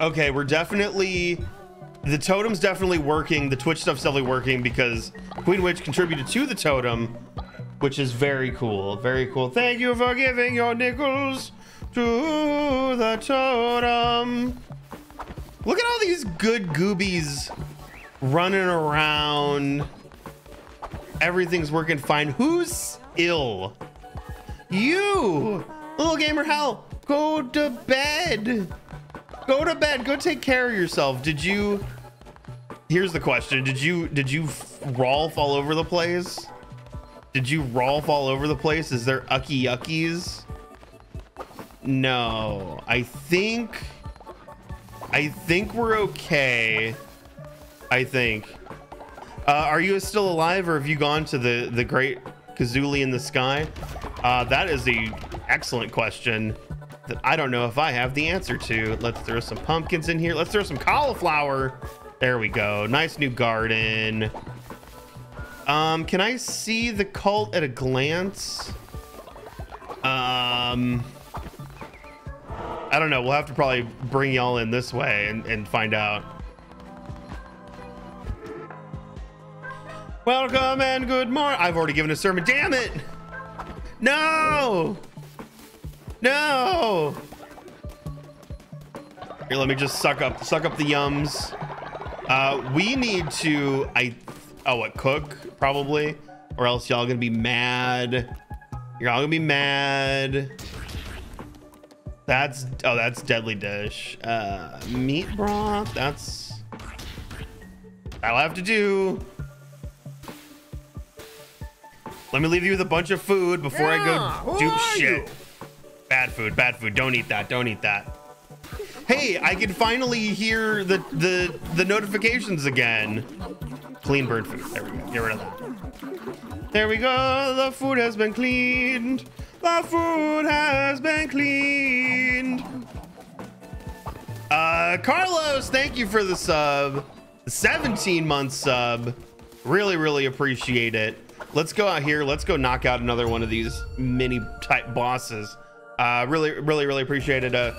Okay, we're definitely the totem's definitely working. The Twitch stuff's definitely working because Queen Witch contributed to the totem, which is very cool. Very cool. Thank you for giving your nickels to the totem. Look at all these good goobies running around. Everything's working fine. Who's ill? You, little gamer hell, go to bed. Go to bed. Go take care of yourself. Did you? Here's the question. Did you did you rolf all over the place? Did you rolf all over the place? Is there ucky yuckies? No. I think I think we're okay. I think. Uh, are you still alive or have you gone to the the great Kazuli in the sky? Uh, that is a excellent question that I don't know if I have the answer to. Let's throw some pumpkins in here. Let's throw some cauliflower. There we go. Nice new garden. Um, can I see the cult at a glance? Um, I don't know. We'll have to probably bring y'all in this way and, and find out. Welcome and good morning. I've already given a sermon. Damn it. No. No! Here, let me just suck up suck up the yums. Uh, we need to I oh what cook probably or else y'all gonna be mad. You're all gonna be mad. That's oh that's deadly dish. Uh, meat broth. That's that'll have to do. Let me leave you with a bunch of food before yeah, I go do shit. You? Bad food, bad food. Don't eat that. Don't eat that. Hey, I can finally hear the the the notifications again. Clean bird food. There we go. Get rid of that. There we go. The food has been cleaned. The food has been cleaned. Uh, Carlos, thank you for the sub. 17 month sub. Really, really appreciate it. Let's go out here. Let's go knock out another one of these mini type bosses. Uh, really, really, really appreciate it. Uh,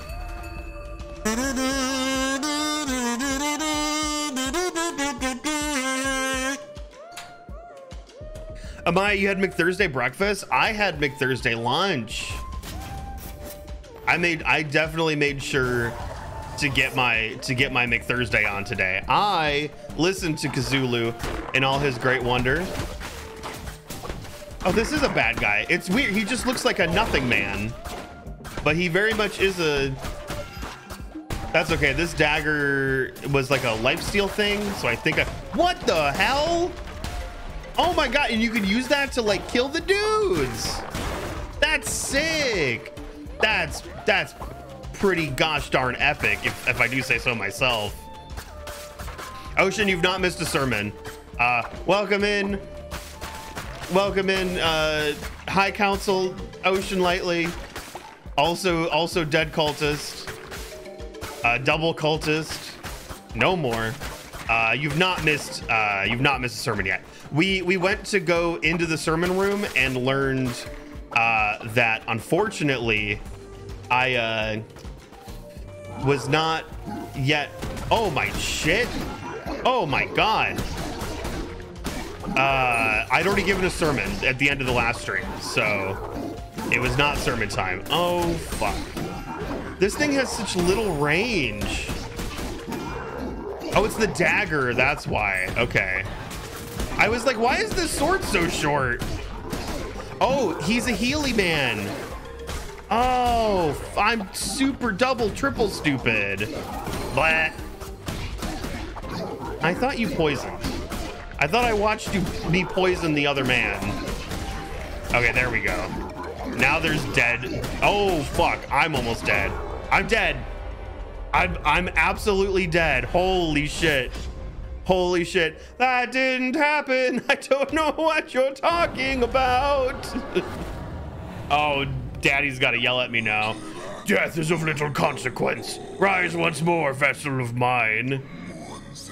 Amaya, you had McThursday breakfast? I had McThursday lunch. I made I definitely made sure to get my to get my McThursday on today. I listened to Kazoolu and all his great wonder. Oh, this is a bad guy. It's weird. He just looks like a nothing man but he very much is a that's okay this dagger was like a lifesteal thing so i think i what the hell? Oh my god and you can use that to like kill the dudes! That's sick! That's that's pretty gosh darn epic if, if i do say so myself. Ocean you've not missed a sermon. Uh welcome in. Welcome in uh high council ocean lightly also, also dead cultist. Uh, double cultist. No more. Uh, you've not missed. Uh, you've not missed a sermon yet. We we went to go into the sermon room and learned uh, that unfortunately, I uh, was not yet. Oh my shit! Oh my god! Uh, I'd already given a sermon at the end of the last stream, so it was not sermon time. Oh, fuck. This thing has such little range. Oh, it's the dagger. That's why. Okay. I was like, why is this sword so short? Oh, he's a Healy man. Oh, I'm super double triple stupid. But I thought you poisoned. I thought I watched you me poison the other man. Okay, there we go. Now there's dead. Oh, fuck. I'm almost dead. I'm dead. I'm, I'm absolutely dead. Holy shit. Holy shit. That didn't happen. I don't know what you're talking about. oh, daddy's got to yell at me now. Death is of little consequence. Rise once more, vessel of mine.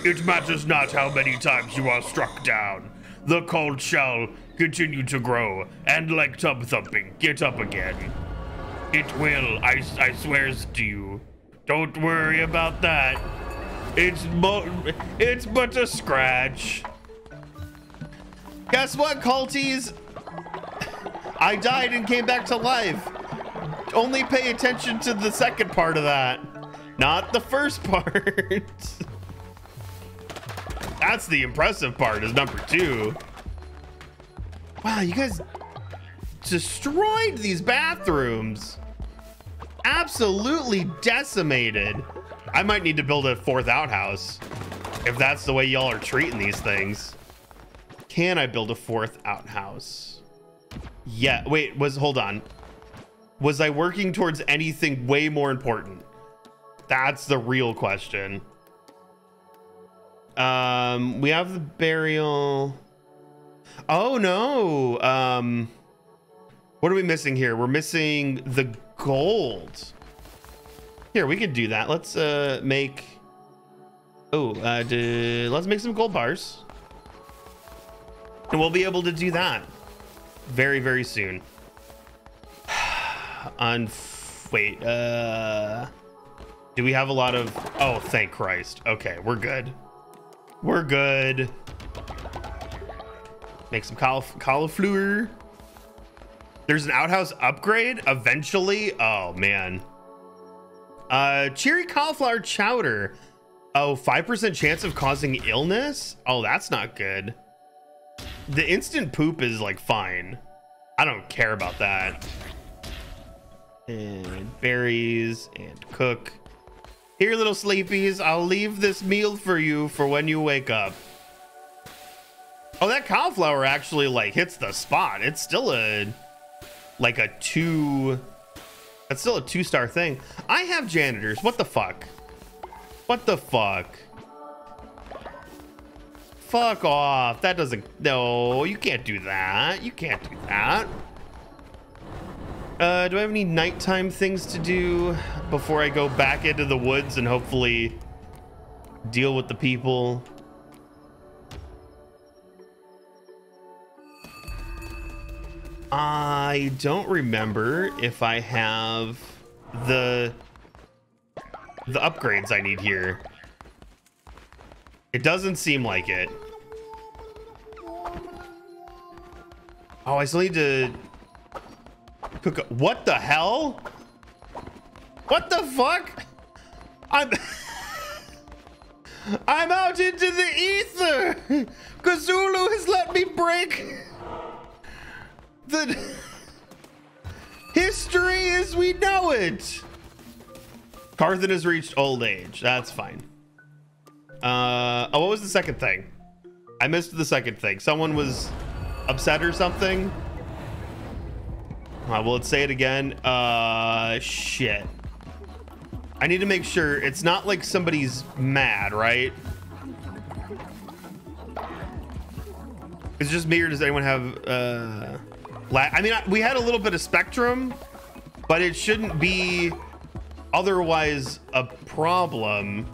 It matters not how many times you are struck down. The cold shall continue to grow, and like tub thumping, get up again. It will, I, I swears to you, Don't worry about that. It's mo it's but a scratch. Guess what, culties? I died and came back to life. Only pay attention to the second part of that, not the first part. That's the impressive part is number two. Wow, you guys destroyed these bathrooms. Absolutely decimated. I might need to build a fourth outhouse if that's the way y'all are treating these things. Can I build a fourth outhouse? Yeah, wait, was, hold on. Was I working towards anything way more important? That's the real question. Um, we have the burial. Oh no. Um, what are we missing here? We're missing the gold. Here, we could do that. Let's uh make. Oh, uh, let's make some gold bars, and we'll be able to do that very, very soon. On, wait, uh, do we have a lot of? Oh, thank Christ. Okay, we're good. We're good. Make some cauliflower. There's an outhouse upgrade eventually. Oh, man. Uh, cherry cauliflower chowder. Oh, 5% chance of causing illness? Oh, that's not good. The instant poop is like fine. I don't care about that. And berries and cook. Here, little sleepies, I'll leave this meal for you for when you wake up. Oh, that cauliflower actually like hits the spot. It's still a like a two. That's still a two star thing. I have janitors. What the fuck? What the fuck? Fuck off. That doesn't. No, you can't do that. You can't do that. Uh, do I have any nighttime things to do before I go back into the woods and hopefully deal with the people? I don't remember if I have the the upgrades I need here. It doesn't seem like it. Oh, I still need to Cook what the hell? What the fuck? I'm I'm out into the ether. Cthulhu has let me break the history as we know it. Carthen has reached old age. That's fine. Uh, oh, what was the second thing? I missed the second thing. Someone was upset or something. Uh, will it say it again? Uh, shit. I need to make sure it's not like somebody's mad, right? It's just me or does anyone have, uh, I mean, we had a little bit of spectrum, but it shouldn't be otherwise a problem.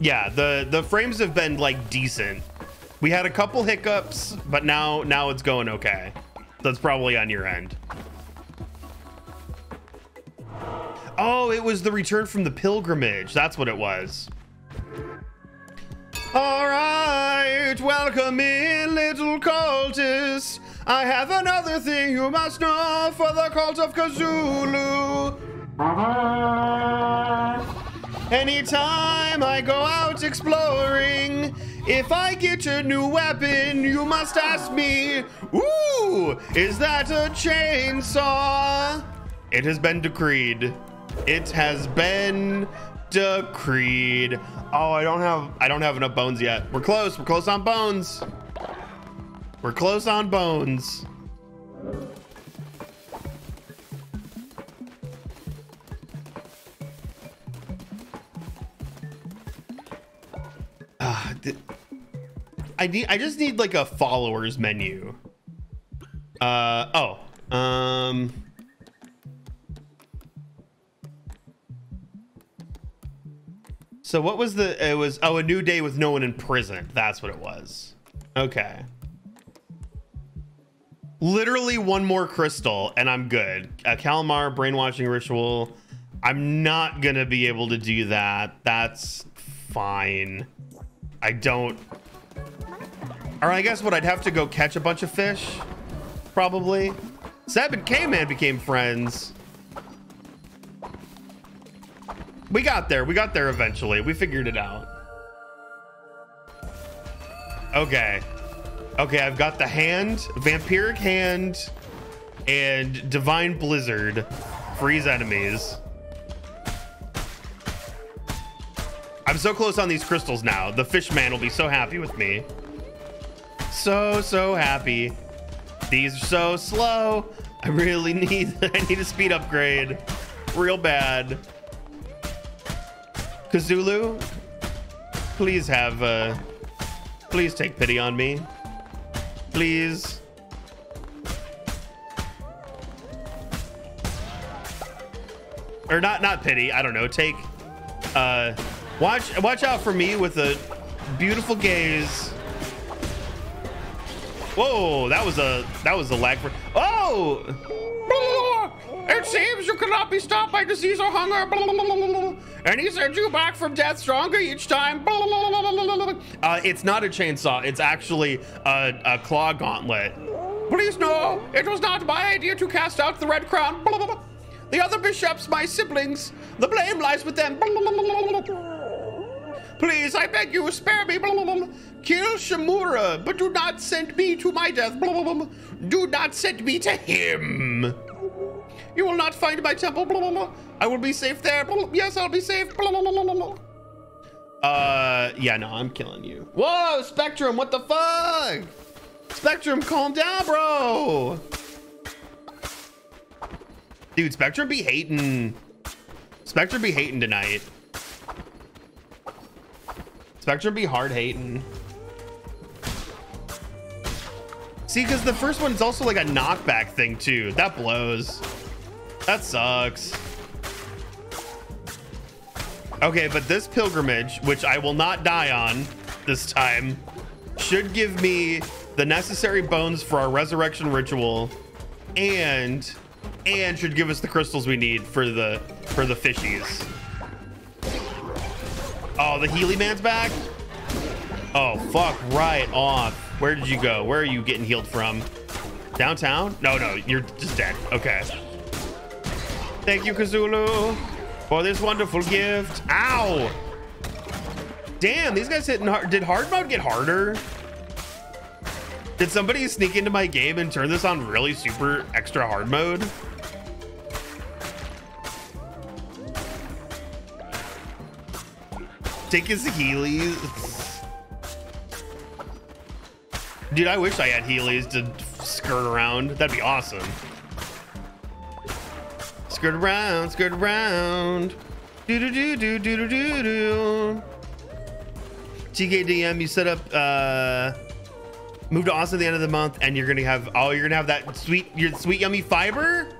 Yeah, the, the frames have been like decent. We had a couple hiccups, but now now it's going okay. That's probably on your end. Oh, it was the return from the pilgrimage. That's what it was. All right, welcome in, little cultists. I have another thing you must know for the cult of Cthulhu. Anytime I go out exploring, if I get a new weapon, you must ask me, Ooh, is that a chainsaw? It has been decreed. It has been decreed. Oh, I don't have I don't have enough bones yet. We're close. We're close on bones. We're close on bones. Uh, I need I just need like a followers menu. Uh oh. Um So what was the it was oh a new day with no one in prison. That's what it was. Okay. Literally one more crystal and I'm good. A Calamar brainwashing ritual. I'm not gonna be able to do that. That's fine. I don't. Or I guess what I'd have to go catch a bunch of fish, probably. Seb and K-Man became friends. We got there. We got there eventually. We figured it out. Okay. Okay, I've got the hand, vampiric hand, and divine blizzard. Freeze enemies. I'm so close on these crystals now. The fish man will be so happy with me. So, so happy. These are so slow. I really need, I need a speed upgrade real bad. Kazoolu, please have, uh, please take pity on me. Please. Or not, not pity. I don't know. Take, uh, watch, watch out for me with a beautiful gaze. Whoa, that was a, that was a lag for, oh! It seems you cannot be stopped by disease or hunger. And he sends you back from death stronger each time. Uh, it's not a chainsaw. It's actually a, a claw gauntlet. Please no, it was not my idea to cast out the red crown. The other bishops, my siblings, the blame lies with them. Please, I beg you, spare me. Kill Shamura, but do not send me to my death. Blah, blah, blah. Do not send me to him. You will not find my temple. Blah, blah, blah. I will be safe there. Yes, I'll be safe. Blah, blah, blah, blah, blah. Uh, yeah, no, I'm killing you. Whoa, Spectrum, what the fuck? Spectrum, calm down, bro. Dude, Spectrum be hating. Spectrum be hating tonight. Spectrum be hard hating. See, because the first one's also like a knockback thing too. That blows. That sucks. Okay, but this pilgrimage, which I will not die on this time, should give me the necessary bones for our resurrection ritual and and should give us the crystals we need for the for the fishies. Oh, the Healy man's back? Oh, fuck right off. Where did you go? Where are you getting healed from? Downtown? No, no, you're just dead. Okay. Thank you, Kazoolu, for this wonderful gift. Ow! Damn, these guys hitting hard. Did hard mode get harder? Did somebody sneak into my game and turn this on really super extra hard mode? Take his Heelys. Dude, I wish I had Heelys to skirt around. That'd be awesome. Skirt around, skirt around. Do do do do do do do do. TKDM, you set up uh move to Austin at the end of the month and you're gonna have oh you're gonna have that sweet your sweet yummy fiber?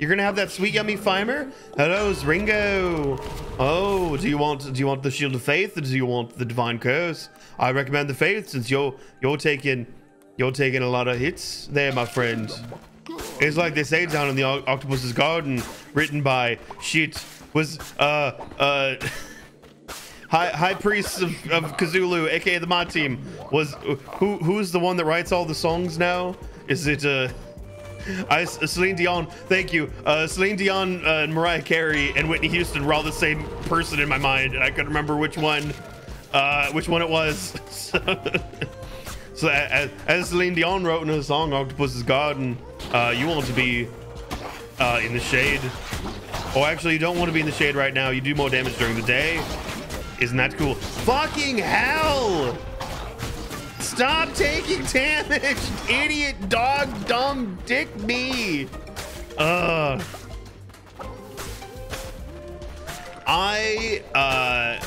You're gonna have that sweet yummy fiber? Hello, Ringo. Oh, do you want do you want the shield of faith or do you want the divine curse? I recommend the faith since you're you're taking you're taking a lot of hits there, my friend. It's like they say down in the Octopus's Garden, written by shit was uh uh high high priest of, of Kazoolu, aka the mod team, was who who's the one that writes all the songs now? Is it uh I, Celine Dion, thank you. Uh, Celine Dion uh, and Mariah Carey and Whitney Houston were all the same person in my mind, and I couldn't remember which one, uh, which one it was. so, as, as, Celine Dion wrote in her song "Octopus's Garden," uh, you want to be uh, in the shade. Oh, actually, you don't want to be in the shade right now. You do more damage during the day. Isn't that cool? Fucking hell! Stop taking damage, idiot dog, dumb dick me. Ugh. I uh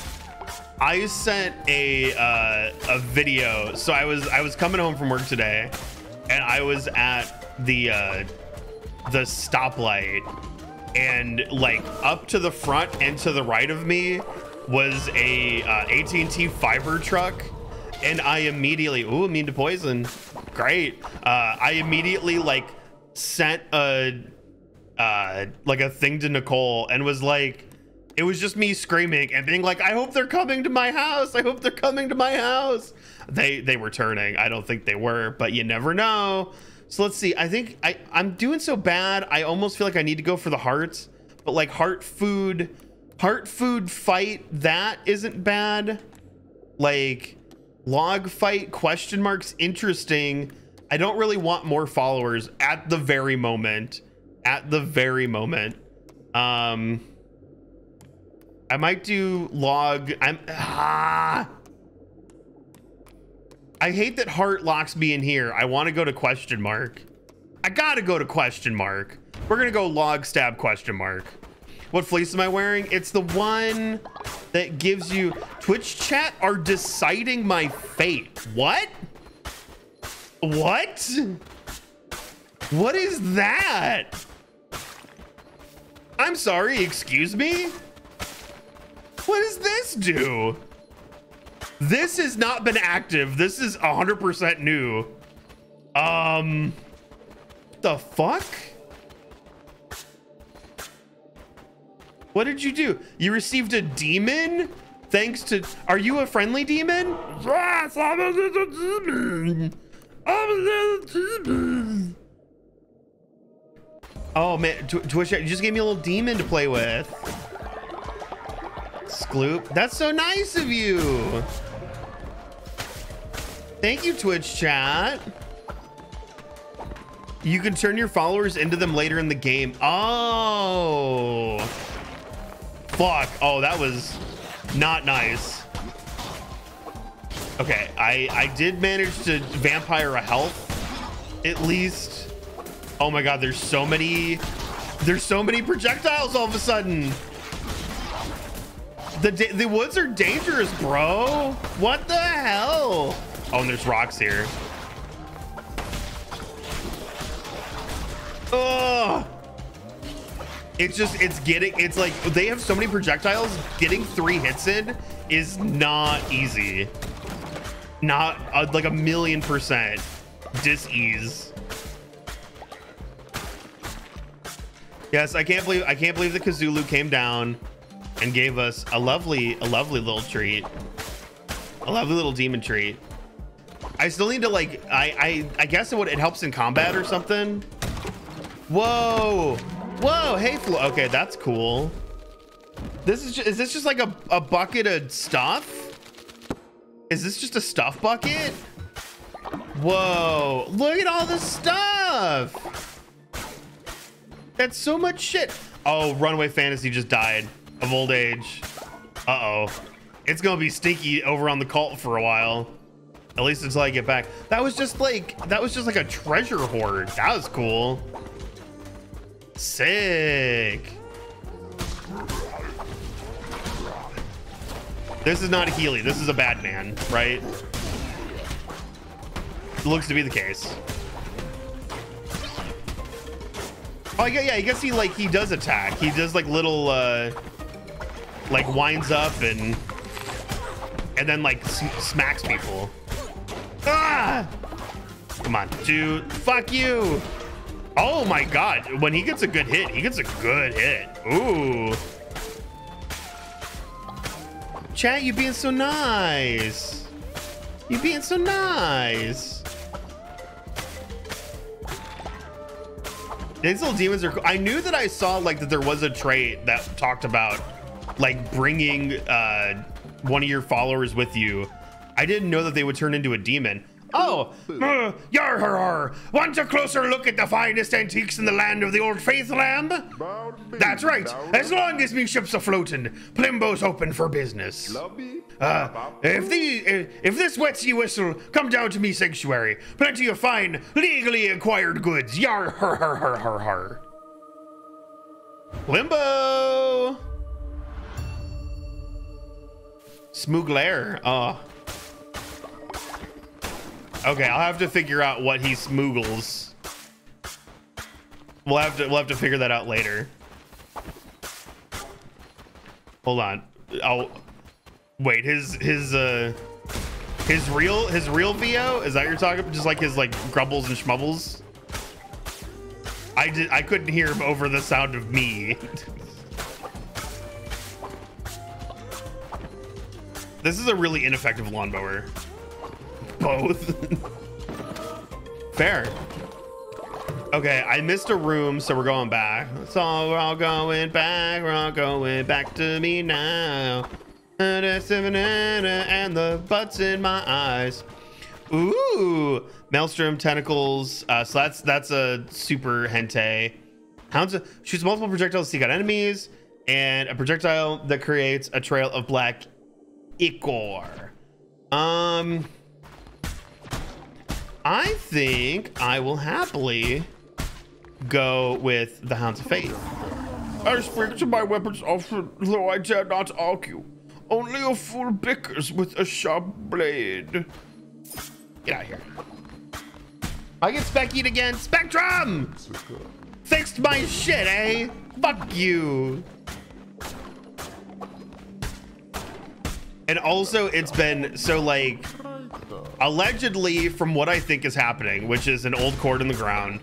I sent a uh, a video. So I was I was coming home from work today, and I was at the uh, the stoplight, and like up to the front and to the right of me was a uh, AT&T fiber truck and I immediately, ooh, immune to poison. Great. Uh, I immediately like sent a uh like a thing to Nicole and was like it was just me screaming and being like I hope they're coming to my house. I hope they're coming to my house. They they were turning. I don't think they were, but you never know. So let's see. I think I I'm doing so bad. I almost feel like I need to go for the hearts. But like heart food heart food fight that isn't bad. Like log fight question marks interesting. I don't really want more followers at the very moment. At the very moment. Um I might do log. I'm ah. I hate that heart locks me in here. I want to go to question mark. I gotta go to question mark. We're gonna go log stab question mark. What fleece am I wearing? It's the one that gives you Twitch chat are deciding my fate. What? What? What is that? I'm sorry, excuse me? What does this do? This has not been active. This is 100% new. Um, the fuck? What did you do? You received a demon? Thanks to, are you a friendly demon? Yes, I'm a little demon. I'm a little demon. Oh man, Twitch, chat you just gave me a little demon to play with. Skloop, that's so nice of you. Thank you, Twitch chat. You can turn your followers into them later in the game. Oh. Fuck. Oh, that was not nice. Okay, I, I did manage to vampire a health, at least. Oh my god, there's so many... There's so many projectiles all of a sudden. The, the woods are dangerous, bro. What the hell? Oh, and there's rocks here. Oh. It's just, it's getting, it's like, they have so many projectiles. Getting three hits in is not easy. Not uh, like a million percent dis-ease. Yes, I can't believe, I can't believe the Kazoolu came down and gave us a lovely, a lovely little treat. A lovely little demon treat. I still need to like, I, I, I guess it would, it helps in combat or something. Whoa. Whoa. Hey, Flo. Okay. That's cool. This is, just, is this just like a, a bucket of stuff? Is this just a stuff bucket? Whoa. Look at all the stuff. That's so much shit. Oh, Runaway Fantasy just died of old age. Uh-oh. It's gonna be stinky over on the cult for a while. At least until I get back. That was just like, that was just like a treasure hoard. That was cool. Sick. This is not a Healy. This is a bad man, right? Looks to be the case. Oh yeah, yeah. I guess he like he does attack. He does like little uh like winds up and and then like sm smacks people. Ah! Come on, dude. Fuck you. Oh my god. When he gets a good hit, he gets a good hit. Ooh. Chat, you being so nice. You being so nice. These little demons are cool. I knew that I saw like that there was a trait that talked about like bringing uh, one of your followers with you I didn't know that they would turn into a demon. Oh, uh, yar har har. Want a closer look at the finest antiques in the land of the old faith lamb? That's right. As long as me ship's afloating, Plimbo's open for business. Uh, if the if this wets you whistle, come down to me sanctuary. Plenty of fine, legally acquired goods. Yar har har har har har. Limbo. Smoogler. Oh. Okay, I'll have to figure out what he smoogles. We'll have to we'll have to figure that out later. Hold on. Oh wait, his his uh his real his real VO? Is that you're talking just like his like grumbles and schmubbles? I I did. I couldn't hear him over the sound of me. this is a really ineffective lawnmower. Both. Fair. Okay, I missed a room, so we're going back. So we're all going back. We're all going back to me now. And the butts in my eyes. Ooh, Maelstrom tentacles. Uh, so that's that's a super hentai. Hounds shoots multiple projectiles to seek out enemies, and a projectile that creates a trail of black ichor. Um, I think I will happily go with the Hounds of Faith. I speak to my weapons often, though I dare not argue. Only a fool bickers with a sharp blade. Get out of here. I get speckied again. Spectrum! Fixed my shit, eh? Fuck you. And also, it's been so like allegedly from what I think is happening, which is an old cord in the ground.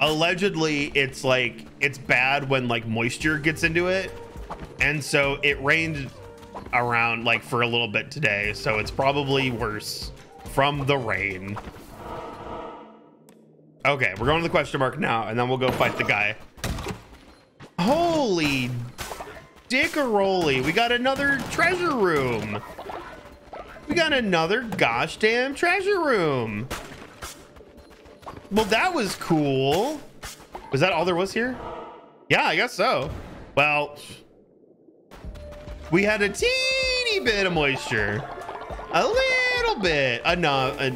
Allegedly, it's like it's bad when like moisture gets into it. And so it rained around like for a little bit today, so it's probably worse from the rain. Okay, we're going to the question mark now, and then we'll go fight the guy. Holy dickaroli, we got another treasure room. We got another gosh damn treasure room. Well, that was cool. Was that all there was here? Yeah, I guess so. Well, we had a teeny bit of moisture. A little bit. Enough. Uh,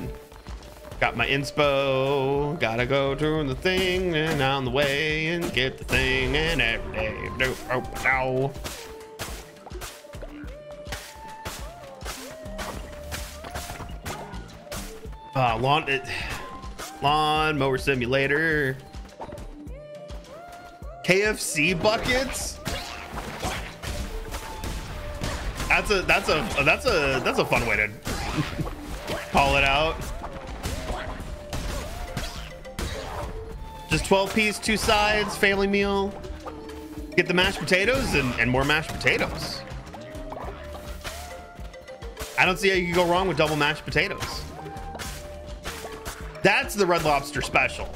got my inspo. Gotta go to the thing and on the way and get the thing and every day. No, oh, no. Uh, lawn, it, lawn mower simulator. KFC buckets. That's a that's a that's a that's a fun way to call it out. Just 12 piece, two sides, family meal. Get the mashed potatoes and, and more mashed potatoes. I don't see how you can go wrong with double mashed potatoes. That's the Red Lobster special.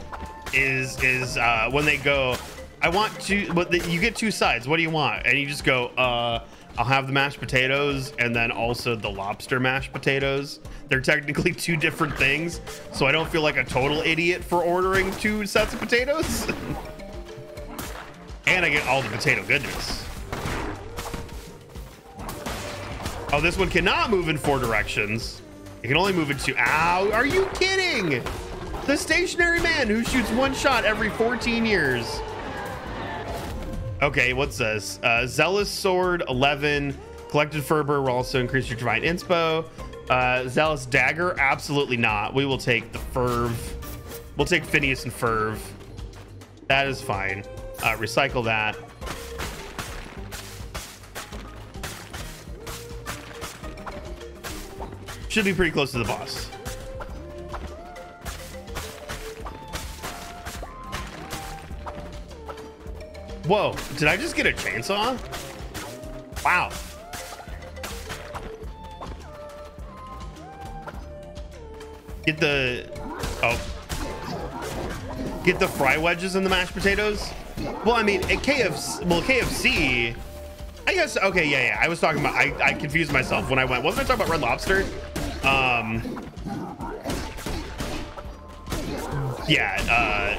Is is uh, when they go, I want to, but the, you get two sides. What do you want? And you just go, uh, I'll have the mashed potatoes and then also the lobster mashed potatoes. They're technically two different things, so I don't feel like a total idiot for ordering two sets of potatoes. and I get all the potato goodness. Oh, this one cannot move in four directions. It can only move in two. Ow, are you kidding? The stationary man who shoots one shot every 14 years. Okay, what's this? Uh, Zealous Sword 11. Collected Fervor will also increase your Divine Inspo. Uh, Zealous Dagger, absolutely not. We will take the Ferv. We'll take Phineas and Ferv. That is fine. Uh, recycle that. Should be pretty close to the boss. Whoa, did I just get a chainsaw? Wow. Get the, oh. Get the fry wedges and the mashed potatoes? Well, I mean, at KFC, well, KFC, I guess, okay, yeah, yeah. I was talking about, I, I confused myself when I went, wasn't I talking about Red Lobster? Um, yeah, uh,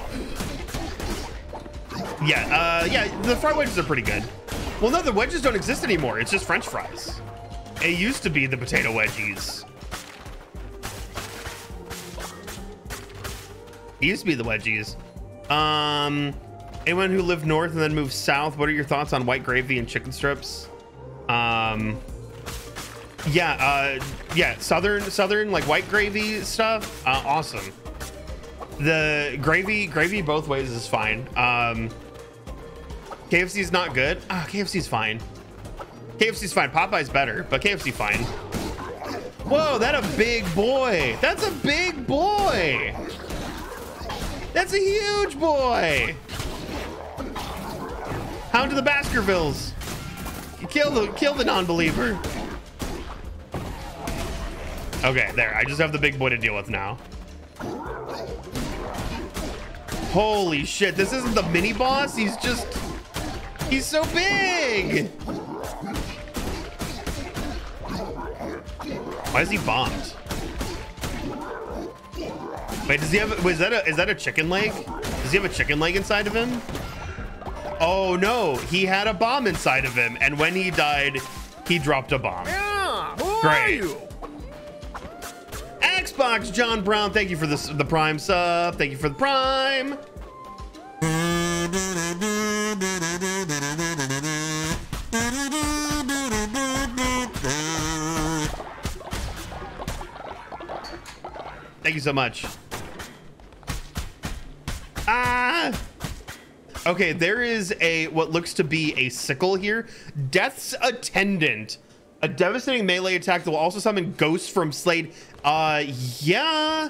yeah, uh, yeah, the fry wedges are pretty good. Well, no, the wedges don't exist anymore. It's just French fries. It used to be the potato wedgies. It used to be the wedgies. Um, anyone who lived north and then moved south, what are your thoughts on white gravy and chicken strips? Um, yeah, uh, yeah, southern, southern like white gravy stuff. Uh, awesome. The gravy, gravy both ways is fine. Um, KFC's not good. Ah, KFC's fine. KFC's fine. Popeye's better, but KFC fine. Whoa, that a big boy. That's a big boy. That's a huge boy. Hound to the Baskervilles. Kill the kill the non-believer. Okay, there. I just have the big boy to deal with now. Holy shit, this isn't the mini boss. He's just He's so big. Why is he bombed? Wait, does he have? Was that a? Is that a chicken leg? Does he have a chicken leg inside of him? Oh no, he had a bomb inside of him, and when he died, he dropped a bomb. Yeah, who Great. are you? Xbox John Brown, thank you for the the Prime sub. Thank you for the Prime. Thank you so much. Ah. Okay, there is a what looks to be a sickle here. Death's attendant. A devastating melee attack that will also summon ghosts from Slade. Uh yeah.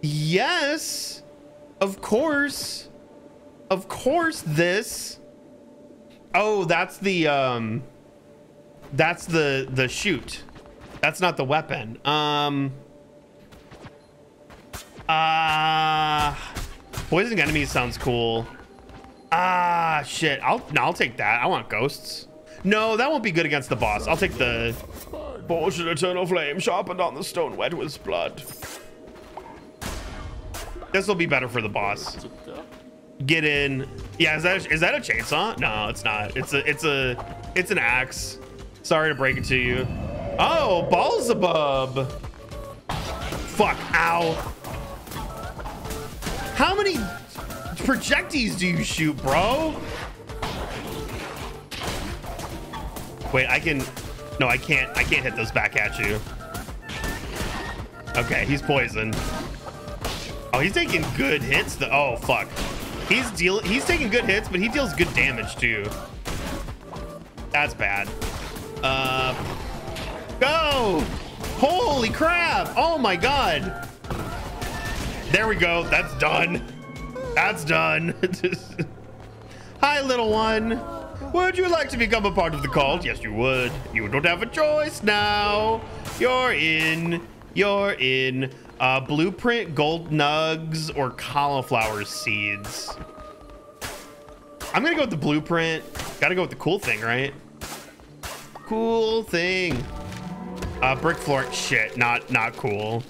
Yes. Of course. Of course this. Oh, that's the um that's the the shoot. That's not the weapon. Um Ah, poisoning enemies sounds cool. Ah, shit. I'll no, I'll take that. I want ghosts. No, that won't be good against the boss. I'll take the. Portion eternal flame sharpened on the stone wet with blood. This will be better for the boss. Get in. Yeah, is that is that a chainsaw? No, it's not. It's a it's a it's an axe. Sorry to break it to you. Oh, Balzabub. Fuck. Ow. How many projectiles do you shoot, bro? Wait, I can. No, I can't. I can't hit those back at you. Okay, he's poisoned. Oh, he's taking good hits. The oh fuck, he's deal. He's taking good hits, but he deals good damage too. That's bad. Uh, go! Holy crap! Oh my god! There we go. That's done. That's done. Hi, little one. Would you like to become a part of the cult? Yes, you would. You don't have a choice now. You're in. You're in. Uh, blueprint, gold nugs, or cauliflower seeds. I'm gonna go with the blueprint. Gotta go with the cool thing, right? Cool thing. Uh, brick floor. Shit, not not cool.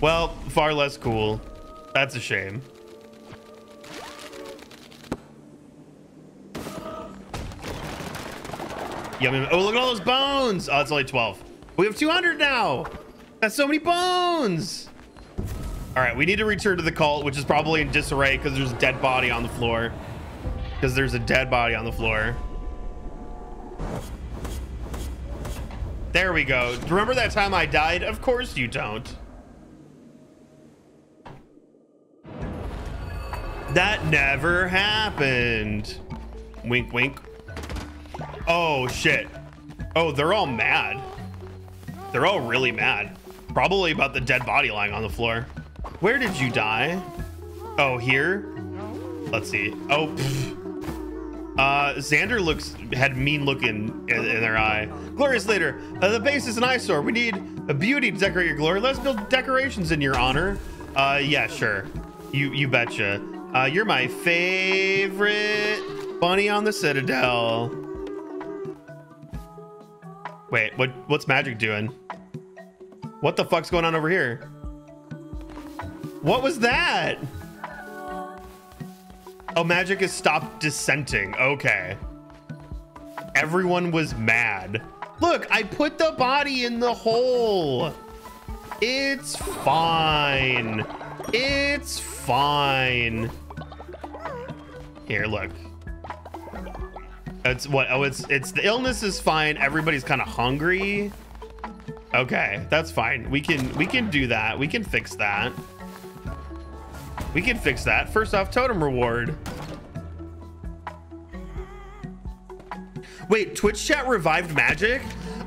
Well, far less cool. That's a shame. Yummy. Oh, look at all those bones. Oh, it's only 12. We have 200 now. That's so many bones. All right, we need to return to the cult, which is probably in disarray because there's a dead body on the floor. Because there's a dead body on the floor. There we go. Remember that time I died? Of course you don't. That never happened. Wink, wink. Oh, shit. Oh, they're all mad. They're all really mad. Probably about the dead body lying on the floor. Where did you die? Oh, here? Let's see. Oh. Uh, Xander looks had mean look in, in, their eye. Gloria Slater, uh, the base is an eyesore. We need a beauty to decorate your glory. Let's build decorations in your honor. Uh, yeah, sure. You you betcha. Uh, you're my favorite bunny on the Citadel. Wait, what what's magic doing? What the fuck's going on over here? What was that? Oh, magic has stopped dissenting. Okay. Everyone was mad. Look, I put the body in the hole. It's fine. It's fine. Here, look. It's what? Oh, it's it's the illness is fine. Everybody's kind of hungry. Okay, that's fine. We can we can do that. We can fix that. We can fix that. First off, totem reward. Wait, Twitch chat revived magic?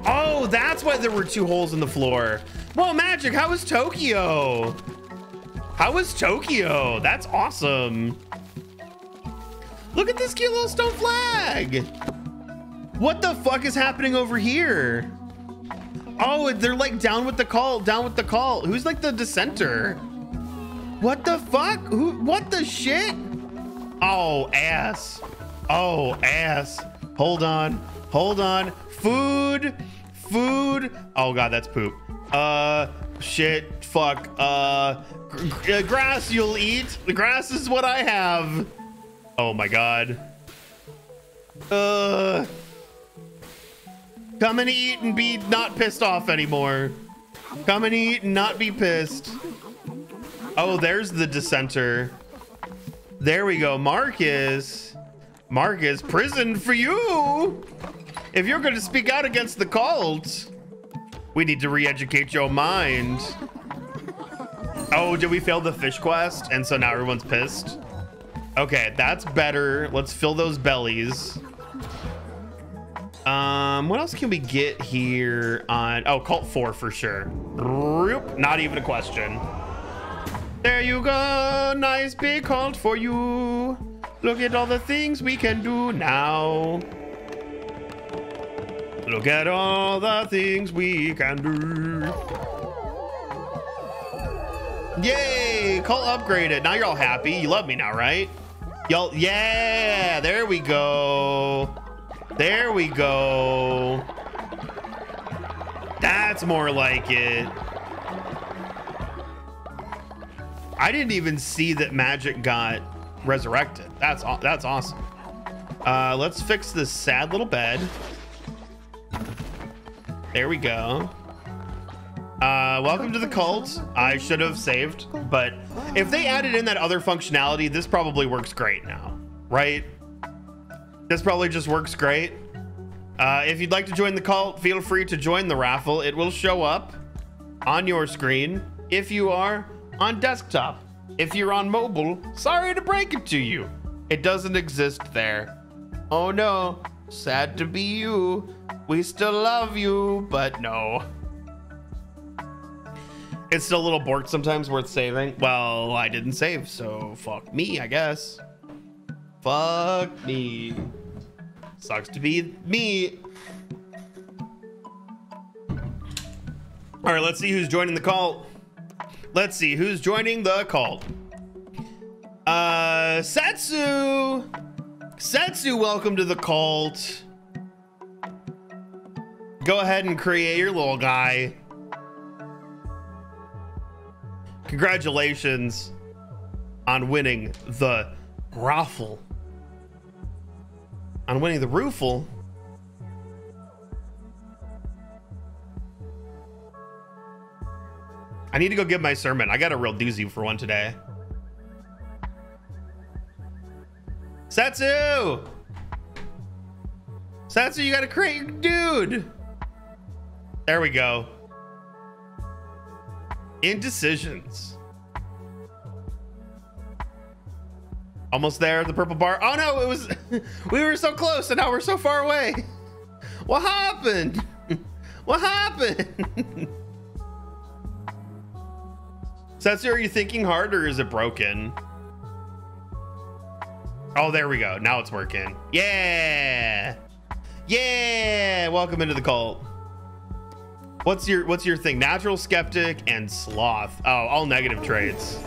Oh, that's why there were two holes in the floor. Well, magic, how was Tokyo? How was Tokyo? That's awesome. Look at this cute little stone flag. What the fuck is happening over here? Oh, they're like down with the cult, down with the cult. Who's like the dissenter? What the fuck? Who, what the shit? Oh, ass. Oh, ass. Hold on, hold on. Food, food. Oh God, that's poop. Uh, shit, fuck. Uh, uh grass you'll eat. The grass is what I have. Oh my God. Uh, come and eat and be not pissed off anymore. Come and eat and not be pissed. Oh, there's the dissenter. There we go. Marcus. Marcus, prison for you. If you're going to speak out against the cult, we need to re-educate your mind. Oh, did we fail the fish quest? And so now everyone's pissed? Okay, that's better. Let's fill those bellies. Um, what else can we get here on... Oh, Cult 4 for sure. Not even a question. There you go. Nice big cult for you. Look at all the things we can do now. Look at all the things we can do. Yay! Cult upgraded. Now you're all happy. You love me now, right? Y'all, yeah, there we go. There we go. That's more like it. I didn't even see that magic got resurrected. That's that's awesome. Uh, let's fix this sad little bed. There we go. Uh, welcome to the cult. I should have saved, but if they added in that other functionality, this probably works great now, right? This probably just works great. Uh, if you'd like to join the cult, feel free to join the raffle. It will show up on your screen if you are on desktop. If you're on mobile, sorry to break it to you. It doesn't exist there. Oh no, sad to be you. We still love you, but no. It's still a little borked sometimes worth saving. Well, I didn't save, so fuck me, I guess. Fuck me. Sucks to be me. All right, let's see who's joining the cult. Let's see who's joining the cult. Uh, Setsu. Setsu, welcome to the cult. Go ahead and create your little guy. Congratulations on winning the raffle. On winning the roofle. I need to go give my sermon. I got a real doozy for one today. Satsu! Satsu, you got a create, dude. There we go. Indecisions. Almost there, the purple bar. Oh no, it was, we were so close and now we're so far away. What happened? What happened? Setsu, are you thinking hard or is it broken? Oh, there we go. Now it's working. Yeah. Yeah. Welcome into the cult. What's your what's your thing? Natural skeptic and sloth. Oh, all negative traits.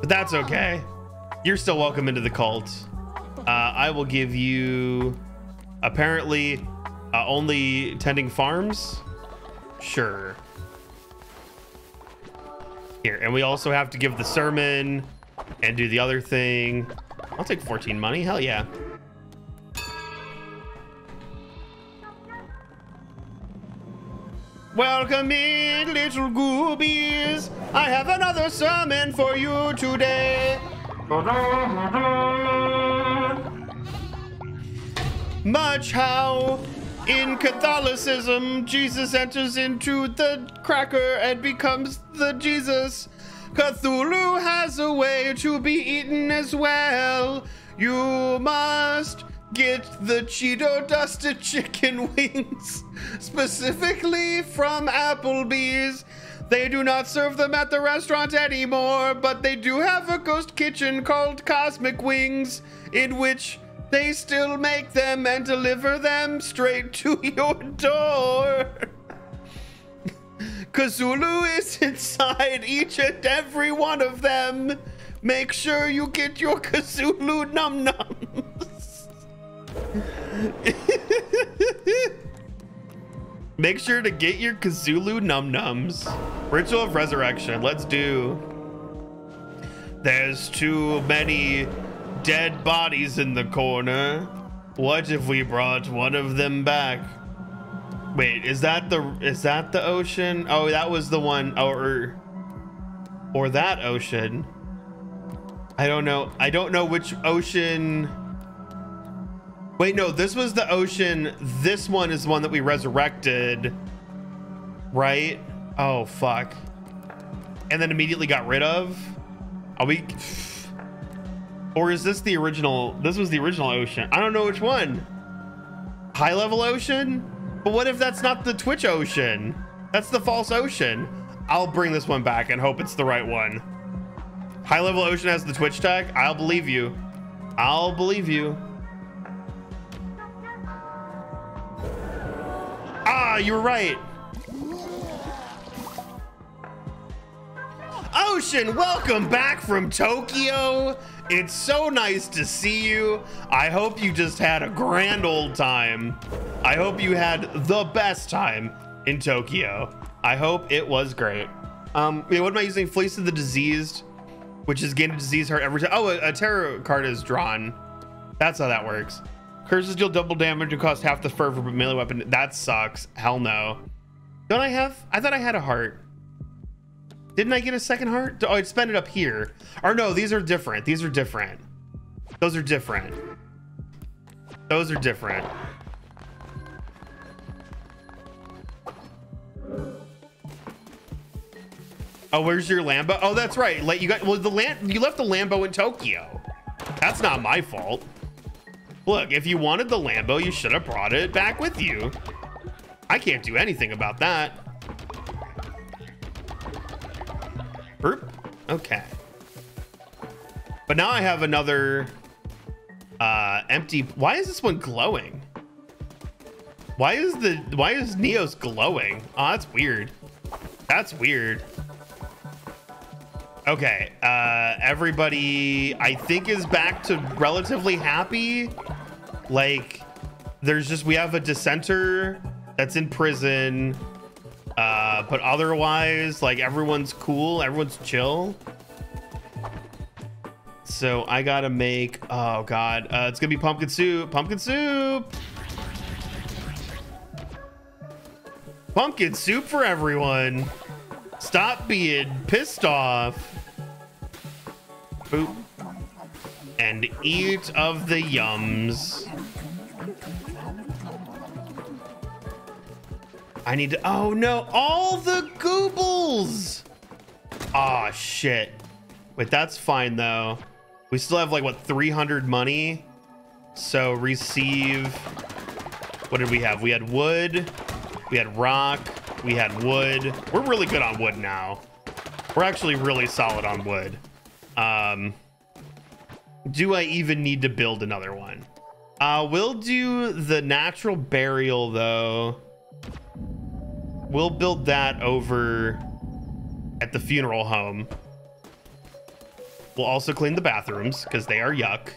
But that's okay. You're still welcome into the cult. Uh, I will give you apparently uh, only tending farms. Sure. Here, and we also have to give the sermon and do the other thing. I'll take 14 money. Hell yeah. Welcome in, little goobies. I have another sermon for you today. Much how in Catholicism, Jesus enters into the cracker and becomes the Jesus. Cthulhu has a way to be eaten as well. You must get the Cheeto dusted chicken wings, specifically from Applebee's. They do not serve them at the restaurant anymore, but they do have a ghost kitchen called Cosmic Wings, in which they still make them and deliver them straight to your door. Kazoolu is inside each and every one of them. Make sure you get your Kazoolu num nums. Make sure to get your Kazoolu num nums. Ritual of Resurrection. Let's do. There's too many dead bodies in the corner. What if we brought one of them back? Wait, is that the is that the ocean? Oh, that was the one or or that ocean. I don't know. I don't know which ocean Wait, no, this was the ocean. This one is the one that we resurrected. Right? Oh, fuck. And then immediately got rid of? Are we... Or is this the original? This was the original ocean. I don't know which one. High level ocean? But what if that's not the Twitch ocean? That's the false ocean. I'll bring this one back and hope it's the right one. High level ocean has the Twitch tag. I'll believe you. I'll believe you. Ah, you were right. Ocean, welcome back from Tokyo. It's so nice to see you. I hope you just had a grand old time. I hope you had the best time in Tokyo. I hope it was great. Um, yeah, what am I using? Fleece of the Diseased, which is gain a disease heart every time. Oh, a, a tarot card is drawn. That's how that works. Curses deal double damage and cost half the fervor, but melee weapon. That sucks. Hell no. Don't I have? I thought I had a heart. Didn't I get a second heart? Oh, I'd spend it up here. Or no, these are different. These are different. Those are different. Those are different. Oh, where's your Lambo? Oh, that's right. Like you got well, the land you left the Lambo in Tokyo. That's not my fault. Look, if you wanted the Lambo, you should have brought it back with you. I can't do anything about that. Okay. But now I have another uh, empty. Why is this one glowing? Why is the why is Neos glowing? Oh, that's weird. That's weird. Okay, uh, everybody I think is back to relatively happy. Like, there's just, we have a dissenter that's in prison. Uh, but otherwise, like, everyone's cool. Everyone's chill. So I gotta make, oh God, uh, it's gonna be pumpkin soup. Pumpkin soup. Pumpkin soup for everyone. Stop being pissed off. Boop. And eat of the yums. I need to, oh no, all the goobles. Ah, oh, shit. Wait, that's fine though. We still have like, what, 300 money? So receive, what did we have? We had wood, we had rock, we had wood. We're really good on wood now. We're actually really solid on wood. Um, do I even need to build another one? Uh, we'll do the natural burial though. We'll build that over at the funeral home. We'll also clean the bathrooms because they are yuck.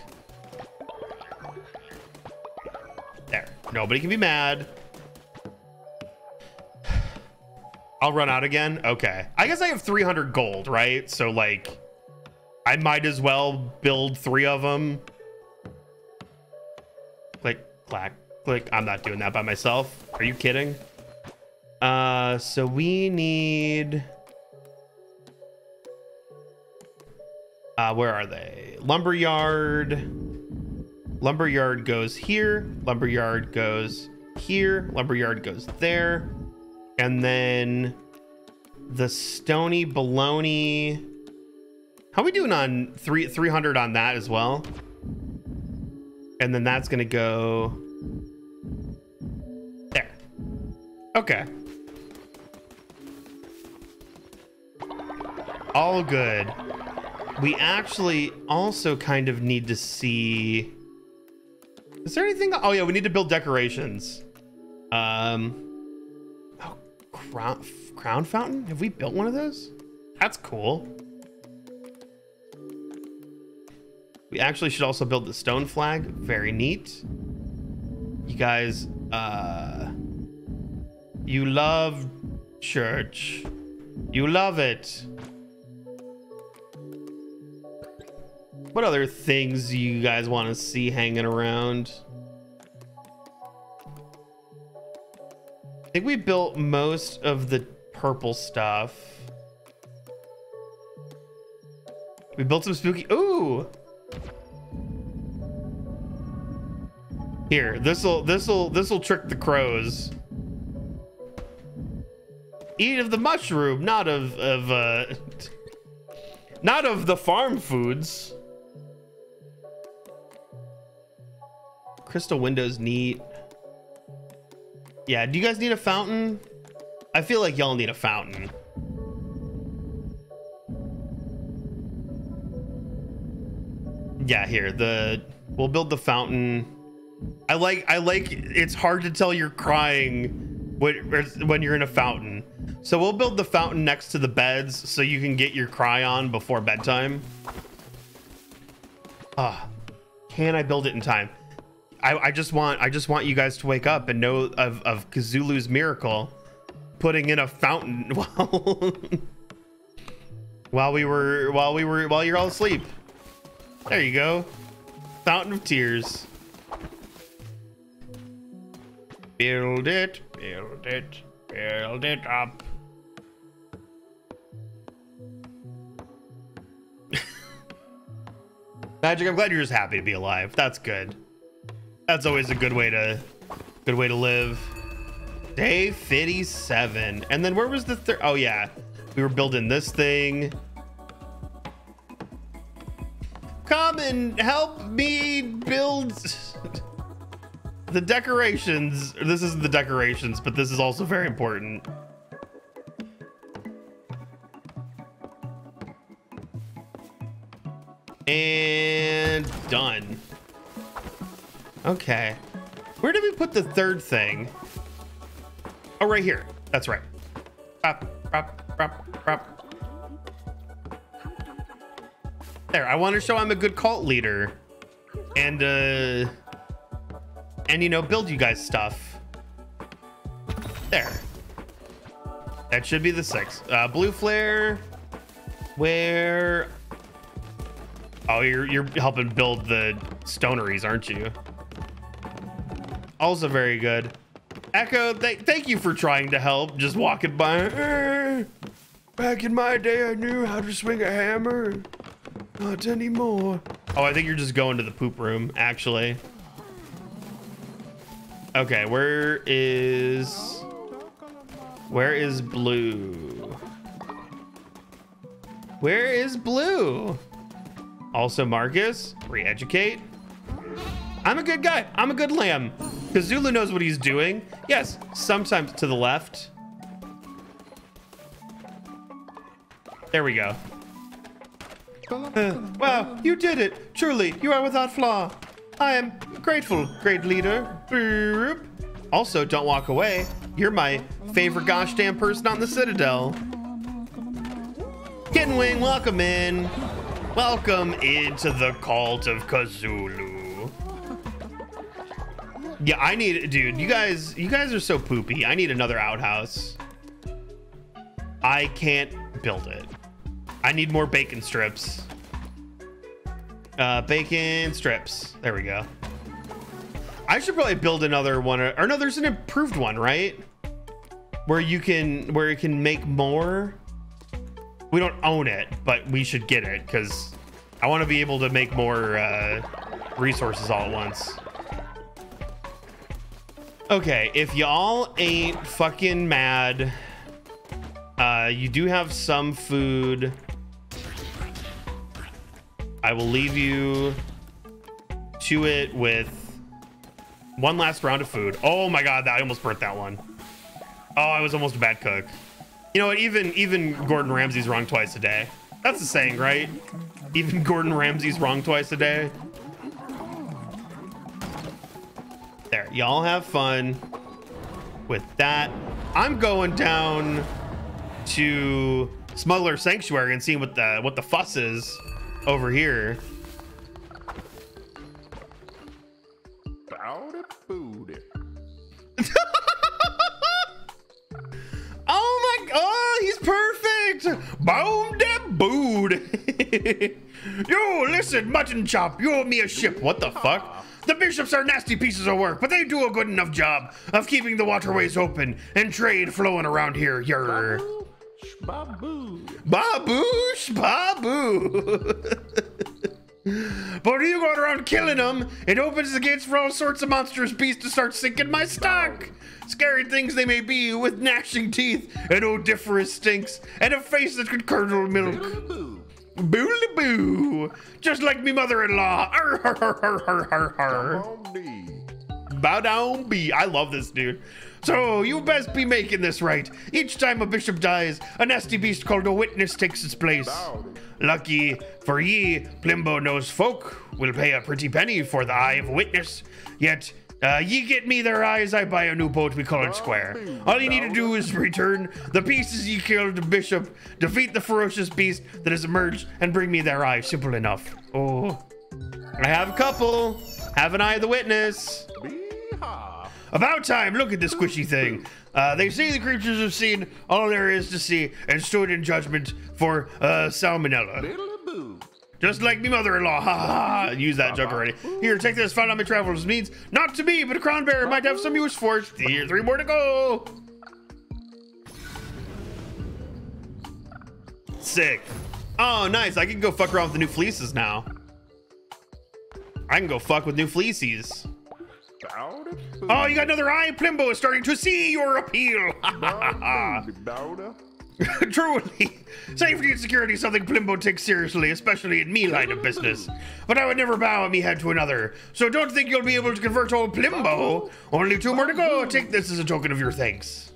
There. Nobody can be mad. I'll run out again. Okay. I guess I have 300 gold, right? So like I might as well build three of them. Click, clack, click. I'm not doing that by myself. Are you kidding? Uh, so we need... Uh, where are they? Lumberyard. Lumberyard goes here. Lumberyard goes here. Lumberyard goes there. And then the Stony Baloney how are we doing on three 300 on that as well? And then that's gonna go there. Okay. All good. We actually also kind of need to see. Is there anything? Oh yeah, we need to build decorations. Um. Oh, crown crown fountain. Have we built one of those? That's cool. We actually should also build the stone flag. Very neat. You guys, uh, you love church. You love it. What other things do you guys want to see hanging around? I think we built most of the purple stuff. We built some spooky. Ooh. Here, this'll this'll this'll trick the crows. Eat of the mushroom, not of of uh not of the farm foods. Crystal windows neat. Yeah, do you guys need a fountain? I feel like y'all need a fountain. Yeah, here, the we'll build the fountain. I like I like it's hard to tell you're crying when when you're in a fountain. So we'll build the fountain next to the beds so you can get your cry on before bedtime. Ah, can I build it in time? I, I just want I just want you guys to wake up and know of of Kazoolu's miracle, putting in a fountain while while we were while we were while you're all asleep. There you go, fountain of tears. Build it, build it, build it up. Magic, I'm glad you're just happy to be alive. That's good. That's always a good way to good way to live. Day 57. And then where was the third? Oh yeah. We were building this thing. Come and help me build the decorations. This isn't the decorations, but this is also very important. And done. Okay. Where did we put the third thing? Oh, right here. That's right. Up, There, I want to show I'm a good cult leader. And, uh... And, you know, build you guys stuff. There. That should be the six. Uh, blue flare. Where... Oh, you're, you're helping build the stoneries, aren't you? Also very good. Echo, th thank you for trying to help. Just walking by. Back in my day, I knew how to swing a hammer. Not anymore. Oh, I think you're just going to the poop room, actually. Okay, where is... Where is blue? Where is blue? Also, Marcus, re-educate. I'm a good guy. I'm a good lamb. Kazoolu knows what he's doing. Yes, sometimes to the left. There we go. Wow, you did it. Truly, you are without flaw. I am grateful, great leader. Also, don't walk away. You're my favorite gosh damn person on the Citadel. Kitten Wing, welcome in. Welcome into the cult of Kazoolu. Yeah, I need, dude, you guys, you guys are so poopy. I need another outhouse. I can't build it. I need more bacon strips. Uh, bacon strips. There we go. I should probably build another one. Or no, there's an improved one, right? Where you can, where you can make more. We don't own it, but we should get it because I want to be able to make more uh, resources all at once. Okay, if y'all ain't fucking mad, uh, you do have some food. I will leave you to it with one last round of food. Oh my god, I almost burnt that one. Oh, I was almost a bad cook. You know what? Even even Gordon Ramsay's wrong twice a day. That's the saying, right? Even Gordon Ramsay's wrong twice a day. There, y'all have fun with that. I'm going down to Smuggler Sanctuary and seeing what the what the fuss is over here. oh my oh, he's perfect. De bood. Yo, listen, mutton chop, you owe me a ship. What the fuck? The bishops are nasty pieces of work, but they do a good enough job of keeping the waterways open and trade flowing around here. Yer. Baboo. Baboosh, baboo. but you go around killing them, it opens the gates for all sorts of monstrous beasts to start sinking my stock. Scary things they may be, with gnashing teeth and odoriferous stinks, and a face that could curdle milk. Boo. Boodly boo, just like me mother-in-law. Bow down, B. I love this dude. So you best be making this right. Each time a bishop dies, a nasty beast called a witness takes its place. Lucky for ye, Plimbo knows folk will pay a pretty penny for the eye of a witness. Yet, uh, ye get me their eyes, I buy a new boat we call it square. All you need to do is return the pieces ye killed the bishop, defeat the ferocious beast that has emerged, and bring me their eye. Simple enough. Oh, I have a couple. Have an eye of the witness. About time! Look at this squishy thing. Uh, they say the creatures have seen all there is to see and stood in judgment for uh, salmonella. Just like me mother-in-law. Ha ha ha. Use that joke already. Here, take this. Found on my travels. Means not to me, but a crown bearer might have some use for it. Here, three more to go. Sick. Oh, nice. I can go fuck around with the new fleeces now. I can go fuck with new fleeces. Bowda-boo. Oh, you got another eye. Plimbo is starting to see your appeal. Truly, safety and security is something Plimbo takes seriously, especially in me line of business. But I would never bow me head to another, so don't think you'll be able to convert old Plimbo. Only two more to go. Take this as a token of your thanks.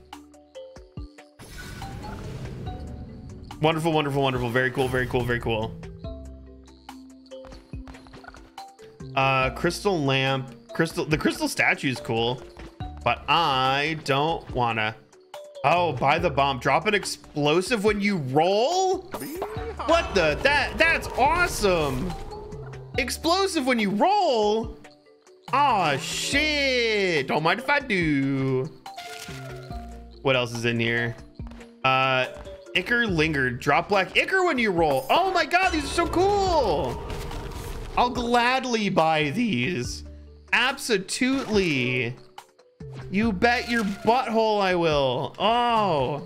Wonderful, wonderful, wonderful. Very cool, very cool, very cool. Uh, crystal lamp. Crystal. The crystal statue is cool, but I don't wanna. Oh, buy the bomb. Drop an explosive when you roll. What the? That that's awesome. Explosive when you roll. Aw, shit. Don't mind if I do. What else is in here? Uh, Ichor lingered. Drop black Ichor when you roll. Oh my god, these are so cool. I'll gladly buy these. Absolutely. You bet your butthole I will. Oh.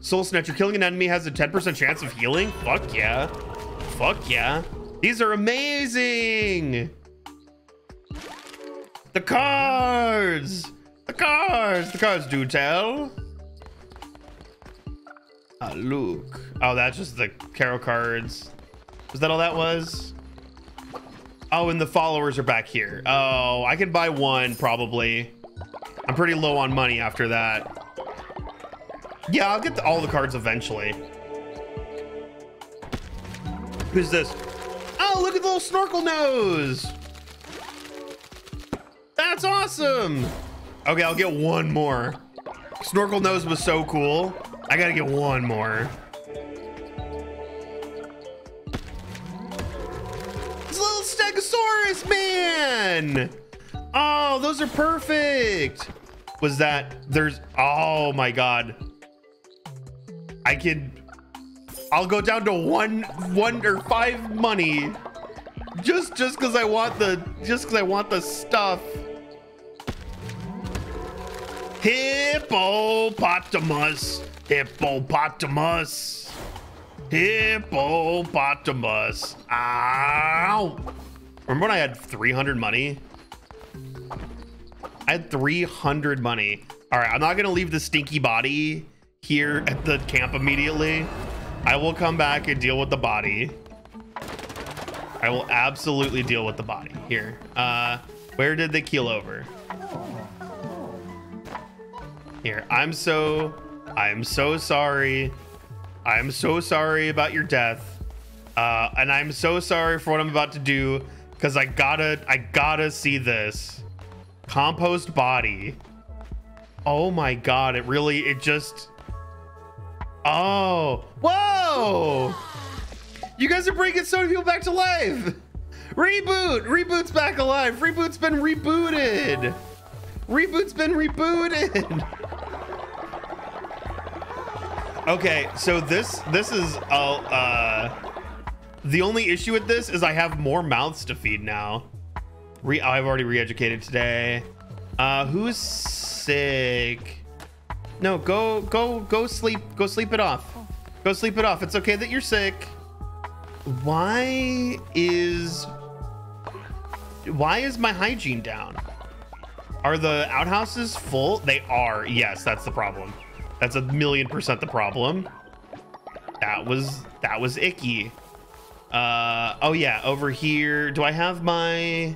Soul Snatcher. Killing an enemy has a 10% chance of healing? Fuck yeah. Fuck yeah. These are amazing. The cards. The cards. The cards do tell. Ah, look. Oh, that's just the Carol cards. Was that all that was? Oh, and the followers are back here. Oh, I can buy one probably. I'm pretty low on money after that. Yeah, I'll get the, all the cards eventually. Who's this? Oh, look at the little snorkel nose. That's awesome. Okay, I'll get one more. Snorkel nose was so cool. I gotta get one more. Man. Oh, those are perfect. Was that there's oh my god. I can I'll go down to one one or five money just just because I want the just because I want the stuff. Hippopotamus, hippopotamus, hippopotamus. Ow! Remember when I had 300 money? I had 300 money. All right, I'm not gonna leave the stinky body here at the camp immediately. I will come back and deal with the body. I will absolutely deal with the body here. Uh, where did they keel over? Here, I'm so, I'm so sorry. I'm so sorry about your death. Uh, and I'm so sorry for what I'm about to do because I gotta, I gotta see this compost body. Oh my god! It really, it just. Oh, whoa! You guys are bringing so many people back to life. Reboot, reboot's back alive. Reboot's been rebooted. Reboot's been rebooted. Okay, so this this is uh, uh the only issue with this is I have more mouths to feed now. Re I've already re-educated today. Uh who's sick? No, go go go sleep. Go sleep it off. Go sleep it off. It's okay that you're sick. Why is why is my hygiene down? Are the outhouses full? They are. Yes, that's the problem. That's a million percent the problem. That was that was icky. Uh oh yeah, over here. Do I have my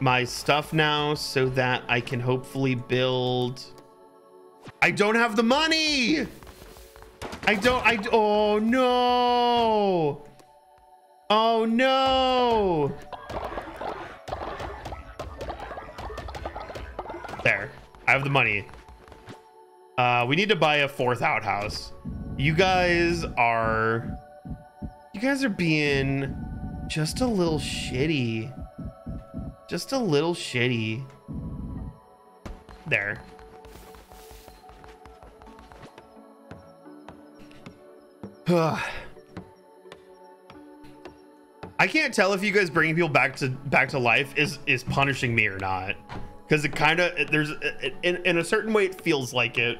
my stuff now so that I can hopefully build I don't have the money. I don't I oh no. Oh no. There. I have the money. Uh, we need to buy a fourth outhouse. You guys are... You guys are being just a little shitty. Just a little shitty. There. I can't tell if you guys bringing people back to back to life is is punishing me or not because it kind of there's in, in a certain way it feels like it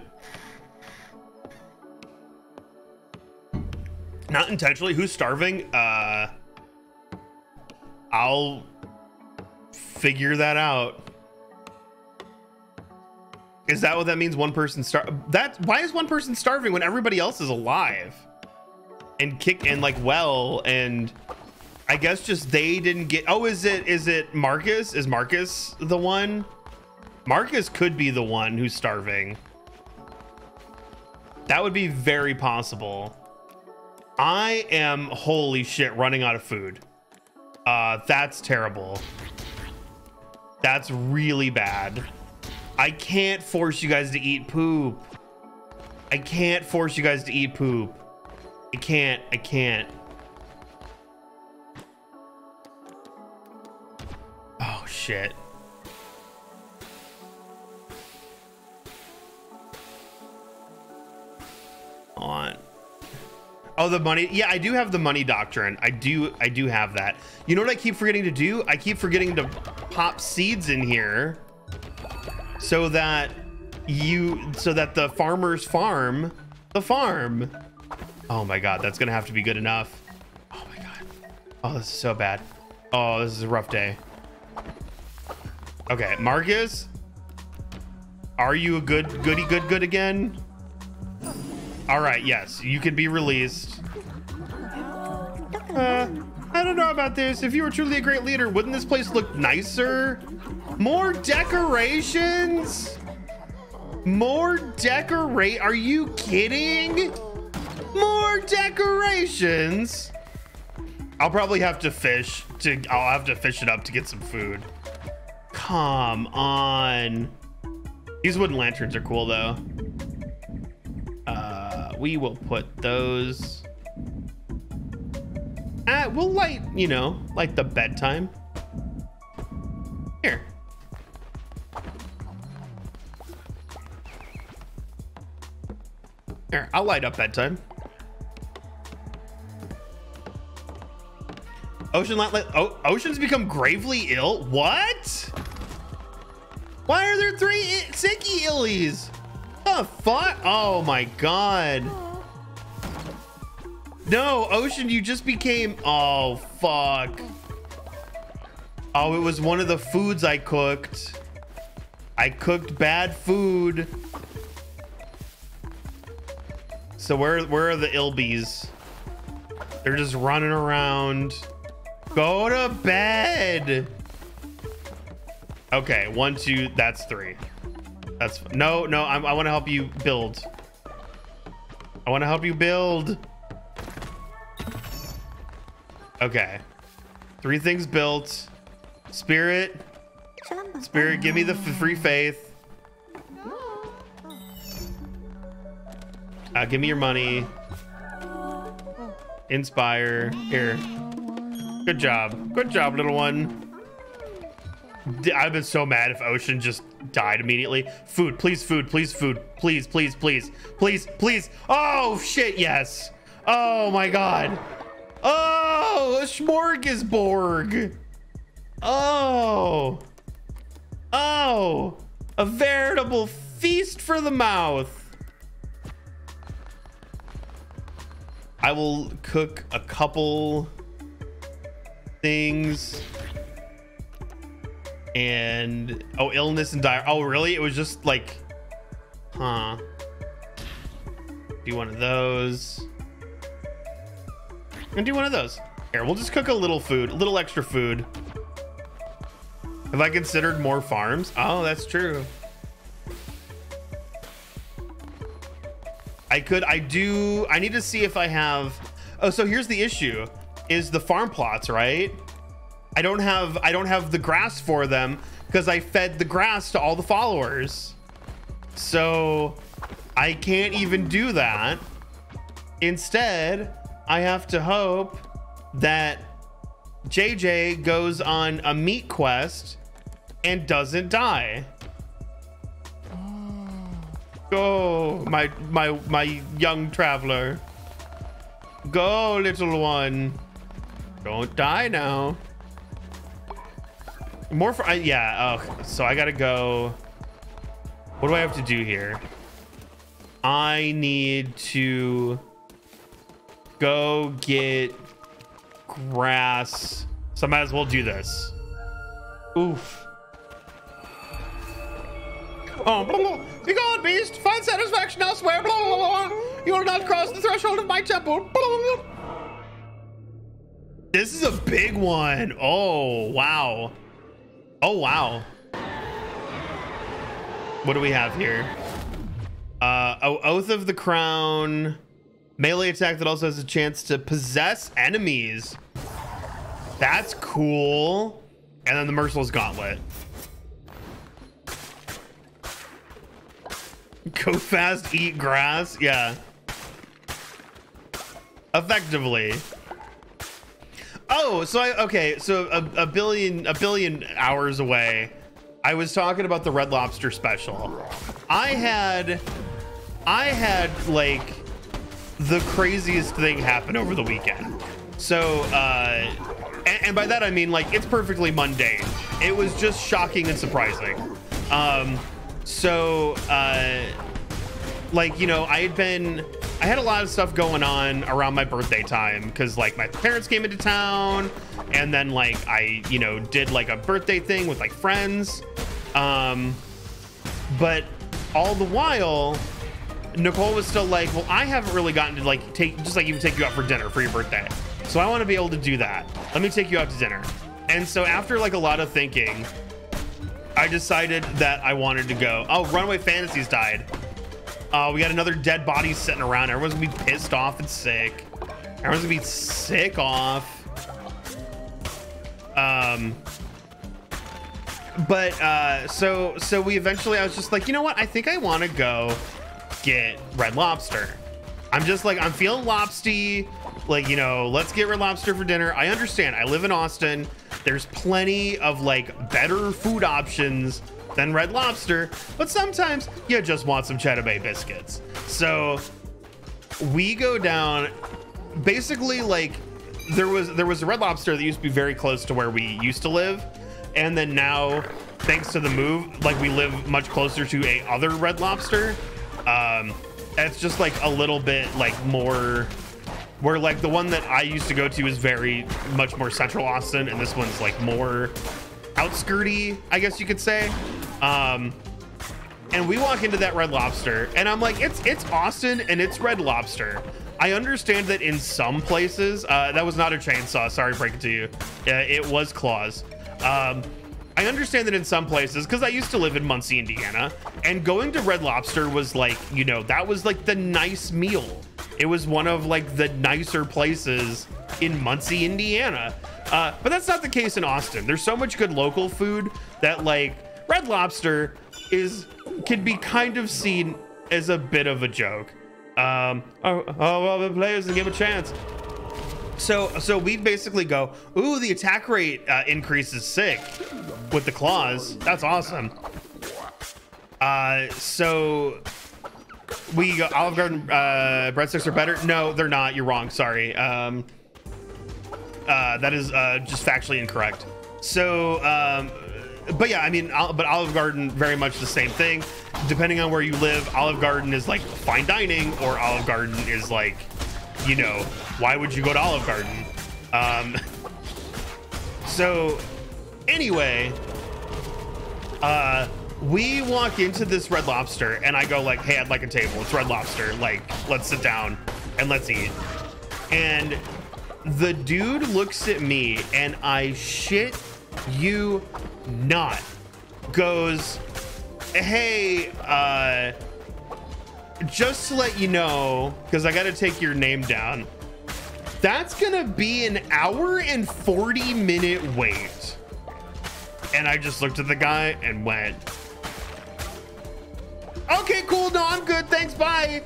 not intentionally. Who's starving? Uh i'll figure that out. Is that what that means? One person star that why is one person starving when everybody else is alive? And kick and like well and i guess just they didn't get oh is it is it marcus? Is marcus the one? Marcus could be the one who's starving. That would be very possible. I am, holy shit, running out of food. Uh, that's terrible. That's really bad. I can't force you guys to eat poop. I can't force you guys to eat poop. I can't, I can't. Oh, shit. on. Oh, the money. Yeah, I do have the money doctrine. I do. I do have that. You know what I keep forgetting to do? I keep forgetting to pop seeds in here so that you, so that the farmers farm the farm. Oh my God, that's gonna have to be good enough. Oh my God. Oh, this is so bad. Oh, this is a rough day. Okay, Marcus, are you a good, goody, good, good again? All right, yes, you can be released. Uh, I don't know about this. If you were truly a great leader, wouldn't this place look nicer? More decorations? More decorate? Are you kidding? More decorations? I'll probably have to fish to, I'll have to fish it up to get some food. Come on. These wooden lanterns are cool though we will put those uh, we'll light, you know, like the bedtime. Here. Here, I'll light up bedtime. Ocean let, oh, Ocean's become gravely ill. What? Why are there three sicky illies? Fuck? Oh my god. No, Ocean, you just became... Oh, fuck. Oh, it was one of the foods I cooked. I cooked bad food. So where where are the Ilbies? They're just running around. Go to bed. Okay, one, two, that's three. That's no, no. I'm, I want to help you build. I want to help you build. Okay. Three things built. Spirit. Spirit, give me the free faith. Uh, give me your money. Inspire. Here. Good job. Good job, little one. I've been so mad if Ocean just died immediately. Food, please, food, please, food. Please, please, please, please, please. Oh, shit, yes. Oh, my God. Oh, a smorgasbord. Oh. Oh. A veritable feast for the mouth. I will cook a couple things. And oh, illness and dire. Oh, really? It was just like, huh? Do one of those. And do one of those. Here, we'll just cook a little food, a little extra food. Have I considered more farms? Oh, that's true. I could, I do, I need to see if I have, oh, so here's the issue is the farm plots, right? I don't have, I don't have the grass for them because I fed the grass to all the followers. So I can't even do that. Instead, I have to hope that JJ goes on a meat quest and doesn't die. Go, my my my young traveler. Go, little one. Don't die now. More for I, yeah. Oh, so I gotta go. What do I have to do here? I need to go get grass. So I might as well do this. Oof. Oh, blah, blah. be gone, beast. Find satisfaction elsewhere. Blah, blah, blah. You will not cross the threshold of my temple. Blah, blah. This is a big one. Oh, wow. Oh, wow. What do we have here? Uh, oh, Oath of the Crown. Melee attack that also has a chance to possess enemies. That's cool. And then the Merciless Gauntlet. Go fast, eat grass. Yeah. Effectively. Oh, so I okay, so a, a billion a billion hours away, I was talking about the Red Lobster special. I had I had like the craziest thing happen over the weekend. So uh and, and by that I mean like it's perfectly mundane. It was just shocking and surprising. Um so uh like you know i had been i had a lot of stuff going on around my birthday time because like my parents came into town and then like i you know did like a birthday thing with like friends. Um but all the while nicole was still like well i haven't really gotten to like take just like even take you out for dinner for your birthday. So i want to be able to do that. Let me take you out to dinner. And so after like a lot of thinking i decided that i wanted to go. Oh runaway fantasies died uh, we got another dead body sitting around. Everyone's gonna be pissed off and sick. Everyone's gonna be sick off. Um, but uh, so so we eventually, I was just like, you know what? I think I want to go get Red Lobster. I'm just like, I'm feeling lobsty. Like, you know, let's get Red Lobster for dinner. I understand. I live in Austin. There's plenty of like better food options than Red Lobster, but sometimes you just want some Cheddar Bay biscuits. So we go down basically like there was there was a Red Lobster that used to be very close to where we used to live, and then now thanks to the move, like we live much closer to a other Red Lobster. Um, it's just like a little bit like more where like the one that I used to go to is very much more central Austin, and this one's like more outskirty, I guess you could say. Um, and we walk into that Red Lobster, and I'm like, it's it's Austin and it's Red Lobster. I understand that in some places, uh, that was not a chainsaw. Sorry, break it to you. It was claws. Um, I understand that in some places, because I used to live in Muncie, Indiana, and going to Red Lobster was like, you know, that was like the nice meal. It was one of like the nicer places in Muncie, Indiana. Uh, but that's not the case in Austin. There's so much good local food that like Red Lobster is can be kind of seen as a bit of a joke. Um, oh, oh well, the players give a chance. So, so we basically go, ooh, the attack rate uh, increase is sick with the claws. That's awesome. Uh, so we go Olive Garden uh, breadsticks are better. No, they're not. You're wrong. Sorry. Um, uh, that is uh, just factually incorrect. So, um, but yeah, I mean, but Olive Garden very much the same thing. Depending on where you live, Olive Garden is like fine dining, or Olive Garden is like, you know, why would you go to Olive Garden? Um, so, anyway, uh, we walk into this Red Lobster, and I go like, "Hey, I'd like a table. It's Red Lobster. Like, let's sit down and let's eat." And the dude looks at me, and I shit you not, goes, "Hey, uh." just to let you know, because I got to take your name down, that's going to be an hour and 40 minute wait. And I just looked at the guy and went, okay, cool. No, I'm good. Thanks. Bye.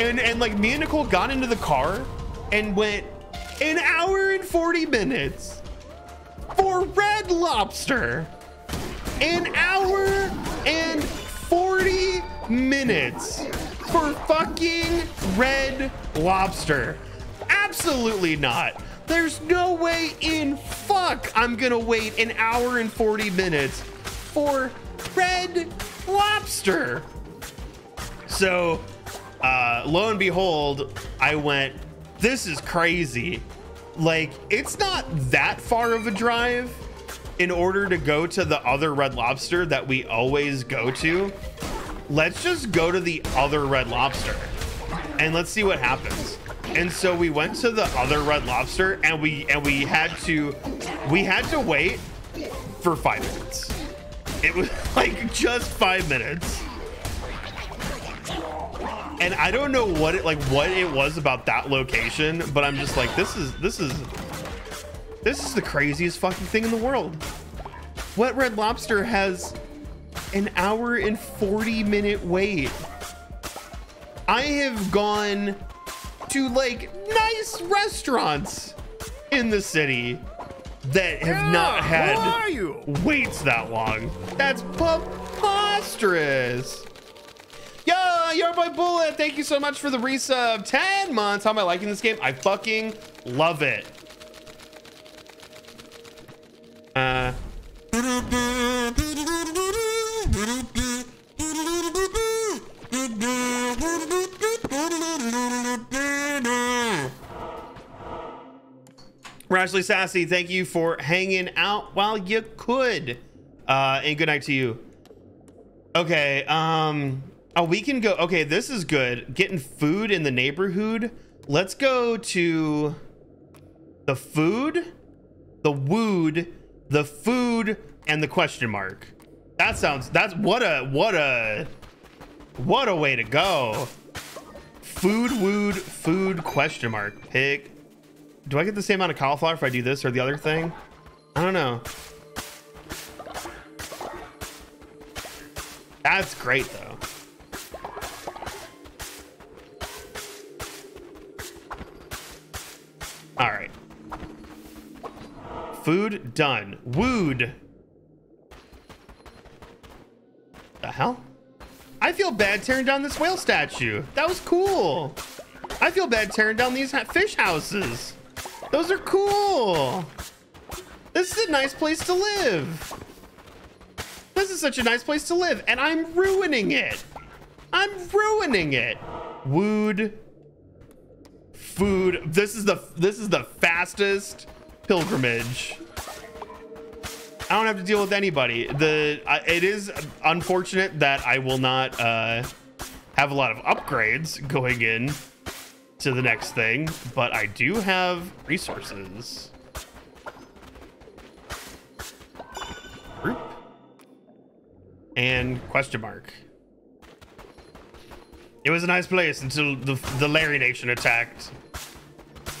And, and like me and Nicole got into the car and went an hour and 40 minutes for Red Lobster. An hour and 40 minutes for fucking Red Lobster. Absolutely not. There's no way in fuck I'm gonna wait an hour and 40 minutes for Red Lobster. So, uh, lo and behold, I went, this is crazy. Like, it's not that far of a drive in order to go to the other Red Lobster that we always go to. Let's just go to the other Red Lobster and let's see what happens. And so we went to the other Red Lobster and we and we had to we had to wait for 5 minutes. It was like just 5 minutes. And I don't know what it like what it was about that location, but I'm just like this is this is this is the craziest fucking thing in the world. What Red Lobster has an hour and 40 minute wait? I have gone to like nice restaurants in the city that have not had waits that long. That's preposterous. Yo, your boy Bullet, thank you so much for the resub. 10 months. How am I liking this game? I fucking love it. Uh, Rashley Sassy, thank you for hanging out while you could. Uh, and good night to you. Okay, um, oh, we can go. Okay, this is good. Getting food in the neighborhood. Let's go to the food, the wood, the food, and the question mark. That sounds, that's what a, what a, what a way to go. Food, wood, food, question mark. Pick. Do I get the same amount of cauliflower if I do this or the other thing? I don't know. That's great though. All right. Food done. Wooed. The hell? I feel bad tearing down this whale statue. That was cool. I feel bad tearing down these fish houses. Those are cool. This is a nice place to live. This is such a nice place to live, and I'm ruining it. I'm ruining it. Wood, food. This is the this is the fastest pilgrimage. I don't have to deal with anybody. The uh, it is unfortunate that I will not uh, have a lot of upgrades going in to the next thing, but I do have resources. Group and question mark. It was a nice place until the the Larry Nation attacked.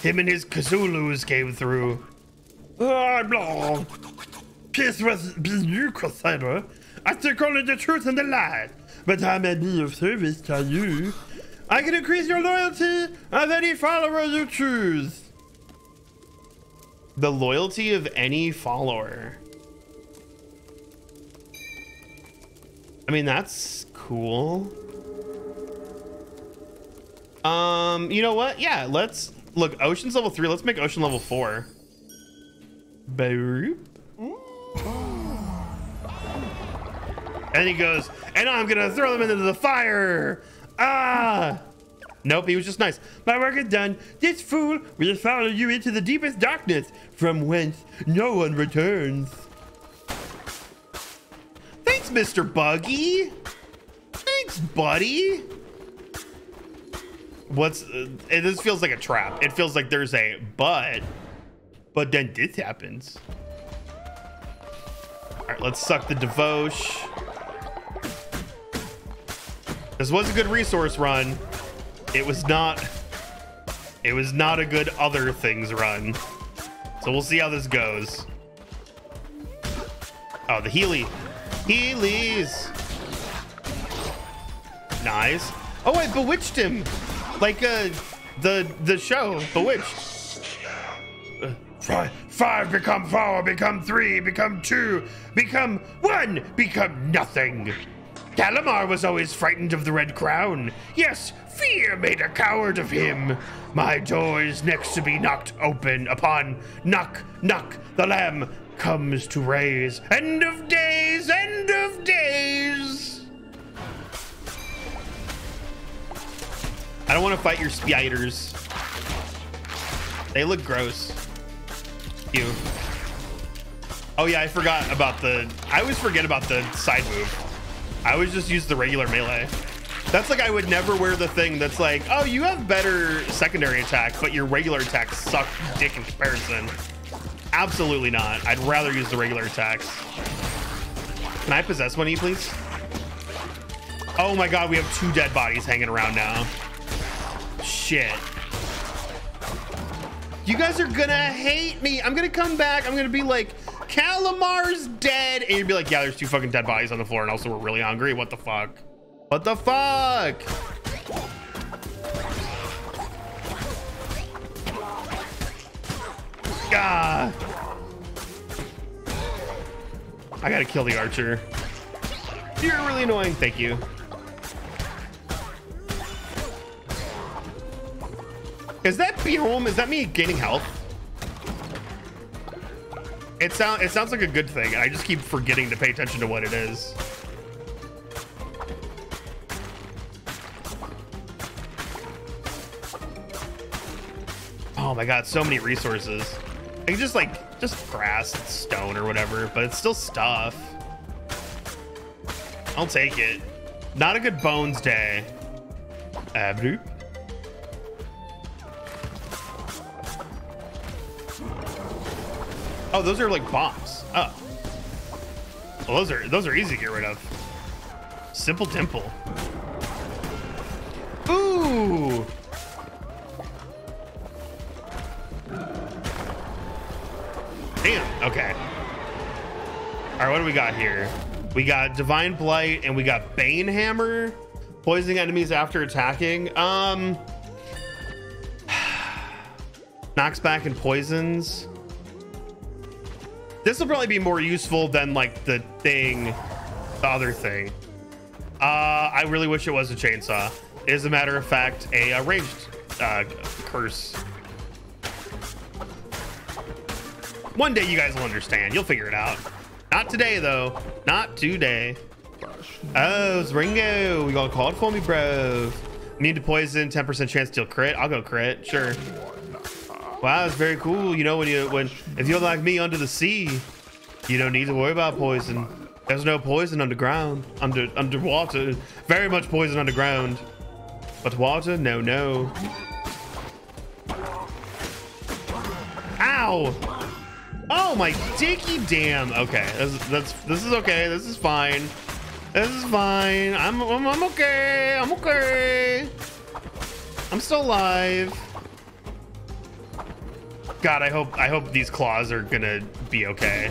Him and his Kazoolus came through. Ah, blah. Peace with you, Crusader. I stick only the truth and the light, but I may be of service to you. I can increase your loyalty of any follower you choose. The loyalty of any follower. I mean, that's cool. Um, you know what? Yeah, let's look. Ocean's level three. Let's make Ocean level four. Boop. And he goes, and I'm gonna throw them into the fire. Ah! Nope, he was just nice. My work is done. This fool will follow you into the deepest darkness, from whence no one returns. Thanks, Mr. Buggy. Thanks, buddy. What's uh, it, this feels like a trap. It feels like there's a but, but then this happens. All right, let's suck the devotion. This was a good resource run. It was not. It was not a good other things run. So we'll see how this goes. Oh, the Healy. Heelys. Nice. Oh, I bewitched him. Like uh the the show, Bewitched. Five, five become four, become three, become two, become one, become nothing. Kallamar was always frightened of the Red Crown. Yes, fear made a coward of him. My door is next to be knocked open upon knock, knock, the lamb comes to raise. End of days, end of days. I don't want to fight your spiders. They look gross. You. Oh yeah, I forgot about the. I always forget about the side move. I always just use the regular melee. That's like I would never wear the thing that's like, oh, you have better secondary attack, but your regular attacks suck dick in comparison. Absolutely not. I'd rather use the regular attacks. Can I possess one of you, please? Oh my god, we have two dead bodies hanging around now. Shit. You guys are gonna hate me. I'm gonna come back. I'm gonna be like, Kallamar's dead. And you'd be like, yeah, there's two fucking dead bodies on the floor. And also, we're really hungry. What the fuck? What the fuck? God. I gotta kill the archer. You're really annoying. Thank you. Is that Biome? Is that me gaining health? It sound it sounds like a good thing. I just keep forgetting to pay attention to what it is. Oh my god, so many resources. I can just like just grass, stone, or whatever, but it's still stuff. I'll take it. Not a good bones day. Abdu. Oh, those are like bombs. Oh. Well, those are those are easy to get rid of. Simple dimple. Ooh. Damn. Okay. All right. What do we got here? We got divine blight and we got bane hammer, poisoning enemies after attacking. Um. Knocks back and poisons. This will probably be more useful than like the thing, the other thing. Uh, I really wish it was a chainsaw. As a matter of fact, a, uh ranged uh, curse. One day you guys will understand. You'll figure it out. Not today though. Not today. Oh, it's Ringo. You got called for me, bro. Need to poison, 10% chance to crit. I'll go crit. Sure. Wow, it's very cool. You know, when you when if you're like me under the sea, you don't need to worry about poison. There's no poison underground, under underwater. Very much poison underground, but water, no, no. Ow! Oh my dicky damn. Okay, that's, that's this is okay. This is fine. This is fine. I'm, I'm, I'm okay. I'm okay. I'm still alive. God, I hope I hope these claws are gonna be okay.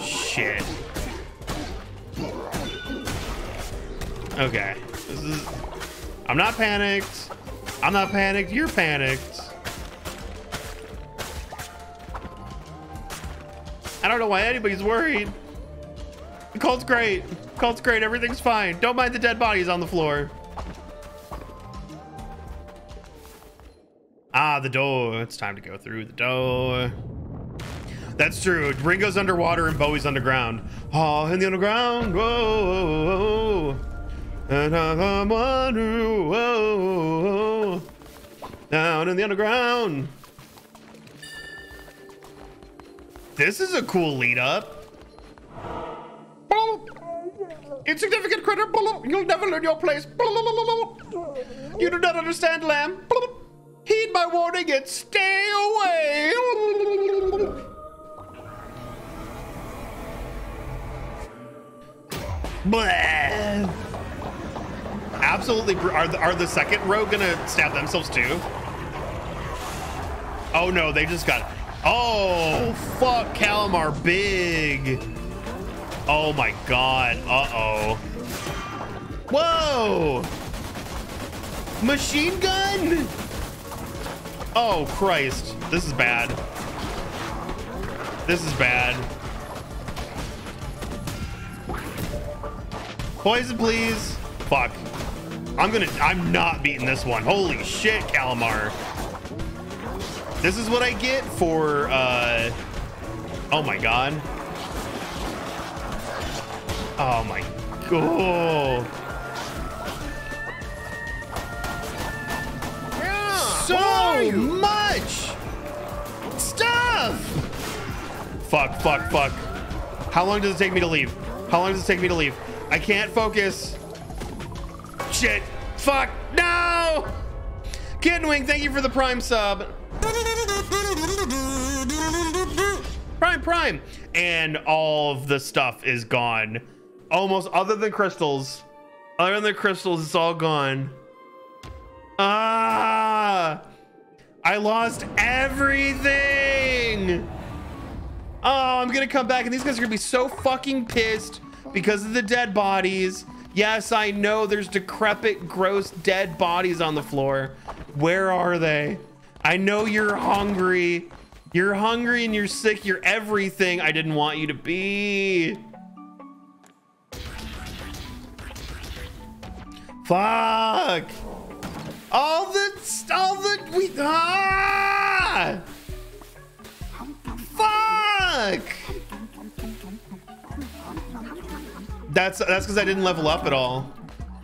Shit. Okay. This is I'm not panicked. I'm not panicked. You're panicked. I don't know why anybody's worried. The cult's great. Cult's great. Everything's fine. Don't mind the dead bodies on the floor. Ah, the door. It's time to go through the door. That's true. Ringo's underwater and Bowie's underground. Oh, in the underground. Whoa, whoa, whoa. And I'm whoa, whoa, down in the underground. This is a cool lead up. Insignificant critter, you'll never learn your place. You do not understand, lamb. Heed my warning and stay away. Blah. Absolutely. Are the, are the second row gonna stab themselves too? Oh no, they just got. Oh fuck, Kallamar big. Oh my god. Uh oh. Whoa. Machine gun. Oh Christ. This is bad. This is bad. Poison, please. Fuck. I'm gonna. I'm not beating this one. Holy shit, Kallamar. This is what I get for. uh Oh my god. Oh my. Oh. So much stuff. Fuck. Fuck. Fuck. How long does it take me to leave? How long does it take me to leave? I can't focus. Shit. Fuck. No. Kitten Wing, thank you for the prime sub. Prime, prime. And all of the stuff is gone. Almost, other than crystals. Other than the crystals, it's all gone. Ah. I lost everything. Oh, I'm gonna come back and these guys are gonna be so fucking pissed because of the dead bodies. Yes, I know there's decrepit, gross, dead bodies on the floor. Where are they? I know you're hungry. You're hungry and you're sick. You're everything I didn't want you to be. Fuck. All the, all the, we, ah! Fuck. That's that's because I didn't level up at all.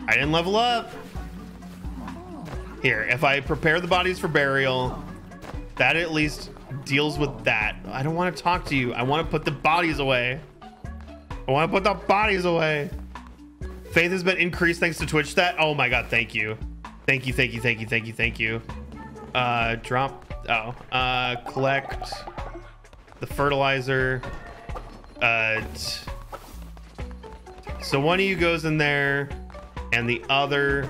I didn't level up. Here, if I prepare the bodies for burial, that at least deals with that. I don't want to talk to you. I want to put the bodies away. I want to put the bodies away. Faith has been increased thanks to Twitch that. Oh my god, thank you. Thank you, thank you, thank you, thank you, thank you. Uh drop oh. Uh collect the fertilizer. Uh so one of you goes in there and the other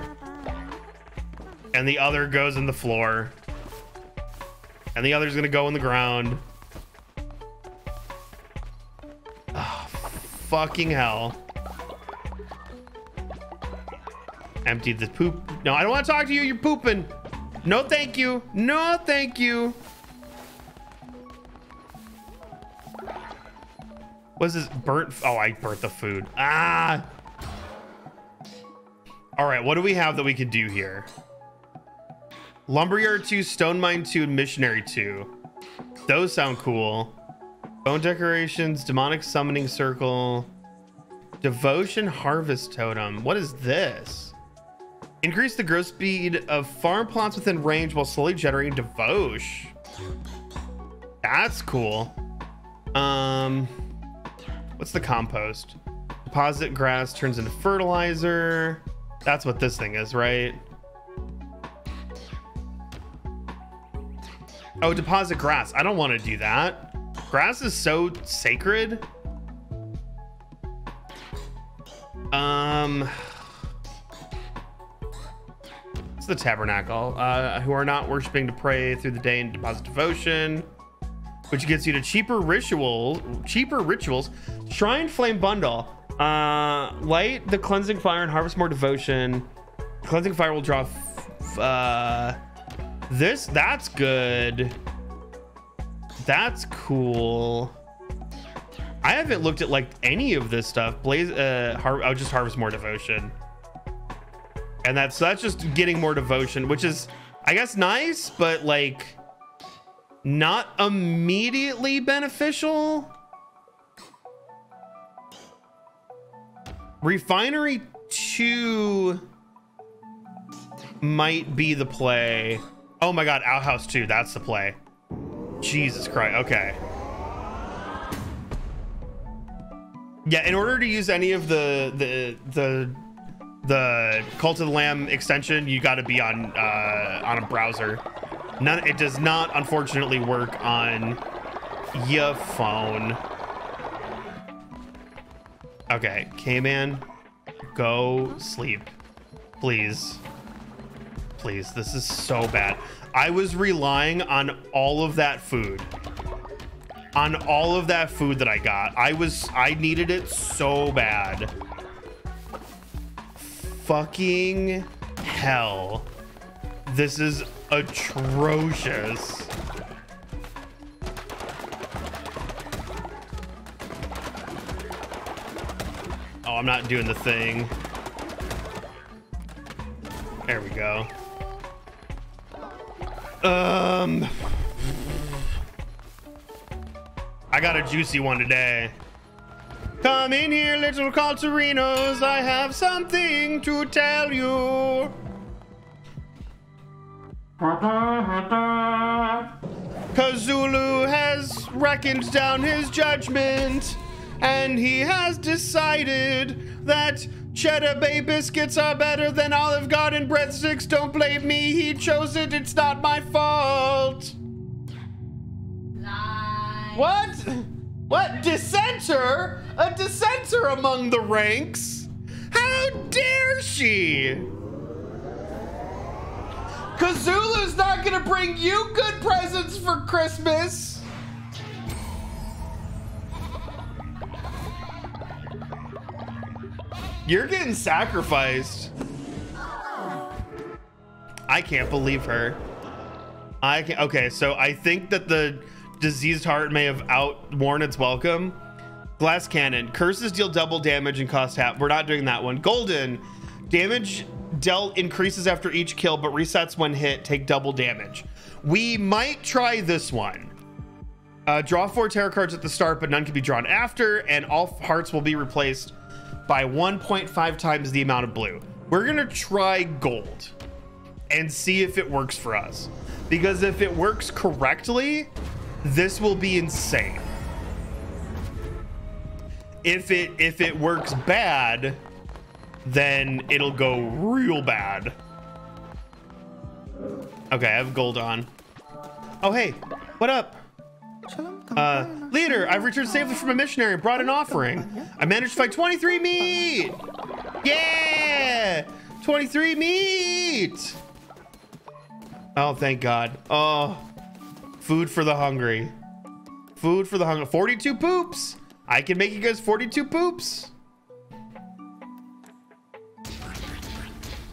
and the other goes in the floor. And the other's gonna go in the ground. Oh, fucking hell. Empty the poop. No, I don't want to talk to you. You're pooping. No, thank you. No, thank you. What's this burnt? Oh, I burnt the food. Ah. All right, what do we have that we could do here? Lumberyard 2, Stone Mine 2, and Missionary 2. Those sound cool. Bone decorations, demonic summoning circle, devotion harvest totem. What is this? Increase the growth speed of farm plots within range while slowly generating devotion. That's cool. Um, what's the compost? Deposit grass turns into fertilizer. That's what this thing is, right? Oh, deposit grass. I don't want to do that. Grass is so sacred. Um, it's the tabernacle. Uh, who are not worshiping to pray through the day and deposit devotion, which gets you to cheaper rituals, cheaper rituals. Shrine flame bundle. Uh, light the cleansing fire and harvest more devotion. Cleansing fire will draw. Uh, this that's good. That's cool. I haven't looked at like any of this stuff. Blaze, uh, har- I'll just harvest more devotion, and that's that's just getting more devotion, which is, I guess, nice, but like, not immediately beneficial. Refinery two might be the play. Oh my god, Outhouse 2, that's the play. Jesus Christ. Okay. Yeah, in order to use any of the the the the Cult of the Lamb extension, you got to be on uh, on a browser. None. It does not, unfortunately, work on your phone. Okay, K-Man, go sleep, please. Please, this is so bad. I was relying on all of that food. On all of that food that I got. I was I needed it so bad. Fucking hell. This is atrocious. Oh, I'm not doing the thing. There we go. Um, I got a juicy one today. Come in here, little Calterinos. I have something to tell you. Kazoolu has reckoned down his judgment, and he has decided that cheddar bay biscuits are better than Olive Garden breadsticks. Don't blame me, he chose it. It's not my fault. Lie. What? What dissenter? A dissenter among the ranks? How dare she? Kazoolu's not gonna bring you good presents for Christmas. You're getting sacrificed. I can't believe her. I can okay, so I think that the diseased heart may have outworn its welcome. Glass cannon. Curses deal double damage and cost half. We're not doing that one. Golden. Damage dealt increases after each kill, but resets when hit. Take double damage. We might try this one. Uh, draw four tarot cards at the start, but none can be drawn after, and all hearts will be replaced by 1.5 times the amount of blue. We're gonna try gold and see if it works for us. Because if it works correctly, this will be insane. If it if it works bad, then it'll go real bad. Okay, I have gold on. Oh hey, what up? Uh, leader, I've returned safely from a missionary and brought an offering. I managed to find 23 meat. Yeah, 23 meat. Oh, thank God. Oh, food for the hungry. Food for the hungry. 42 poops. I can make you guys 42 poops.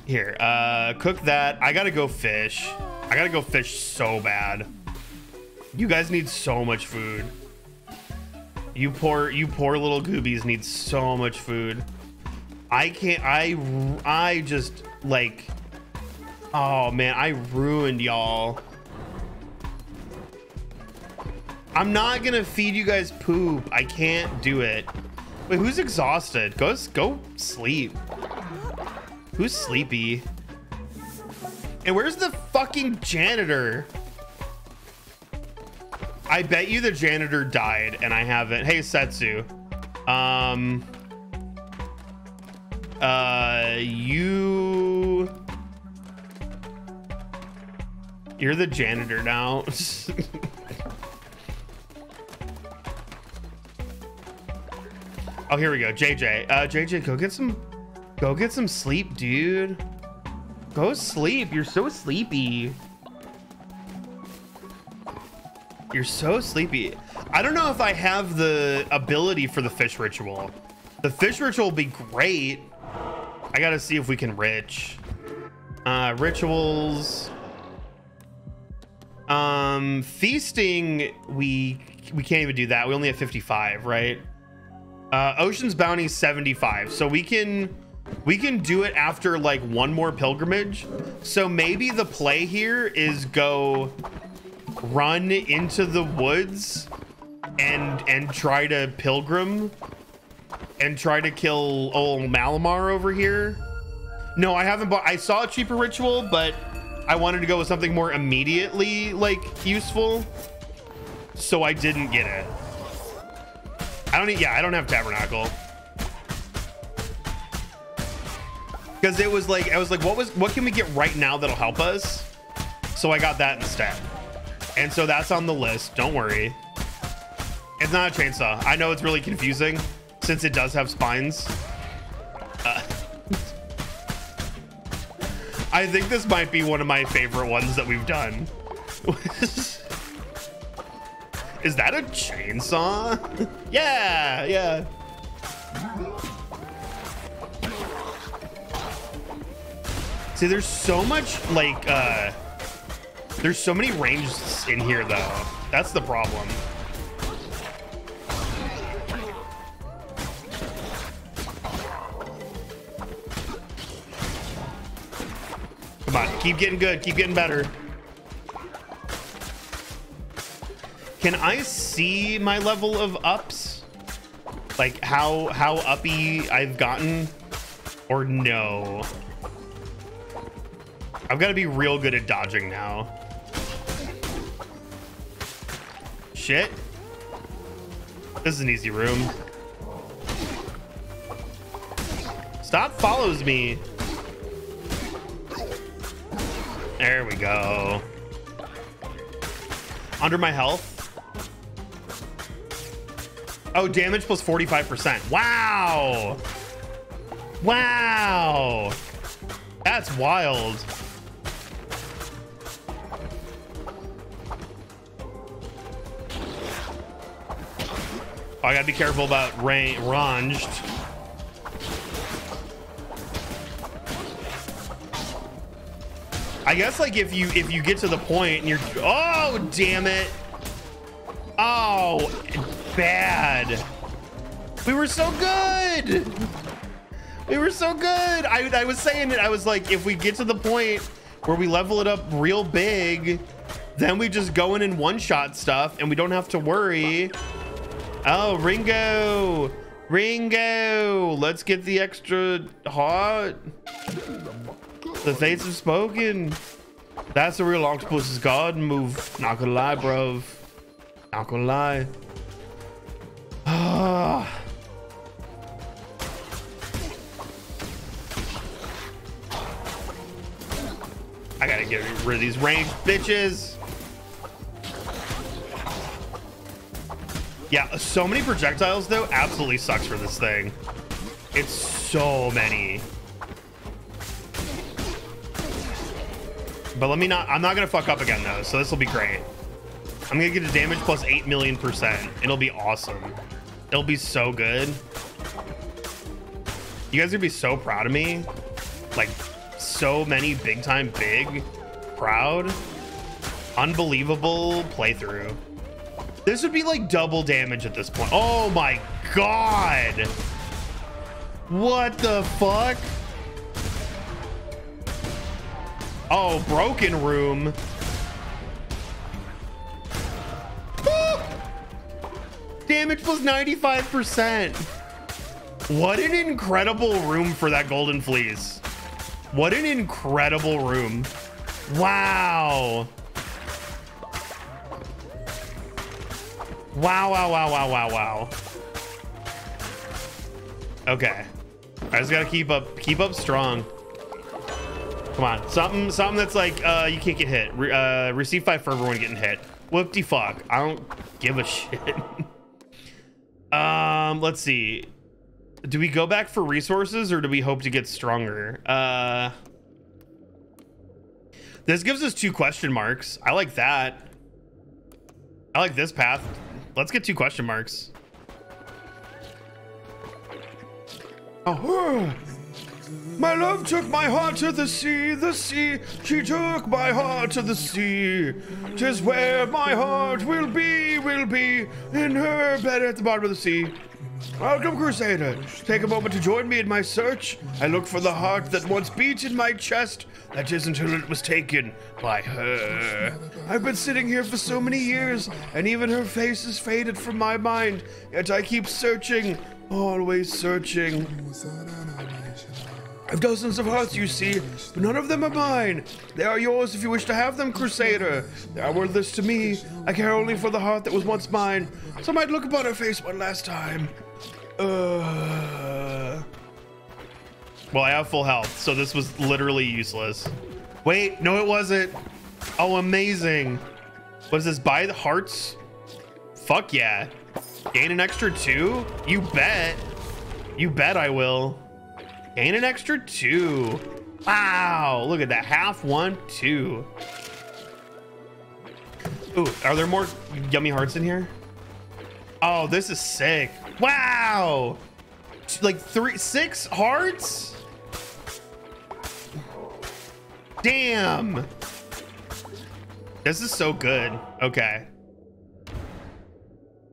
Here, uh, cook that. I gotta go fish. I gotta go fish so bad. You guys need so much food. You poor, you poor little goobies need so much food. I can't, I, I just like, oh man, I ruined y'all. I'm not gonna feed you guys poop. I can't do it. Wait, who's exhausted? Go, go sleep. Who's sleepy? And where's the fucking janitor? I bet you the janitor died and I haven't. Hey, Setsu. Um. Uh, you. You're the janitor now. oh, here we go. JJ. Uh, JJ, go get some Go get some sleep, dude. Go sleep. You're so sleepy. You're so sleepy. I don't know if I have the ability for the fish ritual. The fish ritual will be great. I gotta see if we can rich. Uh, rituals. Um, feasting, we we can't even do that. We only have 55, right? Uh, Ocean's Bounty 75. So we can we can do it after like one more pilgrimage. So maybe the play here is go run into the woods and and try to pilgrim and try to kill old Malamar over here. No, I haven't bought I saw a cheaper ritual, but I wanted to go with something more immediately like useful. So I didn't get it. I don't need yeah, I don't have tabernacle. Because it was like I was like, what was what can we get right now that'll help us? So I got that instead. And so that's on the list. Don't worry. It's not a chainsaw. I know it's really confusing since it does have spines. Uh, I think this might be one of my favorite ones that we've done. Is that a chainsaw? yeah, yeah. See, there's so much like uh there's so many ranges in here though. That's the problem. Come on, keep getting good, keep getting better. Can I see my level of ups? Like how how uppy I've gotten? Or no? I've got to be real good at dodging now. Shit. This is an easy room. Stop follows me. There we go. Under my health. Oh, damage plus 45%. Wow. Wow. That's wild. Oh, I gotta be careful about ra- ranged. I guess like if you if you get to the point and you're oh damn it oh bad we were so good we were so good I, I was saying it I was like if we get to the point where we level it up real big then we just go in and one shot stuff and we don't have to worry Oh, Ringo! Ringo! Let's get the extra hot. The fates have spoken. That's a real octopus's god move. Not gonna lie, bro. Not gonna lie. Ah. I gotta get rid of these ranged bitches. Yeah, so many projectiles though absolutely sucks for this thing. It's so many. But let me not, I'm not gonna fuck up again though, so this will be great. I'm gonna get a damage plus 8 million percent. It'll be awesome. It'll be so good. You guys are gonna be so proud of me. Like, so many big time big, proud, unbelievable playthrough. This would be like double damage at this point. Oh my god. What the fuck? Oh, broken room. Damage plus 95%. What an incredible room for that golden fleece. What an incredible room. Wow. Wow, wow, wow, wow, wow, wow. Okay. I just gotta keep up, keep up strong. Come on, something, something that's like, uh, you can't get hit. Re uh, receive five for everyone getting hit. Whoop de fuck. I don't give a shit. Um, let's see. do we go back for resources or do we hope to get stronger? Uh, this gives us two question marks. I like that. I like this path. Let's get two question marks. Oh, my love took my heart to the sea, the sea. She took my heart to the sea. Tis where my heart will be, will be in her bed at the bottom of the sea. Welcome, Crusader. Take a moment to join me in my search. I look for the heart that once beat in my chest. That is until it was taken by her. I've been sitting here for so many years, and even her face is faded from my mind. Yet I keep searching, always searching. I've dozens of hearts, you see, but none of them are mine. They are yours if you wish to have them, Crusader. They are worthless to me. I care only for the heart that was once mine. So I might look upon her face one last time. Uh... Well, I have full health, so this was literally useless. Wait, no, it wasn't. Oh, amazing. What is this? Buy the hearts? Fuck yeah. Gain an extra two? You bet. You bet I will. Gain an extra two. Wow, look at that. Half one, two. Ooh, are there more yummy hearts in here? Oh, this is sick. Wow. Like three, six hearts? Damn. This is so good. Okay.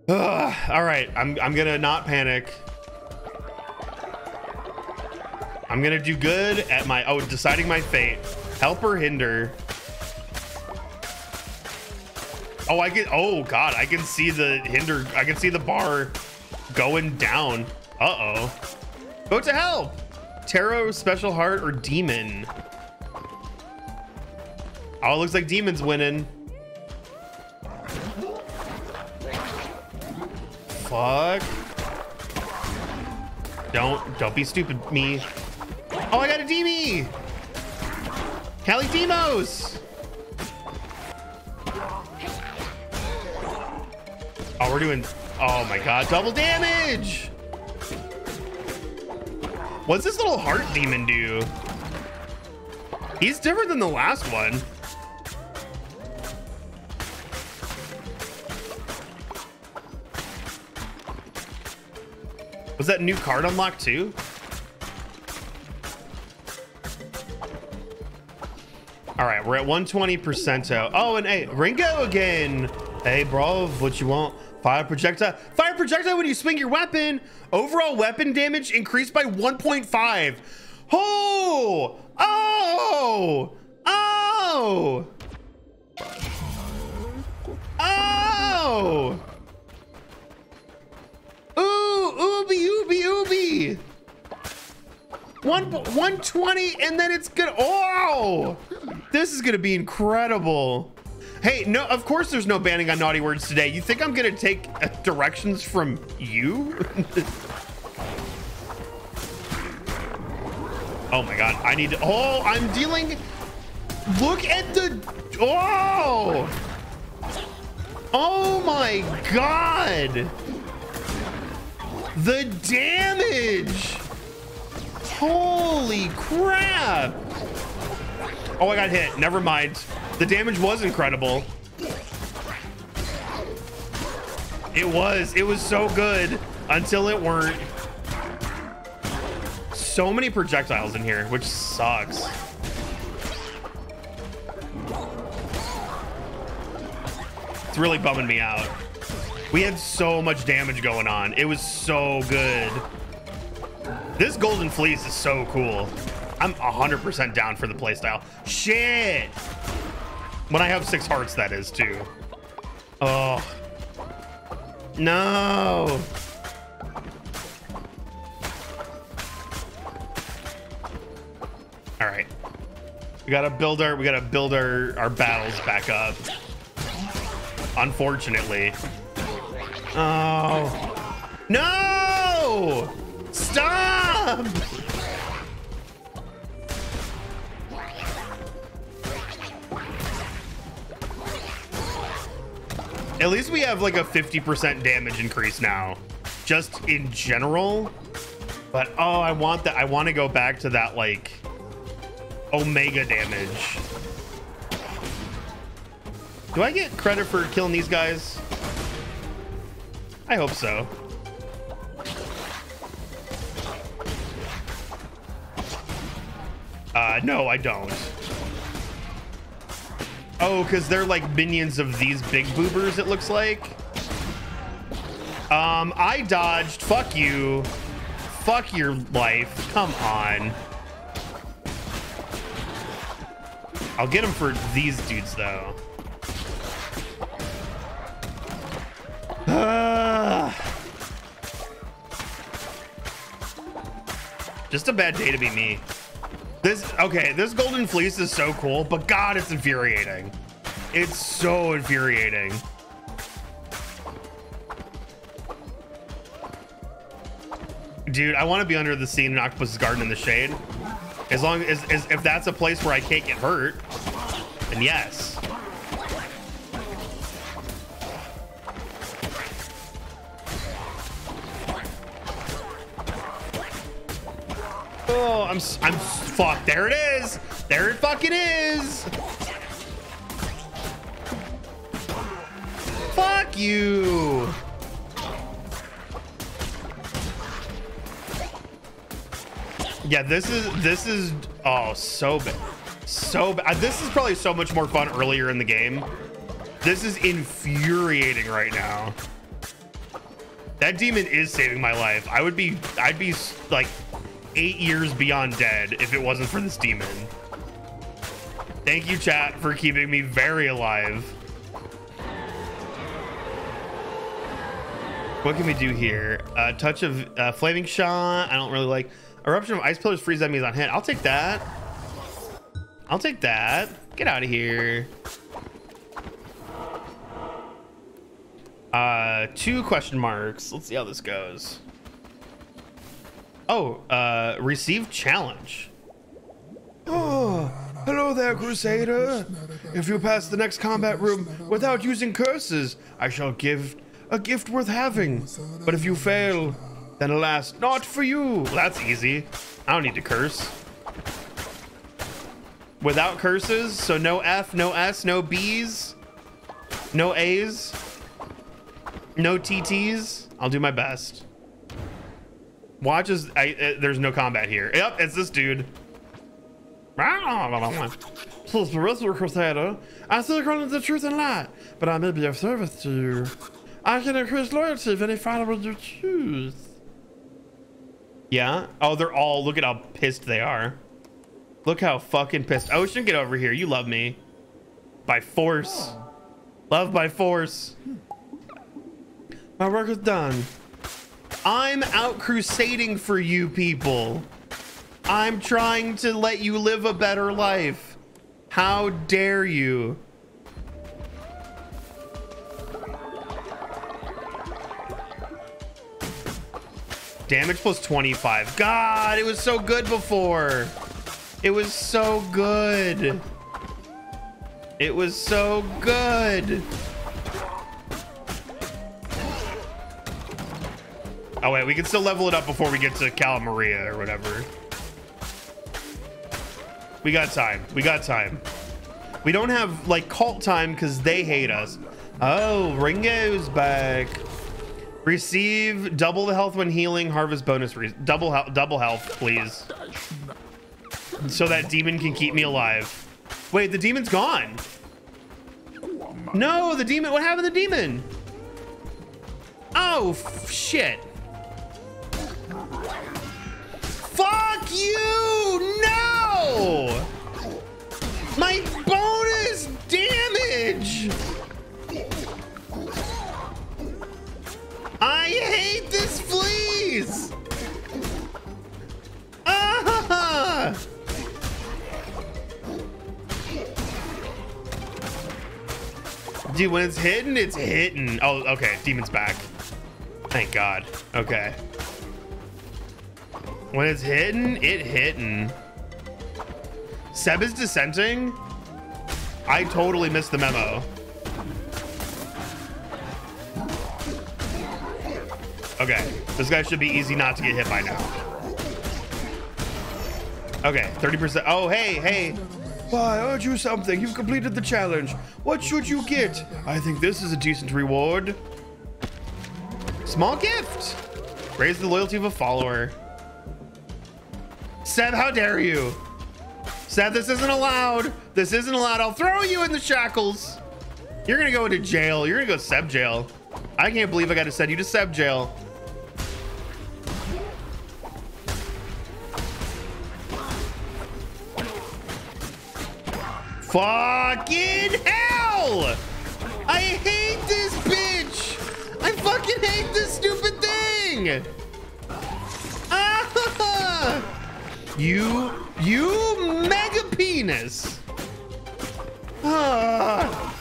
Ugh, all right, I'm, I'm gonna not panic. I'm gonna do good at my, oh, deciding my fate. Help or hinder. Oh, I can, oh God, I can see the hinder, I can see the bar going down. Uh-oh. Vote to help. Tarot, special heart, or demon. Oh, it looks like demon's winning. Fuck. Don't, don't be stupid, me. Oh, I got a Demi! Cali Demos! Oh, we're doing, oh my god, double damage! What's this little heart demon do? He's different than the last one. Was that new card unlocked too? All right, we're at 120%. Oh, and hey, Ringo again. Hey, bro, what you want? Fire projectile. Fire projectile when you swing your weapon. Overall weapon damage increased by 1.5. Oh! Oh! Oh! Oh! Ooh, ooby, ooby, ooby. One, 120 and then it's good. Oh, this is to be incredible. Hey, no, of course there's no banning on naughty words today. You think I'm to take uh, directions from you? oh my God. I need to, oh, I'm dealing. Look at the, oh. Oh my God. The damage. Holy crap! Oh, I got hit. Never mind. The damage was incredible. It was. It was so good until it weren't. So many projectiles in here, which sucks. It's really bumming me out. We had so much damage going on. It was so good. This golden fleece is so cool. I'm 100% down for the playstyle. Shit. When I have six hearts, that is too. Oh. No. All right. We gotta build our we gotta build our our battles back up. Unfortunately. Oh. No! Stop! At least we have like a 50% damage increase now. Just in general. But oh, I want that. I want to go back to that like omega damage. Do I get credit for killing these guys? I hope so. Uh, no, I don't. Oh, because they're like minions of these big boobers, it looks like. Um, I dodged. Fuck you. Fuck your life. Come on. I'll get him for these dudes, though. Ah. Just a bad day to be me. This okay, this golden fleece is so cool, but god, it's infuriating. It's so infuriating. Dude, I want to be under the scene in Octopus's Garden in the shade. As long as, as if that's a place where I can't get hurt, then yes. Oh, I'm I'm fuck. There it is. There it fucking is. Fuck you. Yeah, this is this is oh so bad, so bad. Uh, this is probably so much more fun earlier in the game. This is infuriating right now. That demon is saving my life. I would be I'd be like eight years beyond dead if it wasn't for this demon. Thank you, chat, for keeping me very alive. What can we do here? A touch of uh, flaming shot. I don't really like. Eruption of ice pillars freeze enemies on hit. I'll take that. I'll take that. Get out of here. Uh, two question marks. Let's see how this goes. Oh, uh, receive challenge. Oh, hello there, Crusader. If you pass the next combat room without using curses, I shall give a gift worth having. But if you fail, then alas, not for you. That's easy. I don't need to curse. Without curses, so no F, no S, no B's, no A's, no TT's. I'll do my best. Watch as I, uh, there's no combat here. Yep, it's this dude. Please, Professor Crusader, I still to the truth and light, but I may be of service to you. I can increase loyalty if any follower you choose. Yeah? Oh, they're all, look at how pissed they are. Look how fucking pissed. Ocean, get over here. You love me. By force. Love by force. My work is done. I'm out crusading for you people. I'm trying to let you live a better life. How dare you? Damage plus 25. God, it was so good before. It was so good. It was so good. Oh wait, we can still level it up before we get to Calamaria or whatever. We got time. We got time. We don't have like cult time because they hate us. Oh, Ringo's back. Receive double the health when healing. Harvest bonus. Double health. Double health, please. So that demon can keep me alive. Wait, the demon's gone. No, the demon. What happened to the demon? Oh shit. Fuck you! No! My bonus damage! I hate this fleas! Ah! Dude, when it's hitting, it's hitting. Oh, okay. Demon's back. Thank God. Okay. When it's hitting, it hitting. Seb is dissenting? I totally missed the memo. Okay, this guy should be easy not to get hit by now. Okay, 30%. Oh, hey, hey. Why, aren't you something? You've completed the challenge. What should you get? I think this is a decent reward. Small gift. Raise the loyalty of a follower. Seth, how dare you? Seth, this isn't allowed. This isn't allowed. I'll throw you in the shackles. You're gonna go into jail. You're gonna go Seb jail. I can't believe I gotta send you to Seb jail. Fucking hell! I hate this bitch! I fucking hate this stupid thing! Ah! You, you mega penis! Ah!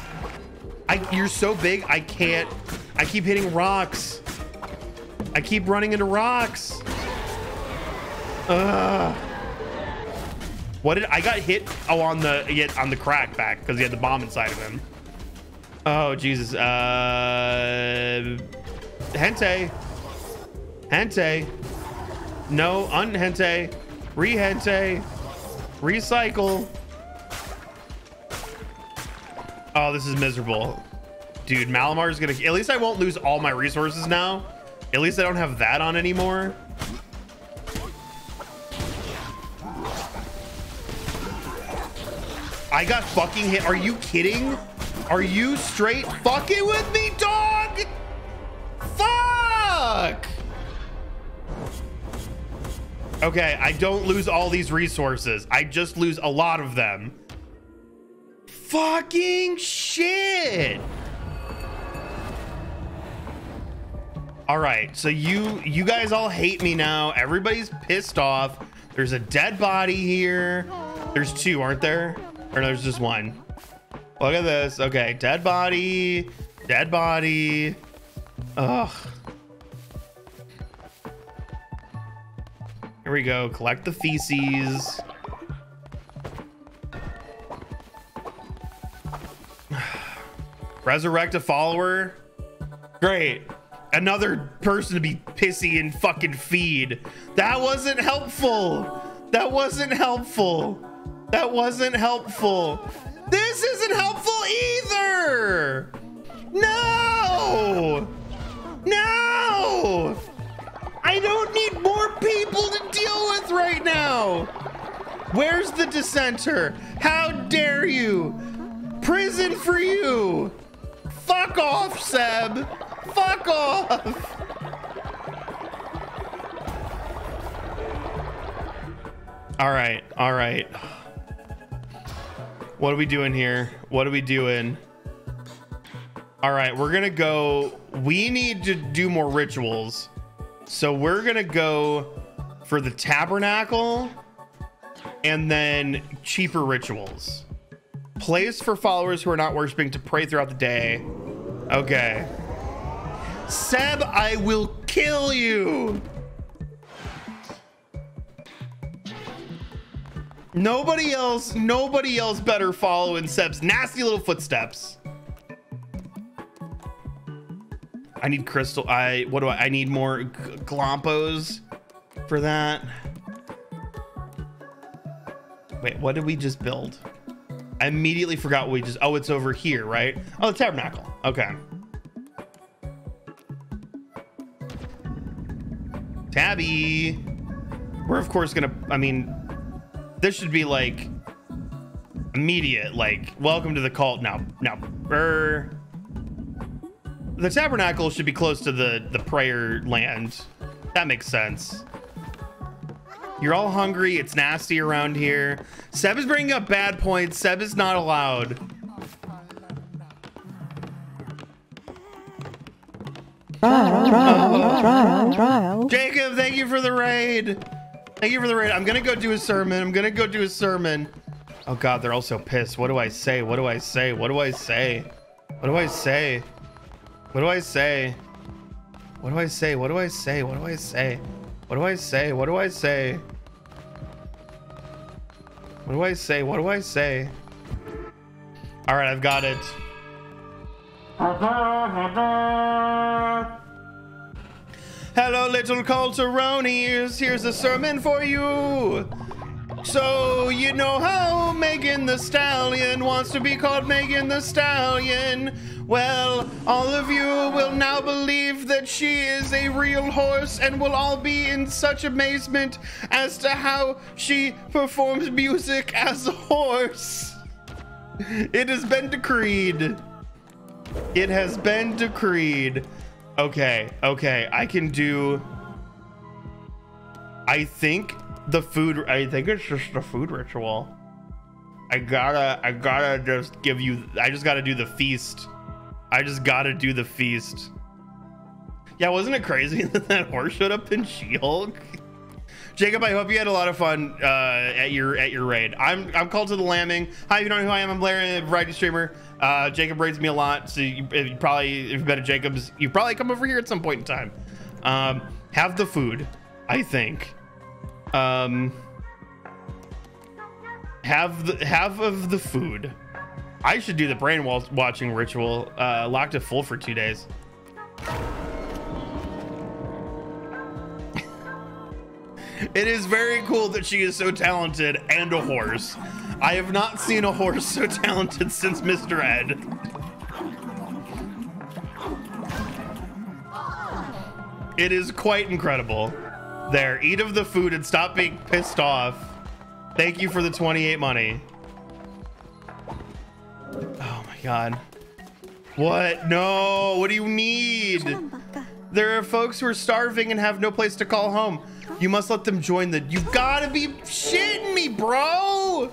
I, you're so big, I can't. I keep hitting rocks. I keep running into rocks. Ugh. What did I got hit? Oh, on the yeah, on the crack back because he had the bomb inside of him. Oh Jesus. Uh, hente, hente. No, unhente, rehente, recycle. Oh, this is miserable. Dude, Malamar's gonna, at least I won't lose all my resources now. At least I don't have that on anymore. I got fucking hit. Are you kidding? Are you straight fucking with me, dog? Fuck! Okay, I don't lose all these resources. I just lose a lot of them. Fucking shit! All right, so you you guys all hate me now. Everybody's pissed off. There's a dead body here. There's two, aren't there? Or no, there's just one. Look at this. Okay, dead body, dead body. Ugh. Here we go. Collect the feces. Resurrect a follower. Great. Another person to be pissy and fucking feed. That wasn't helpful. That wasn't helpful. That wasn't helpful. This isn't helpful either. No. No. I don't need more people to deal with right now. Where's the dissenter? How dare you? Prison for you. Fuck off, Seb. Fuck off. All right, all right. What are we doing here? What are we doing? All right, we're gonna go. We need to do more rituals. So we're gonna go for the tabernacle and then cheaper rituals. Place for followers who are not worshiping to pray throughout the day. Okay. Seb, I will kill you. Nobody else, nobody else better follow in Seb's nasty little footsteps. I need crystal. I what do I? I need more glompos for that. Wait, what did we just build? I immediately forgot what we just. Oh, it's over here, right? Oh, the tabernacle. Okay. Tabby. We're of course gonna. I mean, this should be like immediate. Like, welcome to the cult. Now, now, er, the tabernacle should be close to the the prayer land. That makes sense. You're all hungry. It's nasty around here. Seb is bringing up bad points. Seb is not allowed. Trial, trial, trial, trial. Jacob, thank you for the raid. Thank you for the raid. I'm gonna go do a sermon. I'm gonna go do a sermon. Oh God, they're all so pissed. What do I say? What do I say? What do I say? What do I say? What do I say? What do I say? What do I say? What do I say? What do I say? What do I say? What do I say? What do I say? All right, I've got it. Hello, little culturonies. Here's a sermon for you. So, you know how Megan Thee Stallion wants to be called Megan Thee Stallion? Well, all of you will now believe that she is a real horse and will all be in such amazement as to how she performs music as a horse. It has been decreed. It has been decreed. Okay, okay, I can do. I think the food. I think it's just the food ritual. I gotta, I gotta just give you. I just gotta do the feast. I just gotta do the feast. Yeah, wasn't it crazy that that horse showed up in She-Hulk? Jacob, I hope you had a lot of fun uh, at your at your raid. I'm I'm called to the lambing. Hi, if you don't know who I am, I'm Blair, a variety streamer. Uh, Jacob raids me a lot, so you, you probably if you've been to Jacob's, you probably come over here at some point in time. Um, have the food, I think. Um, have the half of the food. I should do the brain watching ritual. Uh, locked it full for two days. It is very cool that she is so talented and a horse. I have not seen a horse so talented since Mr. Ed. It is quite incredible. There, eat of the food and stop being pissed off. Thank you for the 28 money. Oh my god. What? No, what do you need? There are folks who are starving and have no place to call home. You must let them join the. You gotta be shitting me, bro!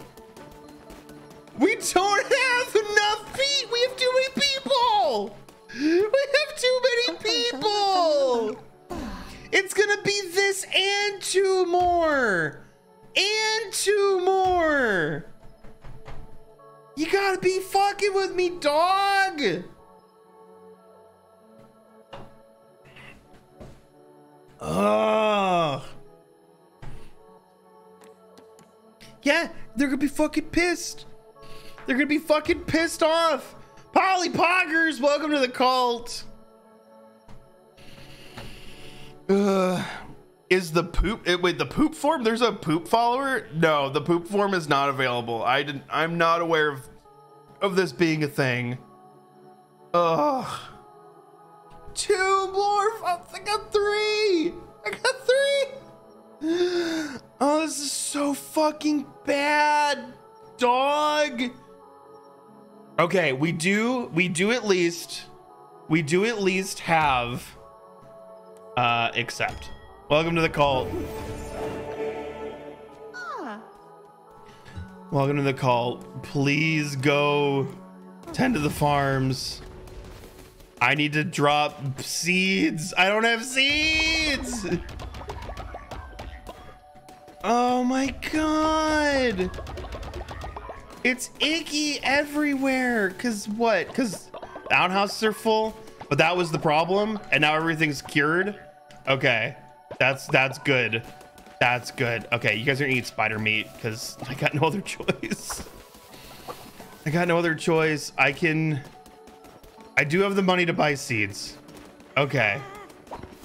We don't have enough feet! We have too many people! We have too many people! It's gonna be this and two more! And two more! You gotta be fucking with me, dog! Ugh. Yeah, they're gonna be fucking pissed. They're gonna be fucking pissed off. Polly Poggers, welcome to the cult. Ugh. Is the poop it, wait the poop form? There's a poop follower? No, the poop form is not available. I didn't I'm not aware of of this being a thing. Ugh. Two more. I got three. I got three. Oh, this is so fucking bad, dog. Okay, we do. We do at least. We do at least have. Uh, accept. Welcome to the cult. Welcome to the cult. Please go tend to the farms. I need to drop seeds. I don't have seeds. Oh my god. It's icky everywhere. Cause what? Cause outhouses are full, but that was the problem, and now everything's cured. Okay, that's that's good. That's good. Okay, you guys are gonna eat spider meat because I got no other choice. I got no other choice. I can. I do have the money to buy seeds. Okay.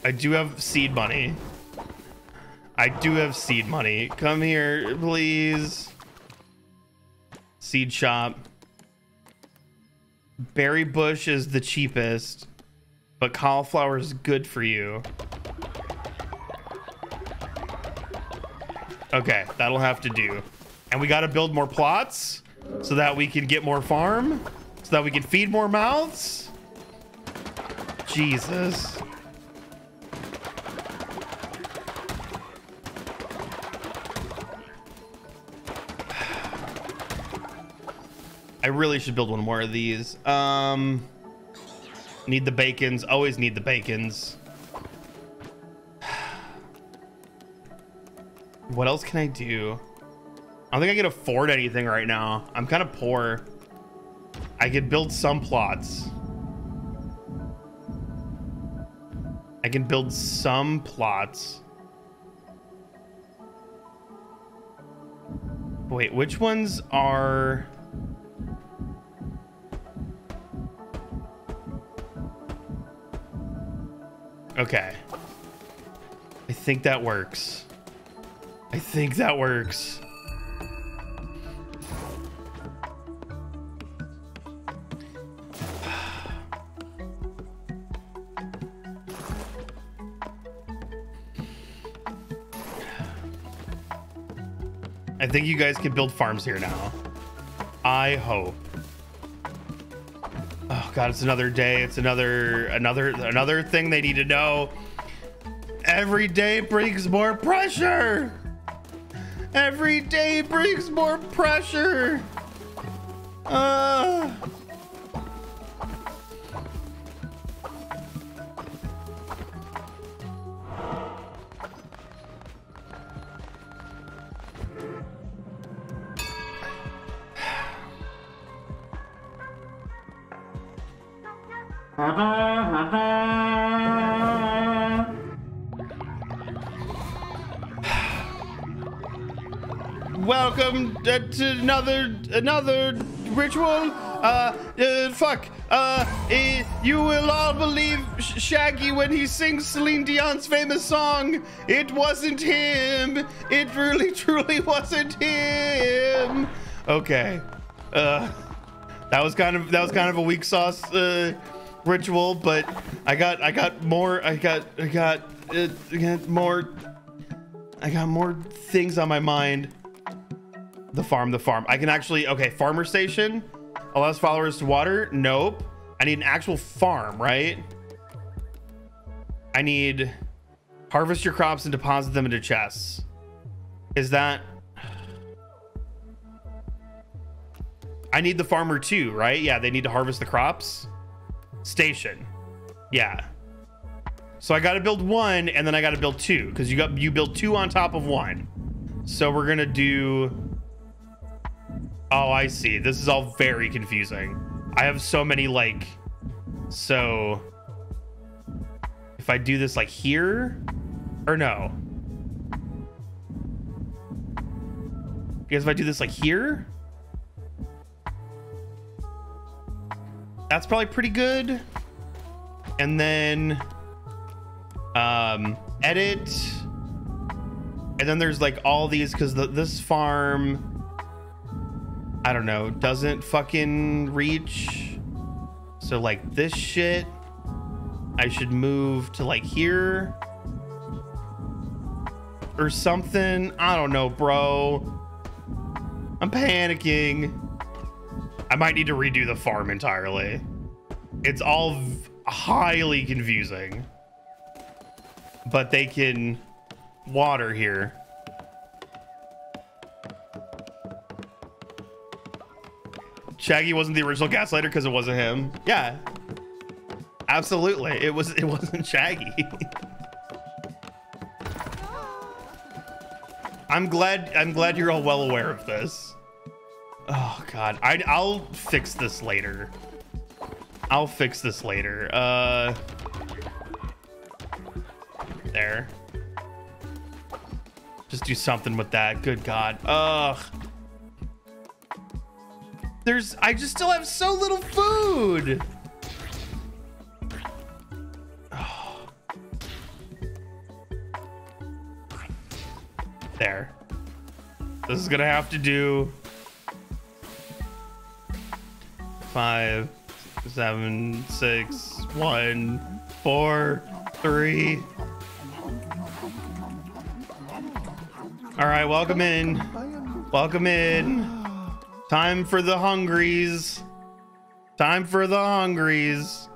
I do have seed money. I do have seed money. Come here, please. Seed shop. Berry bush is the cheapest, but cauliflower is good for you. Okay, that'll have to do. And we got to build more plots so that we can get more farm, so that we can feed more mouths. Jesus. I really should build one more of these. Um, need the bacons. Always need the bacons. What else can I do? I don't think I can afford anything right now. I'm kind of poor. I could build some plots. I can build some plots. Wait, which ones are... Okay. I think that works. I think that works. I think you guys can build farms here now. I hope. God, it's another day. It's another another another thing they need to know. Every day brings more pressure. Every day brings more pressure. Uh Welcome to another another ritual. Uh, uh fuck. Uh, eh, you will all believe Sh- Shaggy when he sings Celine Dion's famous song. It wasn't him. It really, truly wasn't him. Okay. Uh, that was kind of that was kind of a weak sauce uh, ritual, but I got I got more. I got I got, uh, more. I got more things on my mind. The farm, the farm. I can actually, okay, farmer station allows followers to water. Nope. I need an actual farm, right? I need harvest your crops and deposit them into chests. Is that? I need the farmer too, right? Yeah, they need to harvest the crops. Station. Yeah. So I got to build one and then I got to build two because you got you build two on top of one. So we're gonna do Oh, I see. This is all very confusing. I have so many like so if I do this like here or no. Because if I do this like here, that's probably pretty good. And then um edit and then there's like all these because the, this farm I don't know, doesn't fucking reach. So like this shit, I should move to like here or something. I don't know, bro. I'm panicking. I might need to redo the farm entirely. It's all highly confusing. But they can water here. Shaggy wasn't the original Gaslighter because it wasn't him. Yeah, absolutely. It was. It wasn't Shaggy. I'm glad. I'm glad you're all well aware of this. Oh God, I, I'll fix this later. I'll fix this later. Uh, there. Just do something with that. Good God. Ugh. There's, I just still have so little food. There. This is gonna have to do five, seven, six, one, four, three. All right, welcome in. Welcome in. Time for the hungries. Time for the hungries.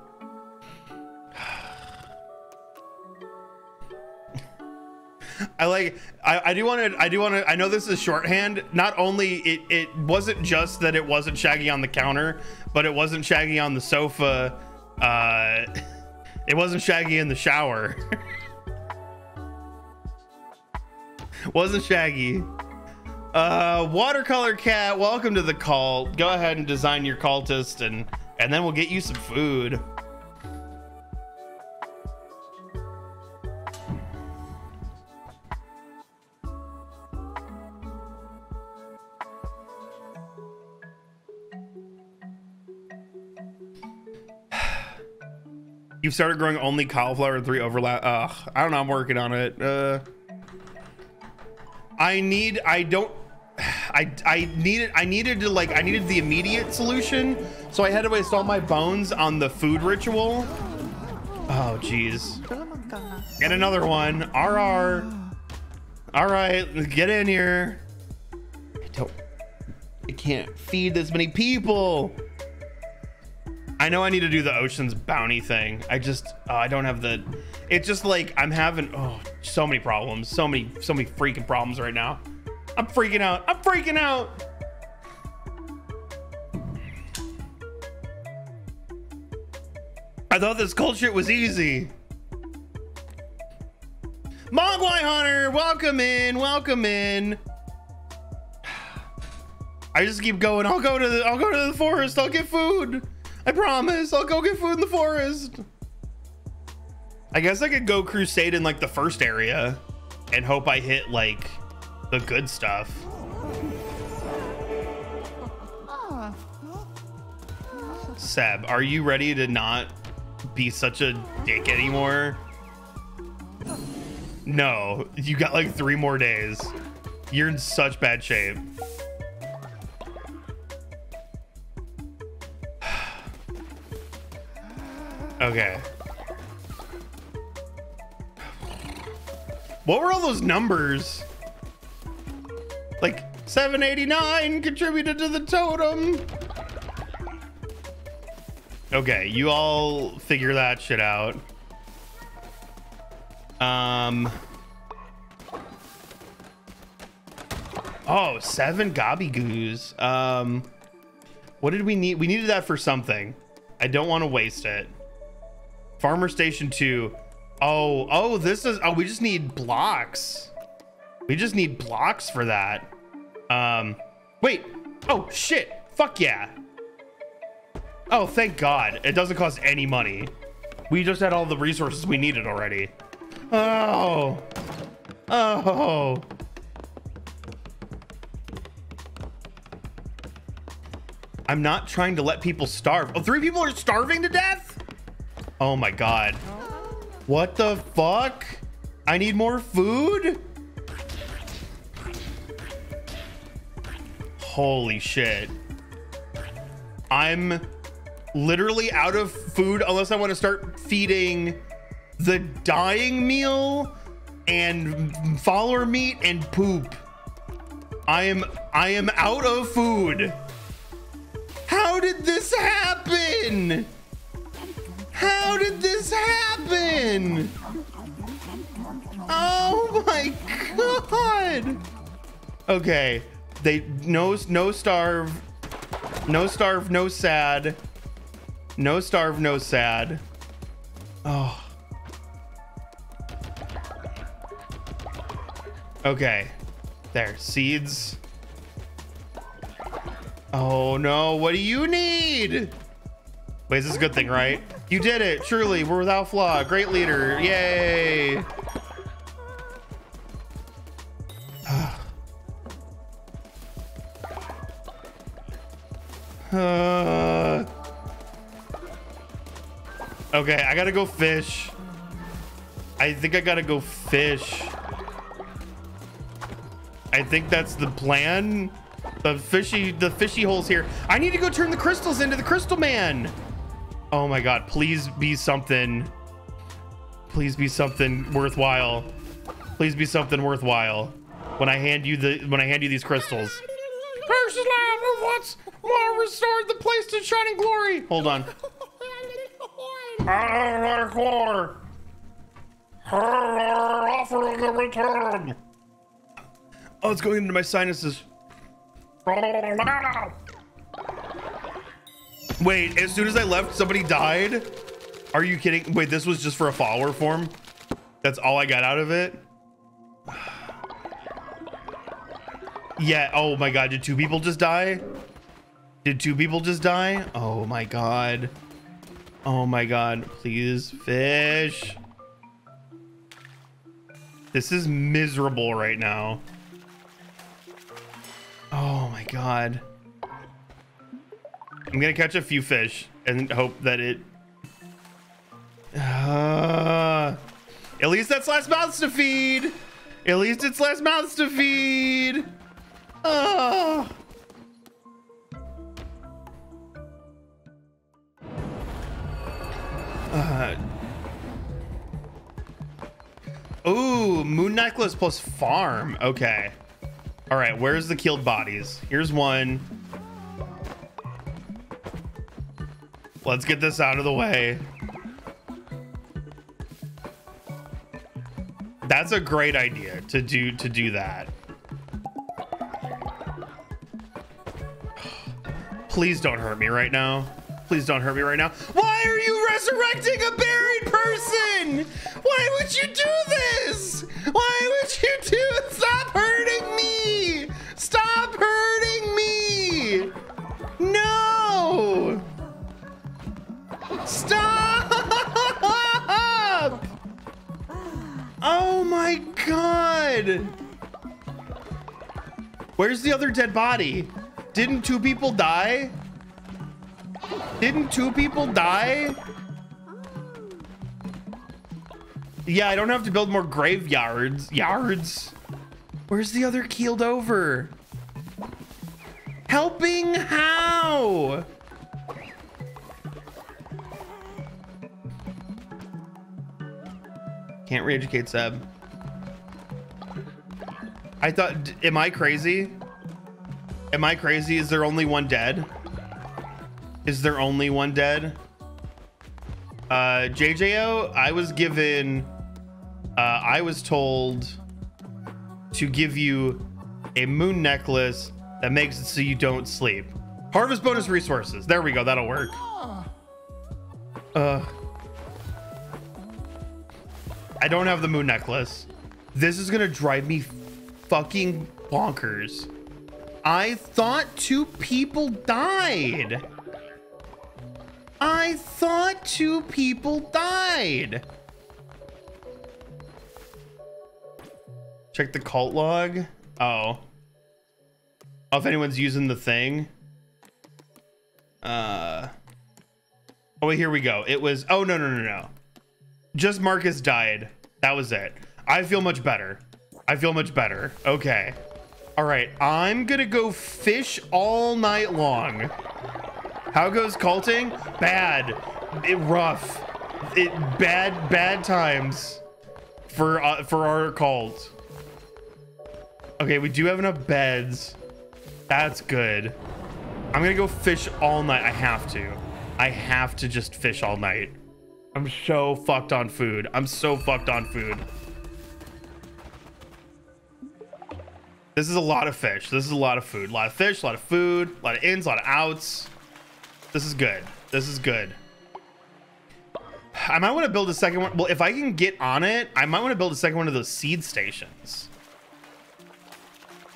I like I, I do want to I do want to I know this is shorthand. Not only it it wasn't just that it wasn't Shaggy on the counter, but it wasn't Shaggy on the sofa. Uh it wasn't Shaggy in the shower. wasn't Shaggy. Uh, watercolor cat, welcome to the cult. Go ahead and design your cultist, and and then we'll get you some food. You've started growing only cauliflower and three overlap. Ugh, I don't know. I'm working on it. Uh, I need. I don't. I I needed. I needed to like. I needed the immediate solution, so I had to waste all my bones on the food ritual. Oh, jeez. And another one. RR. All right, let's get in here. I don't. I can't feed this many people. I know I need to do the ocean's bounty thing. I just uh, I don't have the. It's just like I'm having oh so many problems, so many so many freaking problems right now. I'm freaking out. I'm freaking out. I thought this cold shit was easy. Mogwai Hunter, welcome in, welcome in. I just keep going. I'll go to the I'll go to the forest. I'll get food. I promise. I'll go get food in the forest. I guess I could go crusade in like the first area and hope I hit like the good stuff. Seb, are you ready to not be such a dick anymore? No, you got like three more days. You're in such bad shape. Okay. What were all those numbers? Like 789 contributed to the totem. Okay, you all figure that shit out. Um. Oh, seven gobbygoos. Um, what did we need? We needed that for something. I don't want to waste it. Farmer Station 2. Oh, oh, this is, oh, we just need blocks. We just need blocks for that. Um, wait. Oh, shit. Fuck yeah. Oh, thank God. It doesn't cost any money. We just had all the resources we needed already. Oh. Oh. I'm not trying to let people starve. Oh, three people are starving to death? Oh my God. What the fuck? I need more food? Holy shit. I'm literally out of food unless I want to start feeding the dying meal and follower meat and poop. I am I am out of food. How did this happen? How did this happen? Oh my god. Okay. They no no starve. No starve, no sad. No starve, no sad. Oh. Okay. There. Seeds. Oh no, what do you need? Wait, this is a good thing, right? You did it, truly. We're without flaw. Great leader. Yay. Uh, okay, I gotta go fish. I think I gotta go fish. I think that's the plan. The fishy, the fishy holes here. I need to go turn the crystals into the crystal man. Oh my God, please be something. Please be something worthwhile. Please be something worthwhile. When I hand you the, when I hand you these crystals. Precious Lamb of what's more restored the place to shining glory. Hold on. Offering the return. Oh, it's going into my sinuses. Wait, as soon as I left, somebody died? Are you kidding? Wait, this was just for a follower form? That's all I got out of it? Yeah, oh my god, did two people just die? Did two people just die? Oh my god. Oh my god, please, fish. This is miserable right now. Oh my god. I'm gonna catch a few fish and hope that it. Uh, at least that's less mouths to feed. At least it's less mouths to feed. Oh. Uh. Ooh, moon necklace plus farm. Okay. All right, where's the killed bodies? Here's one. Let's get this out of the way. That's a great idea to do to do that. Please don't hurt me right now. Please don't hurt me right now. Why are you resurrecting a buried person? Why would you do this? Why would you do Where's the other dead body? Didn't two people die? Didn't two people die? Yeah, I don't have to build more graveyards. Yards. Where's the other keeled over? Helping how? Can't re-educate Seb. I thought, am I crazy? Am I crazy? Is there only one dead? Is there only one dead? Uh, JJO, I was given, uh, I was told to give you a moon necklace that makes it so you don't sleep. Harvest bonus resources. There we go. That'll work. Uh, I don't have the moon necklace. This is gonna drive me fucking bonkers. I thought two people died. I thought two people died. Check the cult log. Oh. Oh, if anyone's using the thing. Uh. Oh, wait, here we go. It was. Oh, no, no, no, no. Just Marcus died. That was it. I feel much better. I feel much better. Okay. All right. I'm going to go fish all night long. How goes culting? Bad. It rough. It bad bad times for uh, for our cult. Okay, we do have enough beds. That's good. I'm gonna go fish all night. I have to. I have to just fish all night. I'm so fucked on food. I'm so fucked on food. This is a lot of fish. This is a lot of food. A lot of fish, a lot of food, a lot of ins, a lot of outs. This is good. This is good. I might want to build a second one. Well, if I can get on it, I might want to build a second one of those seed stations.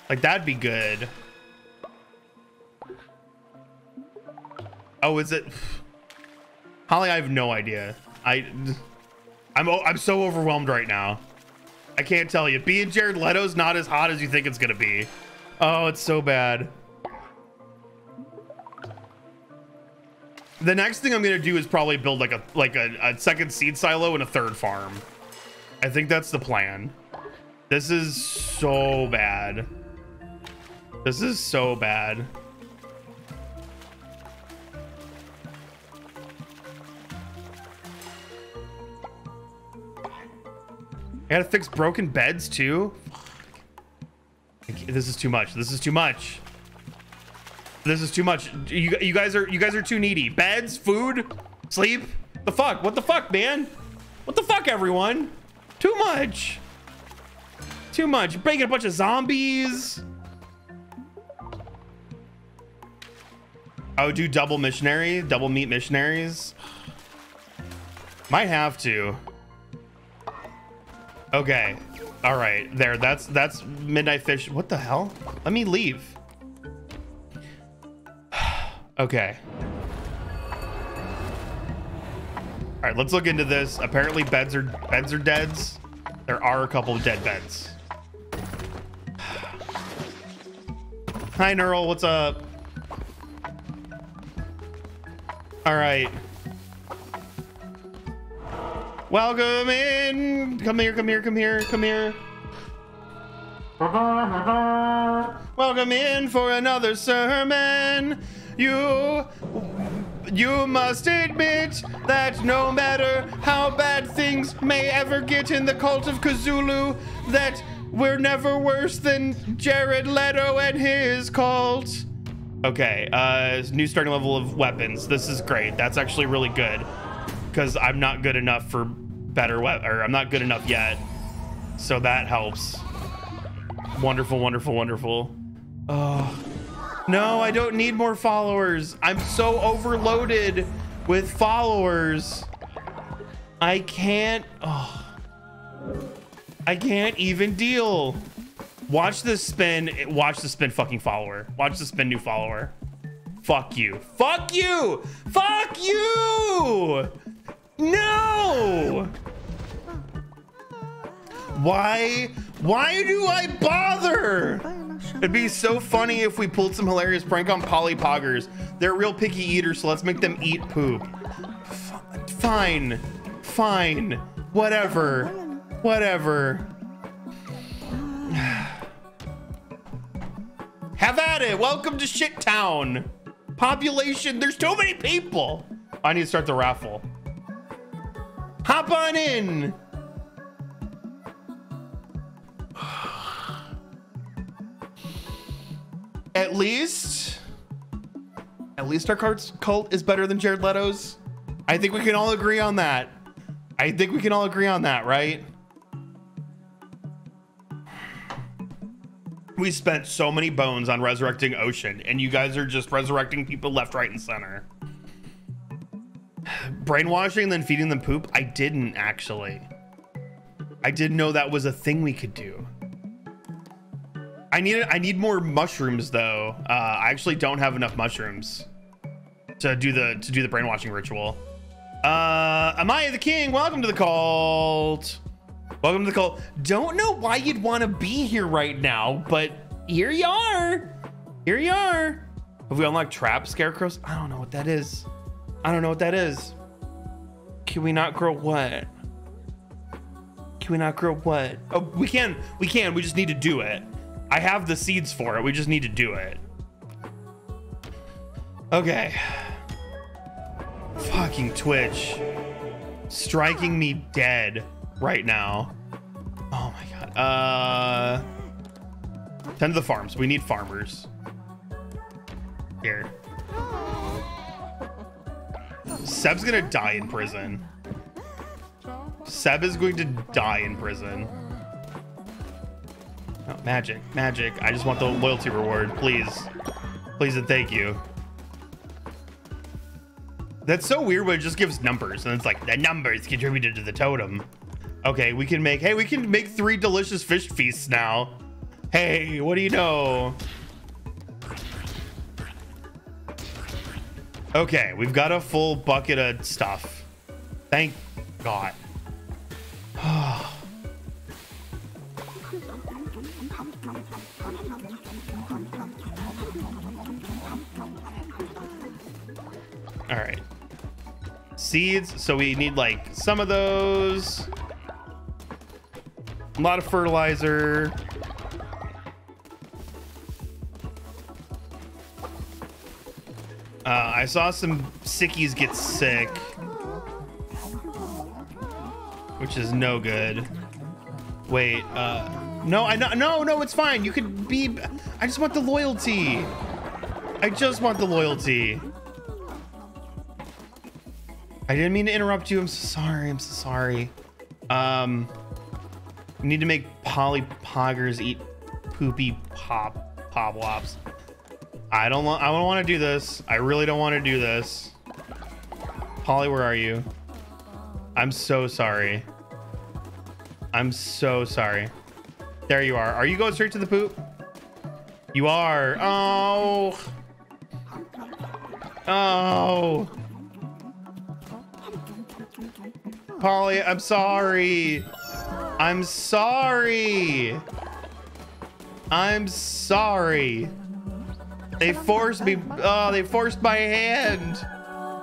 Like, that'd be good. Oh, is it? Holly, I have no idea. I, I'm, I'm so overwhelmed right now. I can't tell you. Being Jared Leto's not as hot as you think it's gonna be. Oh, it's so bad. The next thing I'm gonna do is probably build like a like a, a second seed silo and a third farm. I think that's the plan. This is so bad. This is so bad. I gotta fix broken beds too. This is too much. This is too much. This is too much. You, you guys are you guys are too needy. Beds, food, sleep. The fuck? What the fuck, man? What the fuck, everyone? Too much. Too much. Breaking a bunch of zombies. I would do double missionary, double meat missionaries. Might have to. Okay. All right. There. That's that's midnight fish. What the hell? Let me leave. okay. All right. Let's look into this. Apparently, beds are beds are deads. There are a couple of dead beds. Hi, Neural. What's up? All right. Welcome in. Come here, come here, come here, come here. Welcome in for another sermon. You you must admit that no matter how bad things may ever get in the cult of Kazoolu, that we're never worse than Jared Leto and his cult. Okay, uh, new starting level of weapons. This is great. That's actually really good because I'm not good enough for better we- or I'm not good enough yet. So that helps. Wonderful, wonderful, wonderful. Oh, no, I don't need more followers. I'm so overloaded with followers. I can't. Oh, I can't even deal. Watch the spin. Watch the spin fucking follower. Watch the spin new follower. Fuck you. Fuck you. Fuck you. No. Why? Why do I bother? It'd be so funny if we pulled some hilarious prank on Polly Poggers. They're real picky eaters, so let's make them eat poop. F- fine. Fine. Whatever. Whatever. Have at it. Welcome to Shit Town. Population, there's too many people. I need to start the raffle. Hop on in. At least, at least our cards cult is better than Jared Leto's. I think we can all agree on that. I think we can all agree on that, right? We spent so many bones on resurrecting Ocean, and you guys are just resurrecting people left, right, and center. Brainwashing and then feeding them poop? I didn't actually. I didn't know that was a thing we could do. I need I need more mushrooms though. Uh, I actually don't have enough mushrooms to do the to do the brainwashing ritual. Uh, Amaya the King, welcome to the cult. Welcome to the cult. Don't know why you'd want to be here right now, but here you are. Here you are. Have we unlocked trap scarecrows? I don't know what that is. I don't know what that is. Can we not grow what? Can we not grow what? Oh, we can. We can. We just need to do it. I have the seeds for it. We just need to do it. Okay. Fucking Twitch. Striking me dead right now. Oh my god. Uh Tend to the farms. We need farmers. Here. Seb's gonna die in prison. Seb is going to die in prison. Oh, magic, magic. I just want the loyalty reward, please. Please and thank you. That's so weird when it just gives numbers and it's like the numbers contributed to the totem. Okay, we can make, hey, we can make three delicious fish feasts now. Hey, what do you know? Okay, we've got a full bucket of stuff. Thank God. All right. Seeds. So we need like some of those. A lot of fertilizer. Uh, I saw some sickies get sick, which is no good. Wait, uh, no, I no, no, no, it's fine. You could be. I just want the loyalty. I just want the loyalty. I didn't mean to interrupt you. I'm so sorry. I'm so sorry. Um, we need to make Polly Poggers eat poopy pop poplops. I don't want. I don't want to do this. I really don't want to do this. Polly, where are you? I'm so sorry. I'm so sorry. There you are. Are you going straight to the poop? You are. Oh. Oh. Polly, I'm sorry. I'm sorry. I'm sorry. They forced me. Oh, they forced my hand.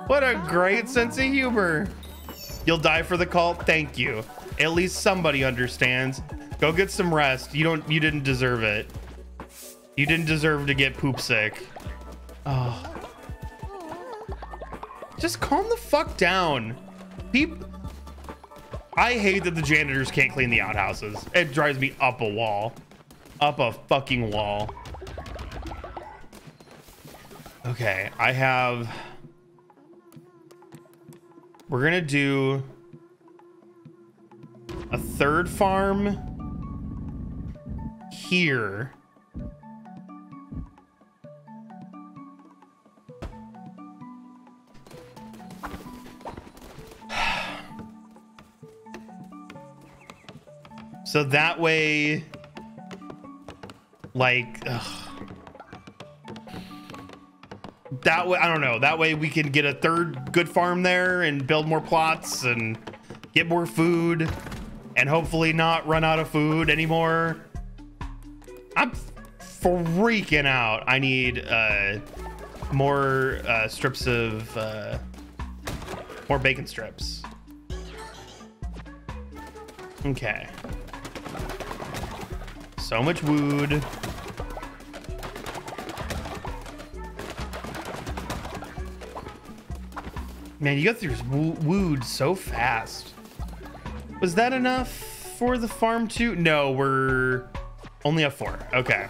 What a great sense of humor. You'll die for the cult. Thank you. At least somebody understands. Go get some rest. You don't. You didn't deserve it. You didn't deserve to get poop sick. Oh. Just calm the fuck down. People. I hate that the janitors can't clean the outhouses. It drives me up a wall. Up a fucking wall. Okay, I have... We're gonna do a third farm here. So that way, like, ugh. That way, I don't know. That way we can get a third good farm there and build more plots and get more food and hopefully not run out of food anymore. I'm freaking out. I need uh, more uh, strips of, uh, more bacon strips. Okay. So much wood. Man, you got through wo- wood so fast. Was that enough for the farm too? No, we're only at four. Okay.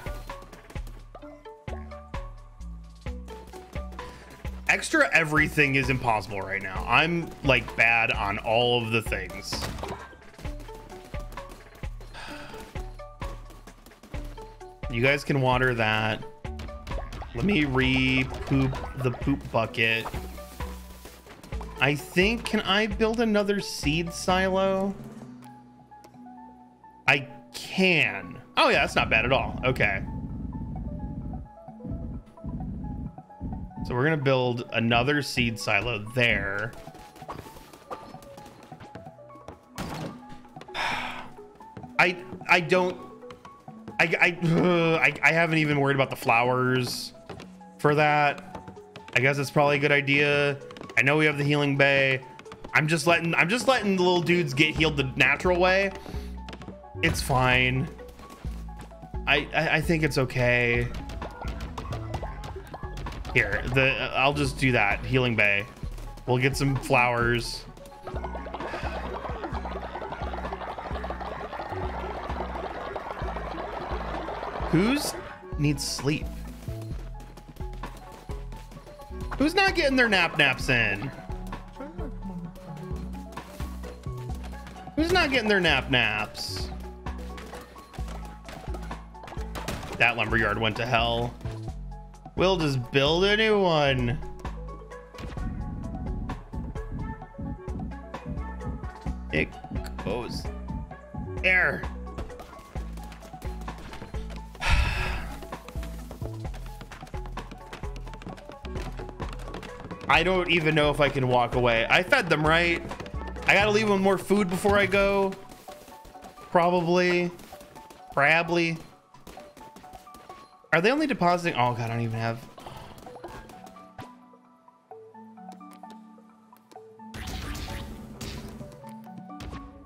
Extra everything is impossible right now. I'm like bad on all of the things. You guys can water that. Let me re-poop the poop bucket. I think, can I build another seed silo? I can. Oh yeah, that's not bad at all. Okay. So we're gonna build another seed silo there. I I don't I I, I I haven't even worried about the flowers for that. I guess it's probably a good idea. I know we have the healing bay. I'm just letting I'm just letting the little dudes get healed the natural way. It's fine. I I, I think it's okay. Here, the I'll just do that healing bay. We'll get some flowers. Who's needs sleep? Who's not getting their nap naps in? Who's not getting their nap naps? That lumberyard went to hell. We'll just build a new one. It goes there. I don't even know if I can walk away. I fed them right. I gotta leave them more food before I go. Probably. Probably. Are they only depositing? Oh god, I don't even have.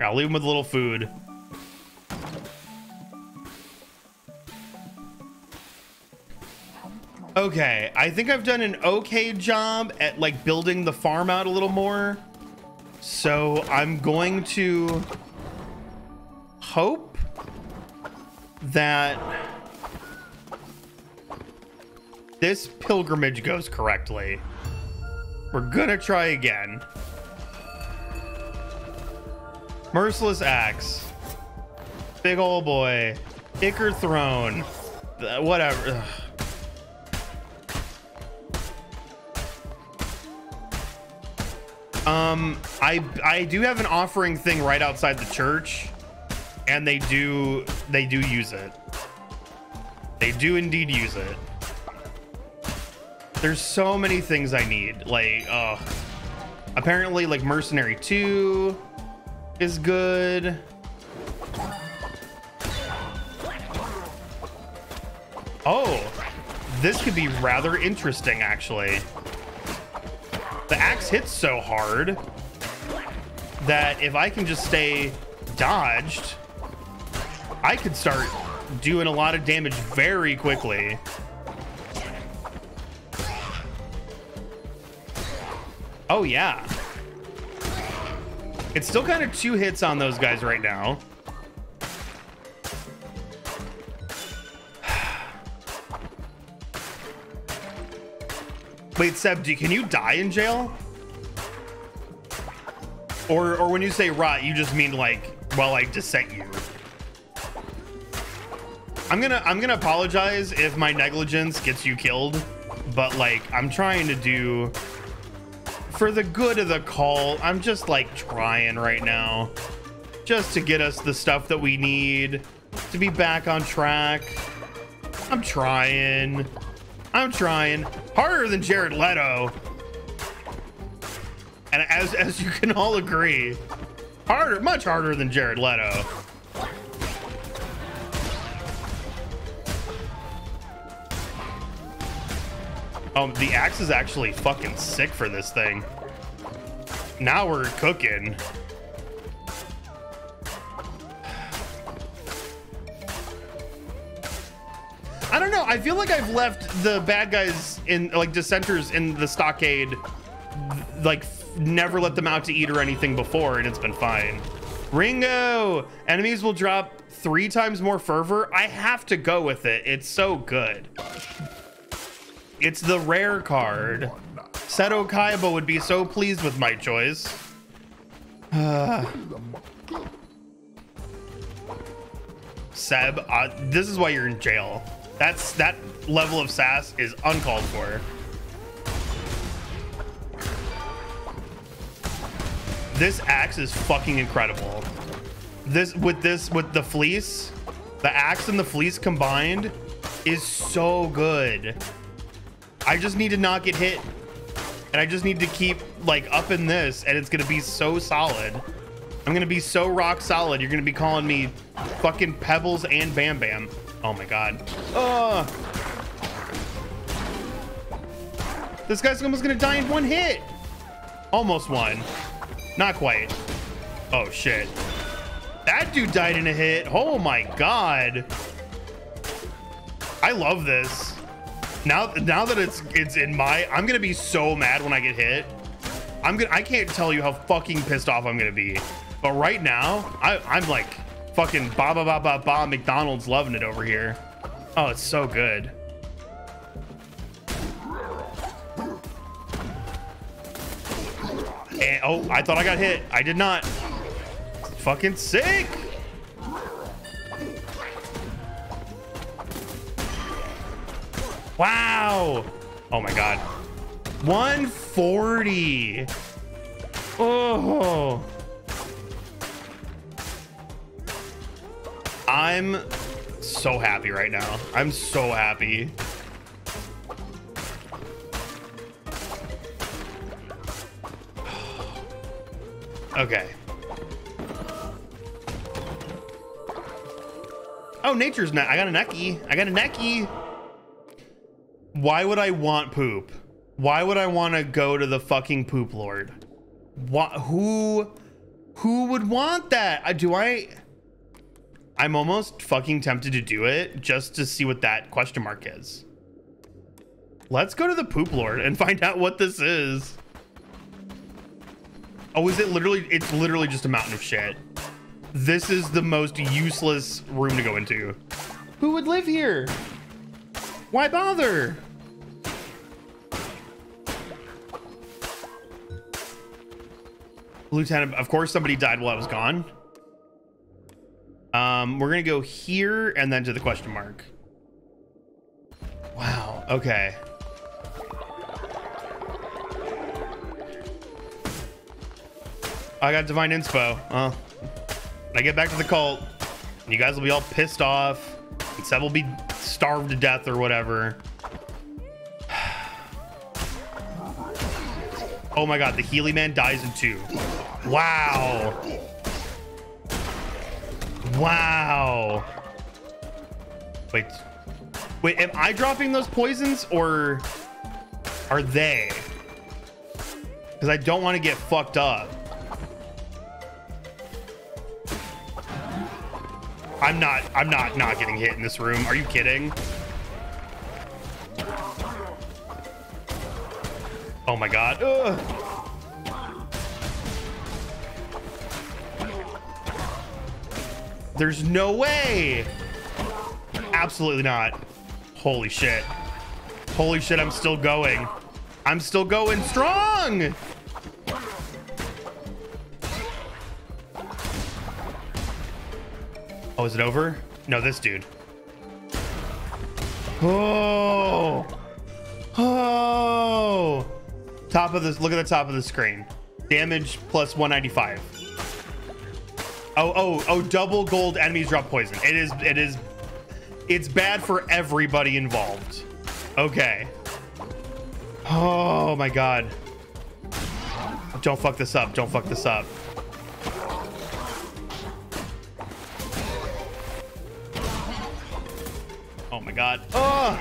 I'll leave them with a little food. Okay, I think I've done an okay job at like building the farm out a little more. So I'm going to hope that this pilgrimage goes correctly. We're gonna try again. Merciless axe. Big ol' boy. Ichor throne. Whatever. Ugh. Um, I I do have an offering thing right outside the church, and they do they do use it. They do indeed use it. There's so many things I need. Like, uh, apparently, like Mercenary Two is good. Oh, this could be rather interesting, actually. The axe hits so hard that if I can just stay dodged, I could start doing a lot of damage very quickly. Oh, yeah. It's still kind of two hits on those guys right now. Wait, Seb, can you die in jail? Or, or when you say rot, you just mean like, well, I dissent you. I'm gonna, I'm gonna apologize if my negligence gets you killed, but like, I'm trying to do for the good of the call. I'm just like trying right now, just to get us the stuff that we need to be back on track. I'm trying. I'm trying harder than Jared Leto. And as as you can all agree, harder, much harder than Jared Leto. Um, the axe is actually fucking sick for this thing. Now we're cooking. I don't know. I feel like I've left the bad guys in like dissenters in the stockade, like never let them out to eat or anything before, and it's been fine. Ringo, enemies will drop three times more fervor. I have to go with it. It's so good. It's the rare card. Seto Kaiba would be so pleased with my choice. Uh, Seb, uh, this is why you're in jail. That's that level of sass is uncalled for. This axe is fucking incredible. This with this with the fleece, the axe and the fleece combined is so good. I just need to not get hit. And I just need to keep like up in this and it's gonna be so solid. I'm gonna be so rock solid. You're gonna be calling me fucking Pebbles and Bam Bam. Oh my god. Oh. This guy's almost gonna die in one hit. Almost one. Not quite. Oh shit. That dude died in a hit. Oh my god. I love this. Now now that it's it's in my I'm gonna be so mad when I get hit. I'm gonna I can't tell you how fucking pissed off I'm gonna be. But right now, I, I'm like fucking ba ba ba ba ba McDonald's loving it over here. Oh, it's so good. And, oh, I thought I got hit. I did not. Fucking sick. Wow. Oh my god. 140. Oh. I'm so happy right now. I'm so happy. Okay. Oh, nature's net. I got a necky. I got a necky. Why would I want poop? Why would I want to go to the fucking poop lord? What? Who? Who would want that? Uh, do I? I'm almost fucking tempted to do it just to see what that question mark is. Let's go to the poop lord and find out what this is. Oh, is it literally? It's literally just a mountain of shit. This is the most useless room to go into. Who would live here? Why bother? Lieutenant, of course somebody died while I was gone. Um, we're gonna go here and then to the question mark. Wow, okay. I got divine inspo. Uh, when I get back to the cult, you guys will be all pissed off. And Seb will be starved to death or whatever. Oh my god, the Healy man dies in two. Wow. Wow. Wait. Wait, am I dropping those poisons or are they? Because I don't want to get fucked up. I'm not, I'm not, not getting hit in this room. Are you kidding? Oh my God. Ugh. There's no way. Absolutely not. Holy shit. Holy shit, I'm still going. I'm still going strong. Oh, is it over? No, this dude. Oh. Oh. Top of this. Look at the top of the screen. Damage plus 195. Oh, oh, oh, double gold enemies drop poison. It is, it is, it's bad for everybody involved. Okay. Oh my god. Don't fuck this up. Don't fuck this up. Oh my god. Oh!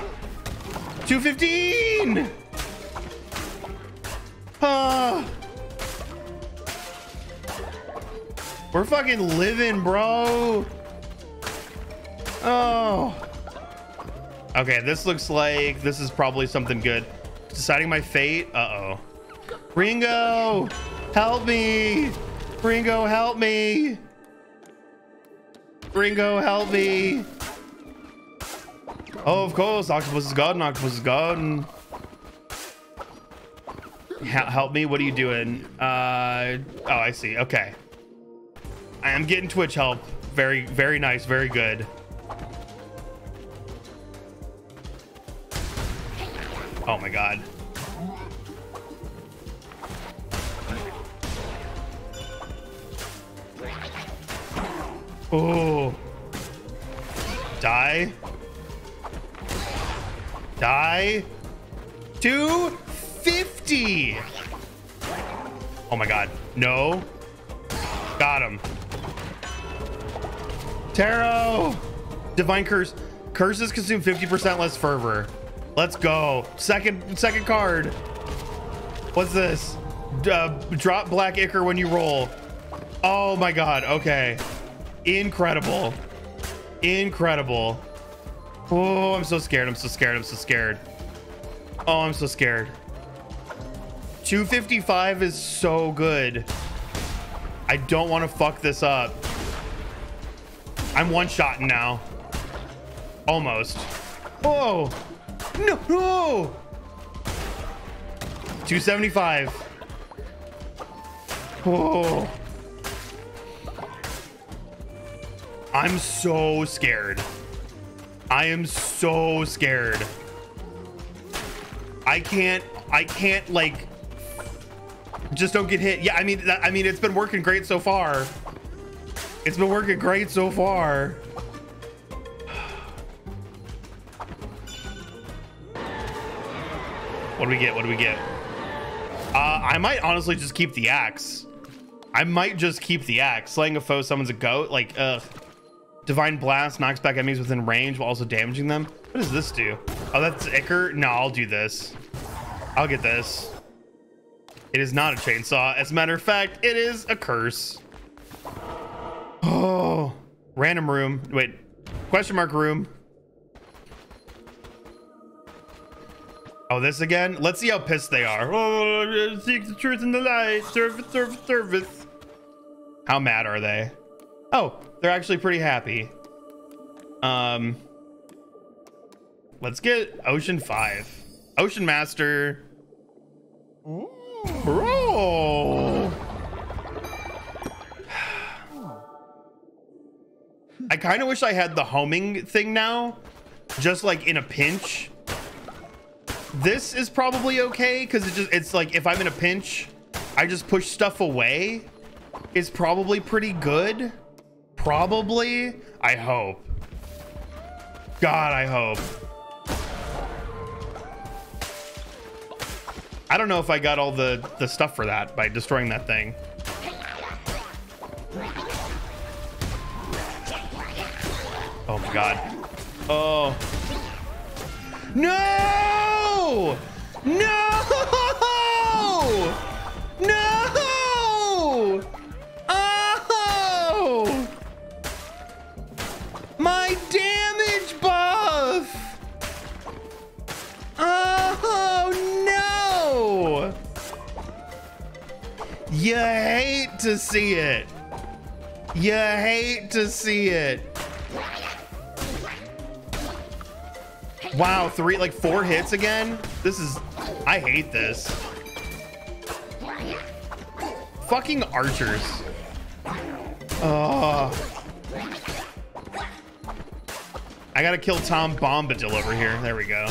215! Ah! We're fucking living, bro. Oh. Okay, this looks like this is probably something good. Deciding my fate. Uh-oh. Ringo! Help me! Ringo, help me! Ringo, help me! Oh, of course. Octopus is gone. Octopus is gone. Hel- help me. What are you doing? Uh, oh, I see. Okay. I am getting Twitch help. Very, very nice. Very good. Oh my god. Oh. Die. Die. 250. Oh my god. No. Got him. Tarot. Divine curse. Curses consume 50% less fervor. Let's go. Second second card. What's this? Uh, drop black ichor when you roll. Oh my god. Okay. Incredible. Incredible. Oh, I'm so scared. I'm so scared. I'm so scared. Oh, I'm so scared. 255 is so good. I don't want to fuck this up. I'm one shot now. Almost. Oh. No. No. 275. Oh. I'm so scared. I am so scared. I can't, I can't like, just don't get hit. Yeah, I mean, I mean, it's been working great so far. It's been working great so far. What do we get? What do we get? Uh, I might honestly just keep the axe. I might just keep the axe. Slaying a foe summons a goat. Like, ugh. Divine Blast knocks back enemies within range while also damaging them. What does this do? Oh, that's Ichor? No, I'll do this. I'll get this. It is not a chainsaw. As a matter of fact, it is a curse. Oh, random room. Wait, question mark room. Oh, this again? Let's see how pissed they are. Oh, seek the truth in the light. Service, service, service. How mad are they? Oh, they're actually pretty happy. Um, let's get Ocean 5. Ocean Master. Bro. I kind of wish I had the homing thing now, just like in a pinch. This is probably okay because it just it's like if I'm in a pinch, I just push stuff away. It's probably pretty good. Probably. I hope. God, I hope. I don't know if I got all the the stuff for that by destroying that thing. God. Oh. No! No! No! Oh! My damage buff! Oh no! You hate to see it. You hate to see it. Wow, three, like four hits again? This is, I hate this. Fucking archers. Oh. I gotta kill Tom Bombadil over here. There we go.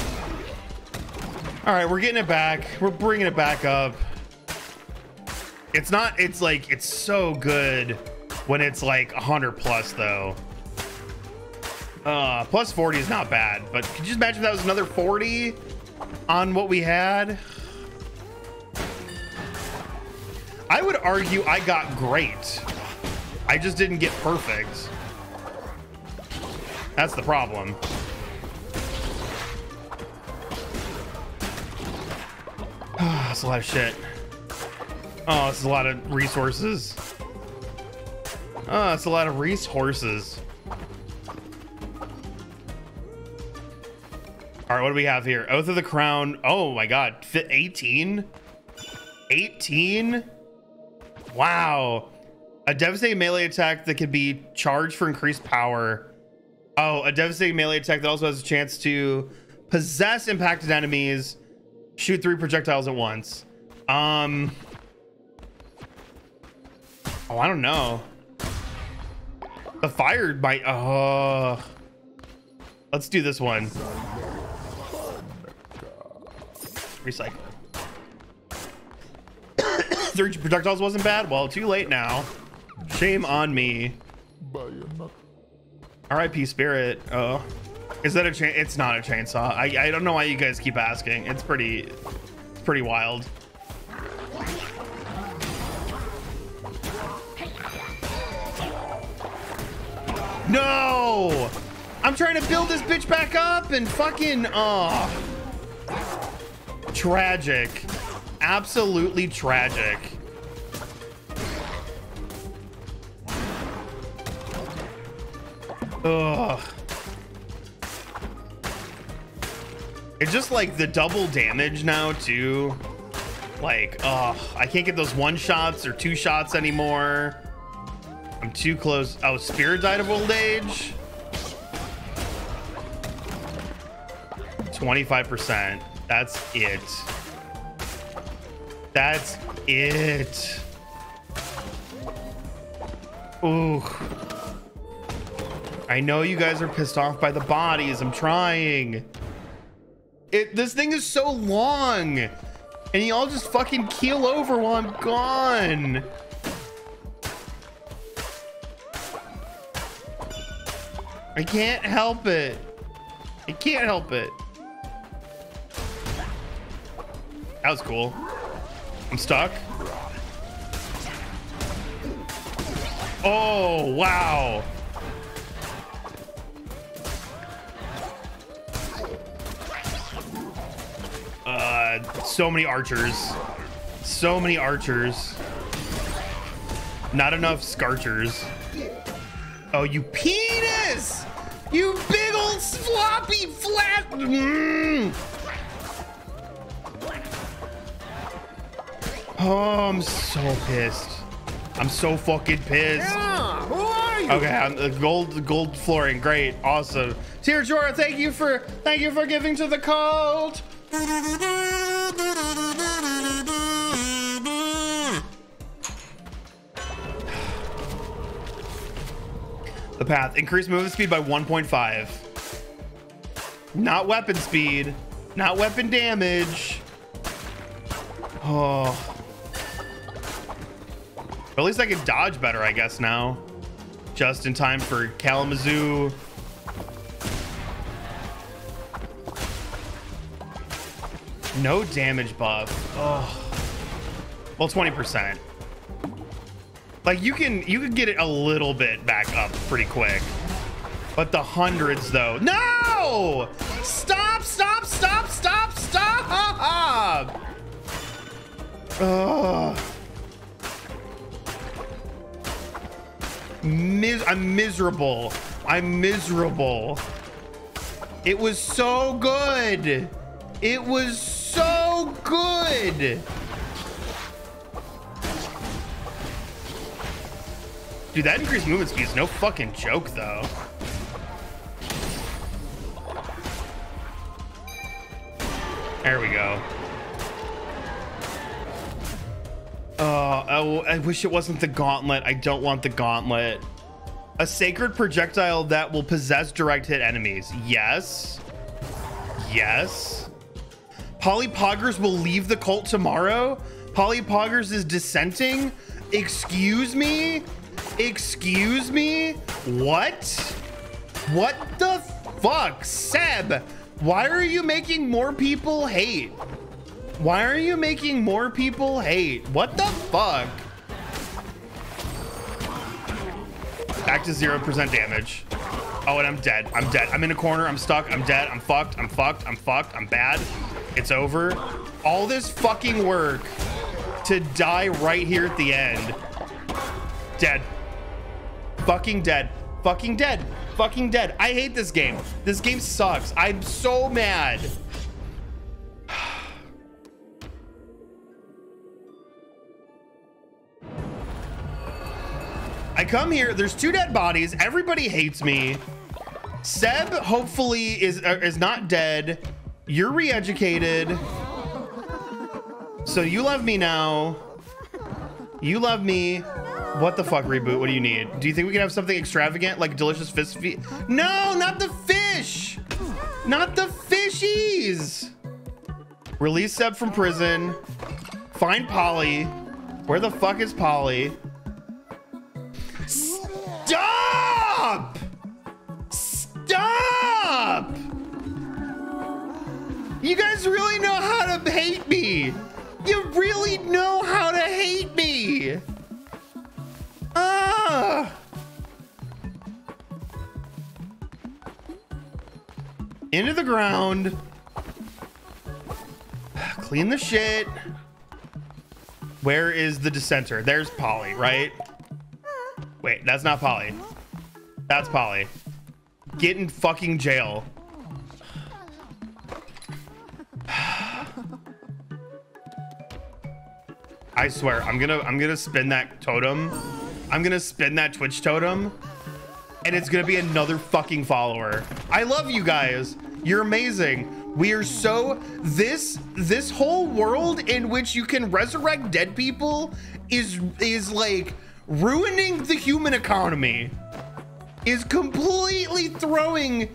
All right, we're getting it back. We're bringing it back up. It's not, it's like, it's so good when it's like 100 plus though. Uh, plus 40 is not bad, but could you just imagine that was another 40 on what we had? I would argue I got great. I just didn't get perfect. That's the problem. That's a lot of shit. Oh, it's a lot of resources. Oh, it's a lot of resources. All right, what do we have here? Oath of the Crown. Oh my God, 18? 18? Wow. A devastating melee attack that can be charged for increased power. Oh, a devastating melee attack that also has a chance to possess impacted enemies, shoot three projectiles at once. Um. Oh, I don't know. The fire might. Oh. Let's do this one. Recycle. Three projectiles wasn't bad. Well, too late now. Shame on me. R.I.P. Spirit. Oh, is that a chain? It's not a chainsaw. I I don't know why you guys keep asking. It's pretty, it's pretty wild. No! I'm trying to build this bitch back up and fucking oh. Tragic. Absolutely tragic. Ugh. It's just like the double damage now too. Like, oh, I can't get those one shots or two shots anymore. I'm too close. Oh, Spirit died of old age. 25%. That's it. That's it. Ooh. I know you guys are pissed off by the bodies. I'm trying. It this thing is so long. And y'all just fucking keel over while I'm gone. I can't help it. I can't help it. That was cool. I'm stuck. Oh, wow. Uh, so many archers. So many archers. Not enough scarchers. Oh, you penis! You big old floppy flat. Mm. Oh, I'm so pissed. I'm so fucking pissed. Yeah, who are you? Okay, I'm, the gold gold flooring, great, awesome. Dear Jorah, thank you for thank you for giving to the cult. The path increase movement speed by 1.5. Not weapon speed, not weapon damage. Oh. At least I can dodge better, I guess, now. Just in time for Kalamazoo. No damage buff. Oh. Well, 20%. Like you can you can get it a little bit back up pretty quick. But the hundreds though. No! Stop, stop, stop, stop, stop! Ugh. Mis I'm miserable. I'm miserable. It was so good. It was so good. Dude, that increased movement speed is no fucking joke, though. There we go. Oh, I wish it wasn't the gauntlet. I don't want the gauntlet. A sacred projectile that will possess direct hit enemies. Yes. Yes. Polly Poggers will leave the cult tomorrow. Polly Poggers is dissenting. Excuse me? Excuse me? What? What the fuck? Seb, why are you making more people hate? Why are you making more people hate? What the fuck? Back to 0% damage. Oh, and I'm dead. I'm dead. I'm in a corner. I'm stuck. I'm dead. I'm fucked. I'm fucked. I'm fucked. I'm bad. It's over. All this fucking work to die right here at the end. Dead. Fucking dead. Fucking dead. Fucking dead. I hate this game. This game sucks. I'm so mad. I come here. There's two dead bodies. Everybody hates me. Seb hopefully is uh, is not dead. You're re-educated. So you love me now. You love me. What the fuck, reboot? What do you need? Do you think we can have something extravagant like delicious fish feet? No, not the fish. Not the fishies. Release Seb from prison. Find Polly. Where the fuck is Polly? Stop! Stop! You guys really know how to hate me. You really know how to hate me. Ah! Into the ground. Clean the shit. Where is the dissenter? There's Polly, right? Wait, that's not Polly. That's Polly. Get in fucking jail. I swear, I'm gonna I'm gonna spin that totem. I'm gonna spin that Twitch totem, and it's gonna be another fucking follower. I love you guys. You're amazing. We are so this this whole world in which you can resurrect dead people is is like ruining the human economy. Is completely throwing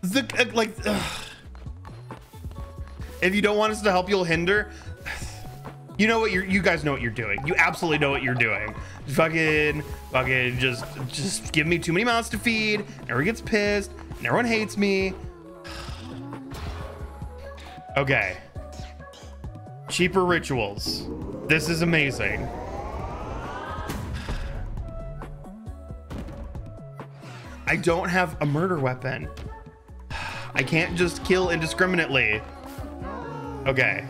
the uh, like. ugh. If you don't want us to help, you'll hinder. You know what you're. You guys know what you're doing. You absolutely know what you're doing. Fucking, fucking, just, just give me too many mouths to feed. Everyone gets pissed. And everyone hates me. Okay. Cheaper rituals. This is amazing. I don't have a murder weapon. I can't just kill indiscriminately. Okay.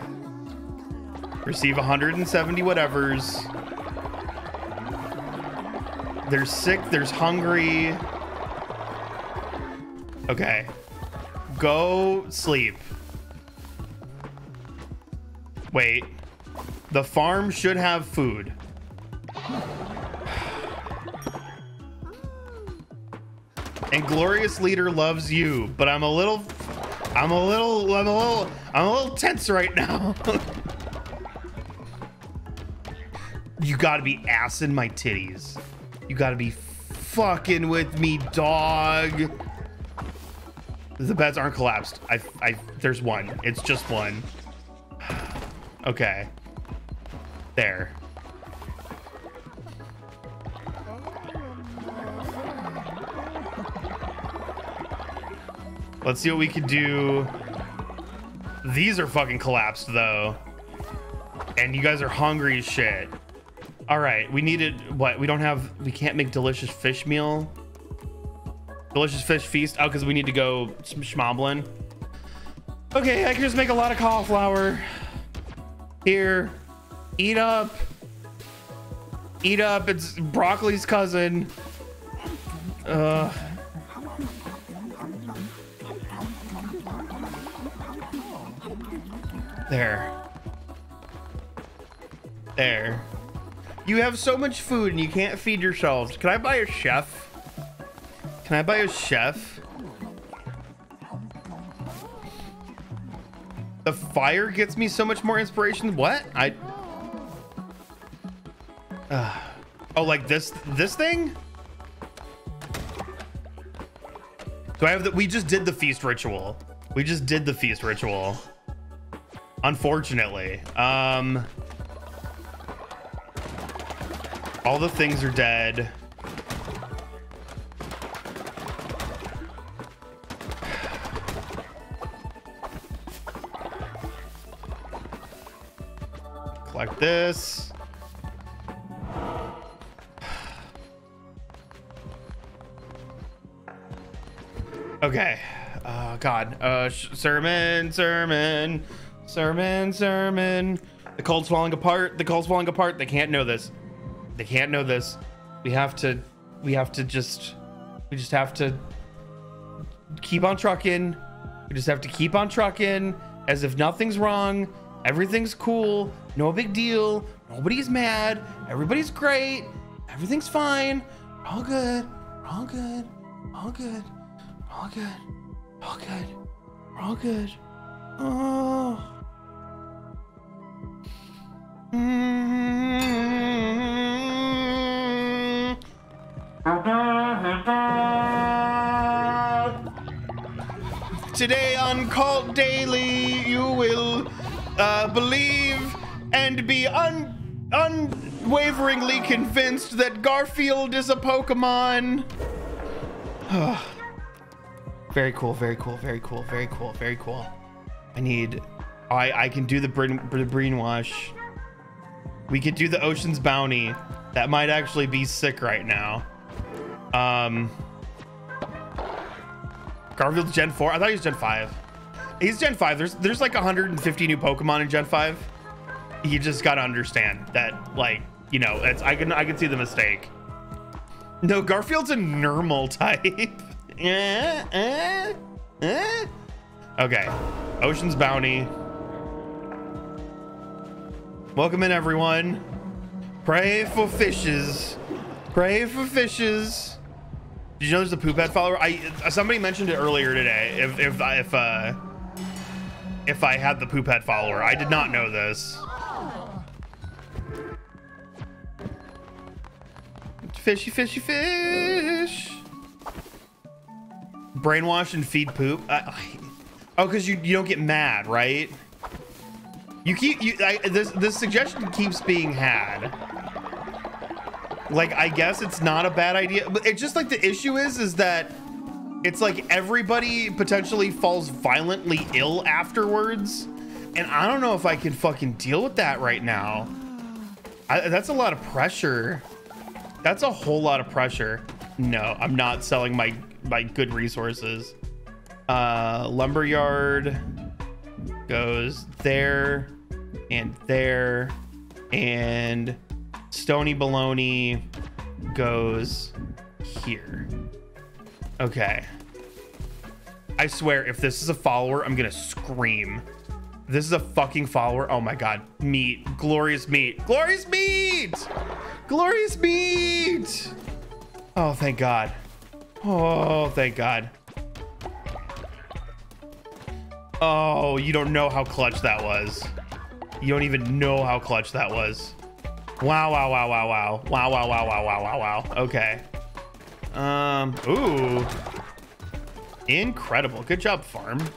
Receive 170 whatevers. There's sick, there's hungry. Okay. Go sleep. Wait. The farm should have food. And glorious leader loves you, but I'm a little I'm a little I'm a little I'm a little tense right now. you gotta be ass in my titties. You gotta be fucking with me, dog. The beds aren't collapsed. I, I, there's one. It's just one. Okay. There. Let's see what we can do. These are fucking collapsed though. And you guys are hungry as shit. All right, we needed what? We don't have, we can't make delicious fish meal. Delicious fish feast. Oh, because we need to go schmoblin. Okay, I can just make a lot of cauliflower. Here, eat up. Eat up. It's broccoli's cousin. Uh. There. There. You have so much food and you can't feed yourselves. Can I buy a chef? Can I buy a chef? The fire gets me so much more inspiration. What? I. Uh, oh, like this this thing? Do I have the? We just did the feast ritual. We just did the feast ritual. Unfortunately, um, all the things are dead. Collect this. Okay. Oh God. Uh, sermon, sermon, sermon, sermon. The cult's falling apart. The cult's falling apart. They can't know this. They can't know this. We have to. We have to just. We just have to keep on trucking. We just have to keep on trucking as if nothing's wrong. Everything's cool. No big deal. Nobody's mad. Everybody's great. Everything's fine. All good. All good. All good. All good. All good. We're all good. Oh. Mm-hmm. Today on Cult Daily, you will uh, believe and be un- unwaveringly convinced that Garfield is a Pokemon. very cool, very cool, very cool, very cool, very cool. I need. I I can do the brain the brainwash. We could do the Ocean's Bounty. That might actually be sick right now. Um. Garfield's Gen 4. I thought he was Gen 5. He's Gen 5. There's there's like 150 new Pokemon in Gen 5. You just gotta understand that, like, you know, it's I can I can see the mistake. No, Garfield's a normal type. eh, eh, eh. Okay. Ocean's Bounty. Welcome in everyone. Pray for fishes. Pray for fishes. Did you know there's a poop head follower? I somebody mentioned it earlier today. If if if uh if I had the poop head follower, I did not know this. Fishy, fishy, fish. Brainwash and feed poop. I, I, oh, because you you don't get mad, right? You keep you. I, this this suggestion keeps being had. Like i guess it's not a bad idea but it's just like the issue is is that it's like everybody potentially falls violently ill afterwards and i don't know if i can fucking deal with that right now. I, that's a lot of pressure. That's a whole lot of pressure. No i'm not selling my my good resources. Uh lumberyard goes there and there and Stony Baloney goes here. Okay. I swear, if this is a follower, I'm gonna scream. This is a fucking follower. Oh my god. Meat. Glorious meat. Glorious meat! Glorious meat! Oh, thank god. Oh, thank god. Oh, you don't know how clutch that was. You don't even know how clutch that was. Wow, wow, wow, wow, wow. Wow, wow, wow, wow, wow, wow, wow. Okay. Um, ooh. Incredible. Good job, farm.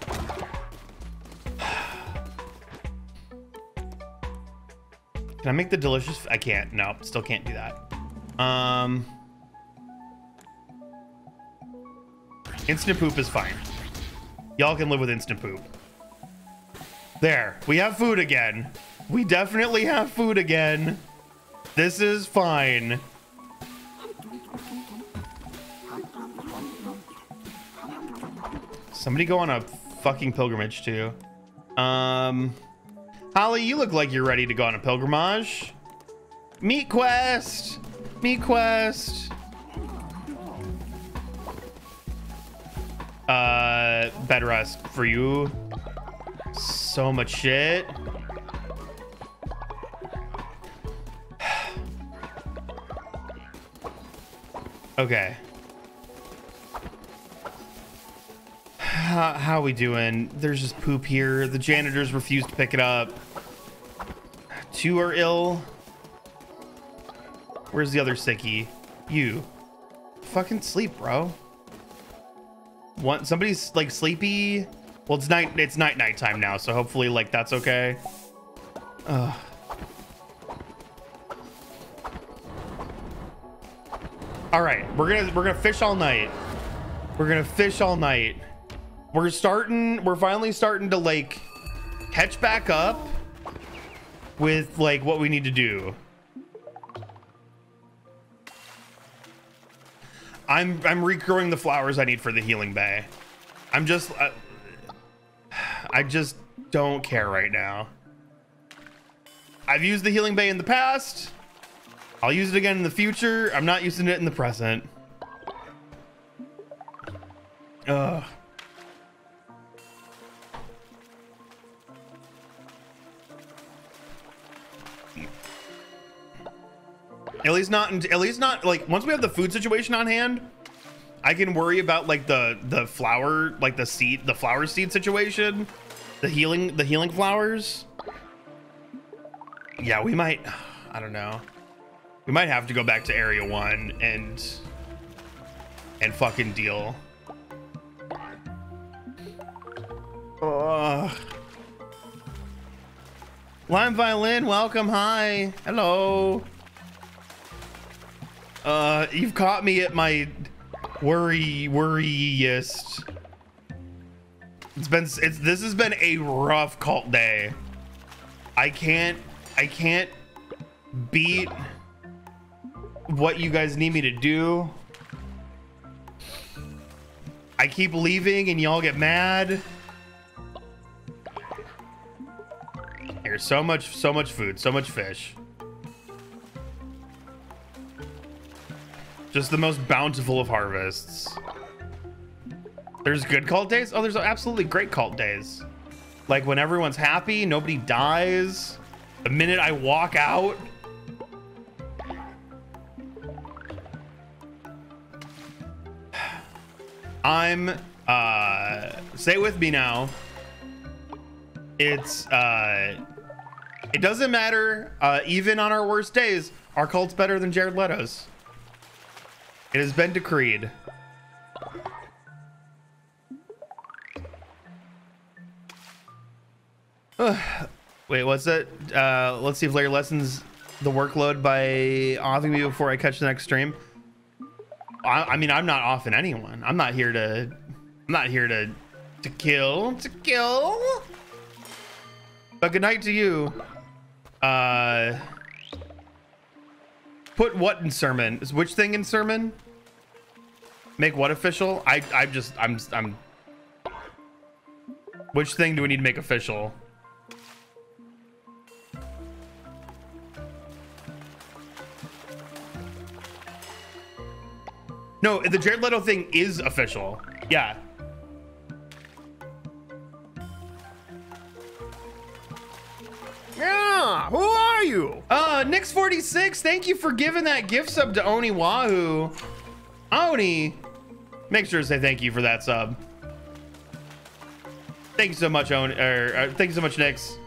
Can I make the delicious? I can't. No, still can't do that. Um, instant poop is fine. Y'all can live with instant poop. There, we have food again. We definitely have food again. This is fine. Somebody go on a fucking pilgrimage too. Um, Holly, you look like you're ready to go on a pilgrimage. Meat quest. Meat quest. Uh, bed rest for you. So much shit. Okay. How, how we doing? There's just poop here. The janitors refuse to pick it up. Two are ill. Where's the other sickie? You. Fucking sleep, bro. One somebody's like sleepy. Well, it's night. It's night night time now, so hopefully, like that's okay. Ugh. All right, we're gonna we're gonna fish all night. We're gonna fish all night. We're starting. We're finally starting to like catch back up with like what we need to do. I'm I'm regrowing the flowers I need for the healing bay. I'm just uh, I just don't care right now. I've used the healing bay in the past. I'll use it again in the future. I'm not using it in the present. Ugh. At least not. At least not like once we have the food situation on hand, I can worry about like the the flower, like the seed, the flower seed situation, the healing, the healing flowers. Yeah, we might. I don't know. We might have to go back to area one and and fucking deal. Ugh. Lime violin, welcome. Hi, hello. Uh, you've caught me at my worry worriest. It's been it's this has been a rough cult day. I can't I can't beat what you guys need me to do. I keep leaving and y'all get mad. There's so much so much food, so much fish. Just the most bountiful of harvests. There's good cult days? Oh, there's absolutely great cult days. Like when everyone's happy, nobody dies. The minute I walk out, I'm uh say with me now. It's uh it doesn't matter, uh even on our worst days, our cult's better than Jared Leto's. It has been decreed. Wait, what's that? Uh, let's see if Larry lessens the workload by offing me before I catch the next stream. I, I mean, I'm not offing anyone. I'm not here to. I'm not here to to kill to kill. But good night to you. Uh, put what in sermon? Is which thing in sermon? Make what official? I I'm just I'm I'm. Which thing do we need to make official? No, the Jared Leto thing is official. Yeah. Yeah, who are you? Uh, Nix46, thank you for giving that gift sub to Oni Wahoo. Oni, make sure to say thank you for that sub. Thank you so much, uh, thank you so much, Nix.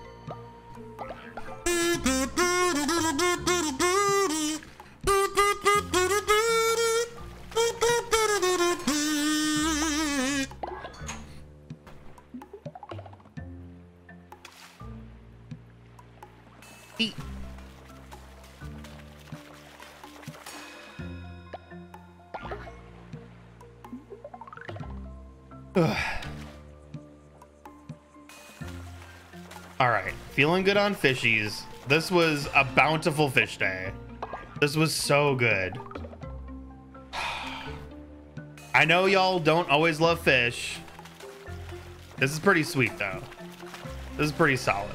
Feeling good on fishies. This was a bountiful fish day. This was so good. I know y'all don't always love fish. This is pretty sweet though. This is pretty solid.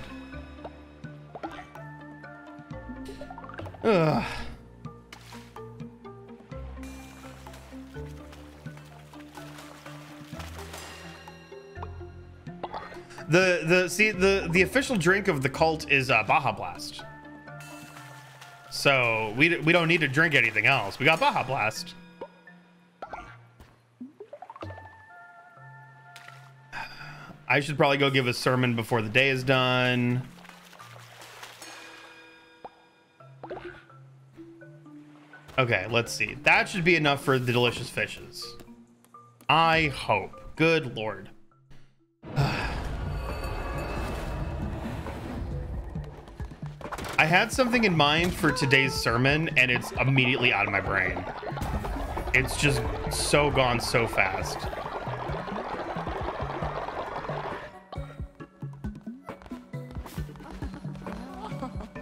Ugh. The the see the the official drink of the cult is uh, Baja Blast. So we we don't need to drink anything else. We got Baja Blast. I should probably go give a sermon before the day is done. Okay, let's see. That should be enough for the delicious fishes. I hope. Good lord. I had something in mind for today's sermon and it's immediately out of my brain. It's just so gone so fast.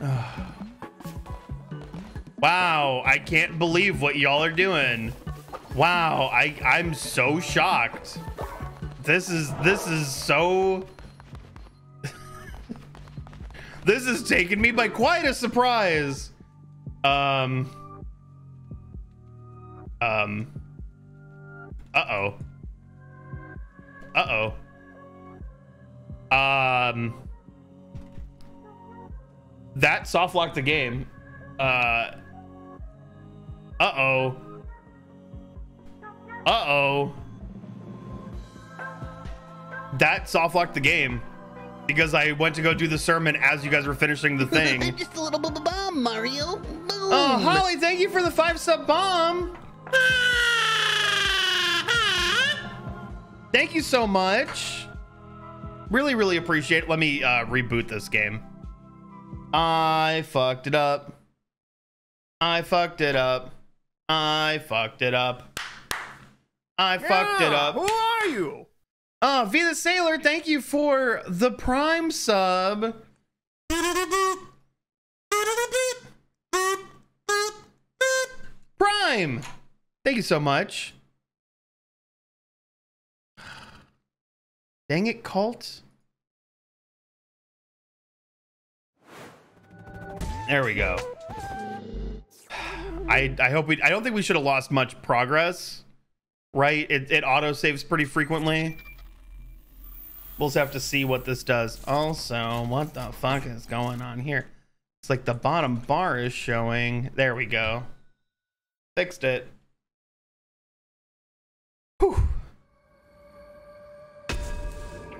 wow, I can't believe what y'all are doing. Wow, I I'm so shocked. This is this is so This has taken me by quite a surprise. Um um Uh-oh. Uh-oh. Um That soft locked the game. Uh Uh-oh. Uh-oh. That soft locked the game because I went to go do the sermon as you guys were finishing the thing. Just a little b- b- bomb, Mario. Boom. oh, Holly, thank you for the five sub bomb. Thank you so much. Really, really appreciate it. Let me uh, reboot this game. I fucked it up. I fucked it up. I fucked it up. I fucked it up. Who are you? Uh, V the Sailor, thank you for the Prime sub. Prime! Thank you so much. Dang it, cult. There we go. I I hope we I don't think we should have lost much progress. Right? It it auto saves pretty frequently. We'll have to see what this does. Also, what the fuck is going on here? It's like the bottom bar is showing. There we go. Fixed it. Whew.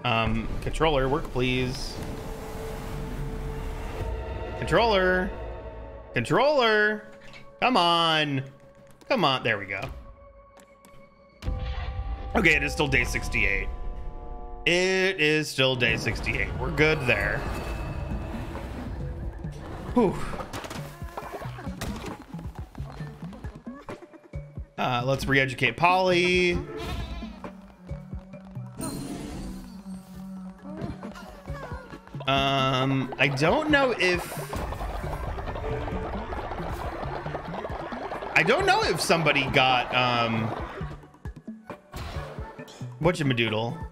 Um, controller, work please. Controller. Controller. Come on. Come on. There we go. Okay, it is still day 68. It is still day 68. We're good there. Whew. Uh, let's re-educate Polly. Um, I don't know if I don't know if somebody got um whatchamadoodle.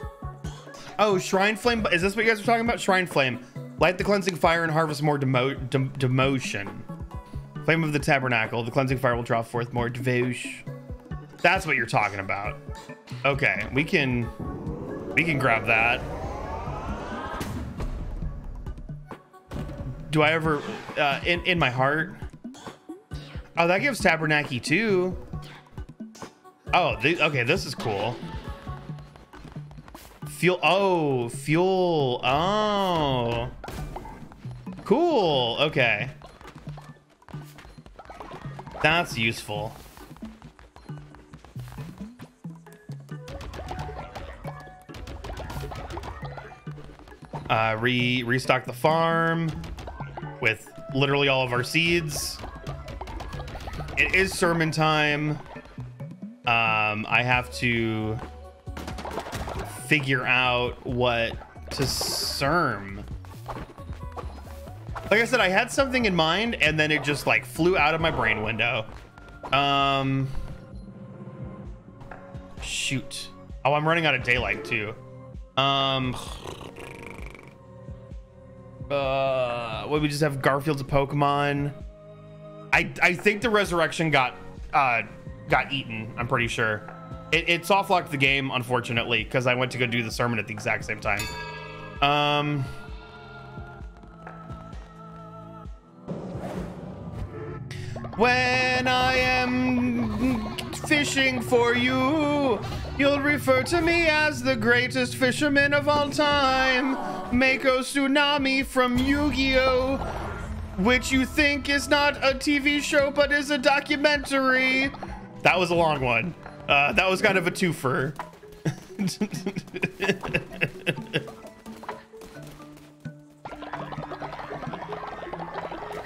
Oh, Shrine Flame. Is this what you guys are talking about? Shrine Flame. Light the cleansing fire and harvest more demo dem demotion. Flame of the Tabernacle. The cleansing fire will draw forth more devotion. That's what you're talking about. Okay, we can we can grab that. Do I ever uh, in in my heart? Oh, that gives Tabernacle too. Oh, okay, this is cool. Fuel. Oh, fuel. Oh. Cool. Okay. That's useful. Uh, re restock the farm with literally all of our seeds. It is sermon time. Um, I have to figure out what to serm. Like I said, I had something in mind and then it just like flew out of my brain window. Um, shoot. Oh, I'm running out of daylight too. Um, uh, what we just have Garfield's Pokemon. I I think the resurrection got uh got eaten. I'm pretty sure. It, it soft locked the game, unfortunately, because I went to go do the sermon at the exact same time. Um. When I am fishing for you, You'll refer to me as the greatest fisherman of all time. Mako Tsunami from Yu-Gi-Oh! Which you think is not a TV show, but is a documentary. That was a long one. Uh, that was kind of a twofer.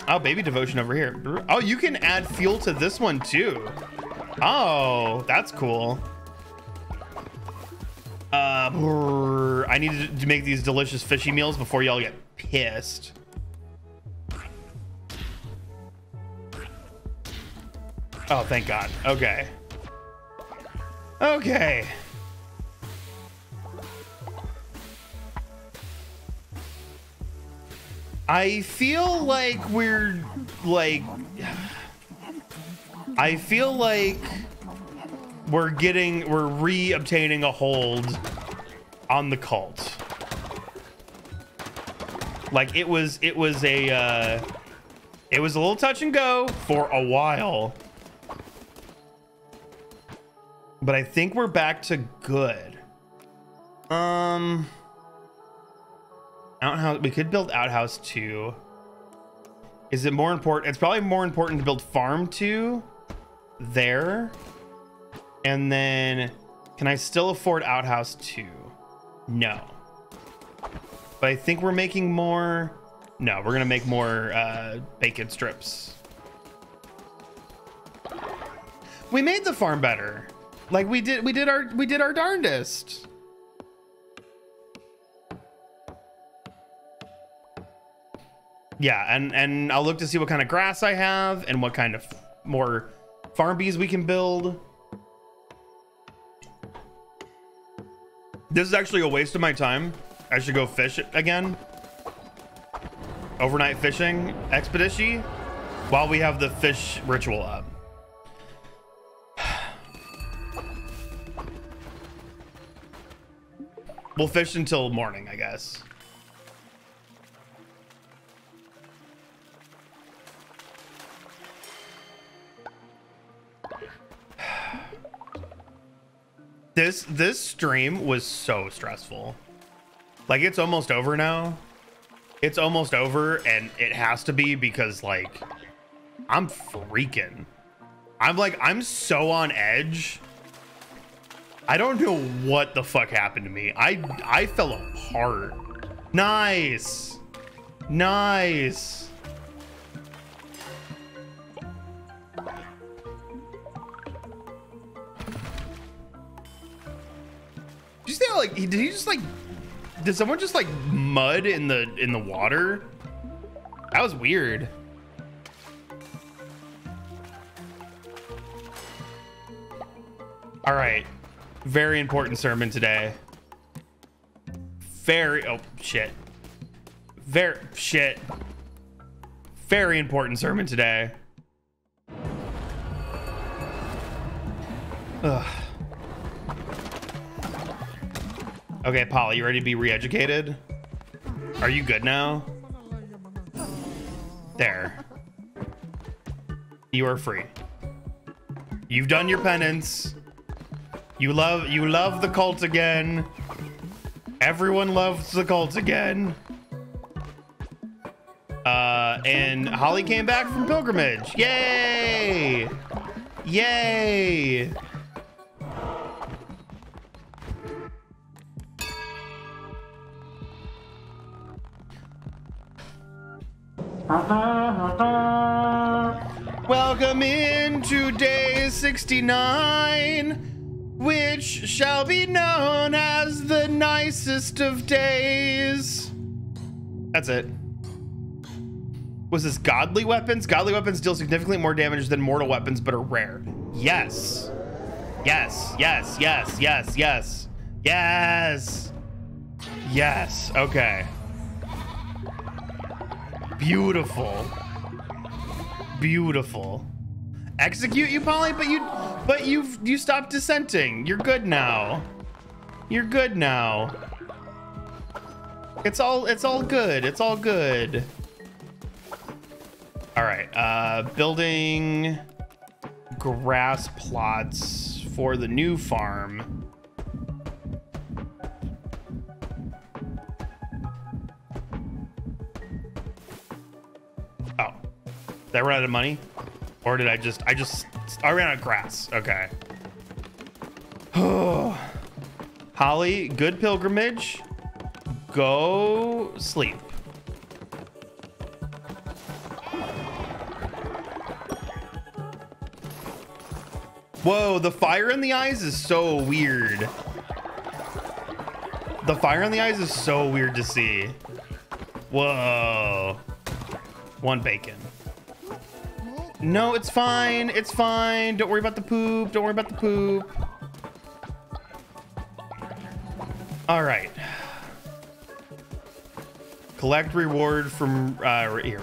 oh, baby devotion over here. Oh, you can add fuel to this one too. Oh, that's cool. Uh, brr, I need to make these delicious fishy meals before y'all get pissed. Oh, thank God. Okay. Okay. I feel like we're like I feel like we're getting we're re-obtaining a hold on the cult. Like it was it was a uh it was a little touch and go for a while. But I think we're back to good. Um Outhouse we could build outhouse 2. Is it more important? It's probably more important to build farm 2 there. And then can I still afford outhouse 2? No. But I think we're making more No, we're going to make more uh bacon strips. We made the farm better. Like we did we did our we did our darndest. Yeah, and and I'll look to see what kind of grass I have and what kind of more farm bees we can build. This is actually a waste of my time. I should go fish again. Overnight fishing expedition while we have the fish ritual up. We'll fish until morning, I guess. This this stream was so stressful. Like it's almost over now. It's almost over and it has to be because like I'm freaking. I'm like I'm so on edge. I don't know what the fuck happened to me. I I fell apart. Nice. Nice. Did you see how like did he just like did someone just like mud in the in the water? That was weird. All right. Very important sermon today. Very oh shit. Very shit. Very important sermon today. Ugh. Okay, Paul, you ready to be re-educated? Are you good now? There. You are free. You've done your penance. You love you love the cult again. Everyone loves the cult again. Uh, and Holly came back from pilgrimage. Yay! Yay! Welcome into day 69, which shall be known as the nicest of days. That's it. Was this godly weapons? Godly weapons deal significantly more damage than mortal weapons, but are rare. Yes. Yes, yes, yes, yes, yes. Yes. Yes. Okay. Beautiful. Beautiful execute you, Polly, but you, but you've, you stopped dissenting. You're good now. You're good now. It's all, it's all good. It's all good. All right, uh, building grass plots for the new farm. Oh, that run out of money? Or did I just, I just, I ran out of grass. Okay. Holly, good pilgrimage. Go sleep. Whoa, the fire in the eyes is so weird. The fire in the eyes is so weird to see. Whoa. One bacon. No, it's fine. It's fine. Don't worry about the poop. Don't worry about the poop. All right. Collect reward from uh, here.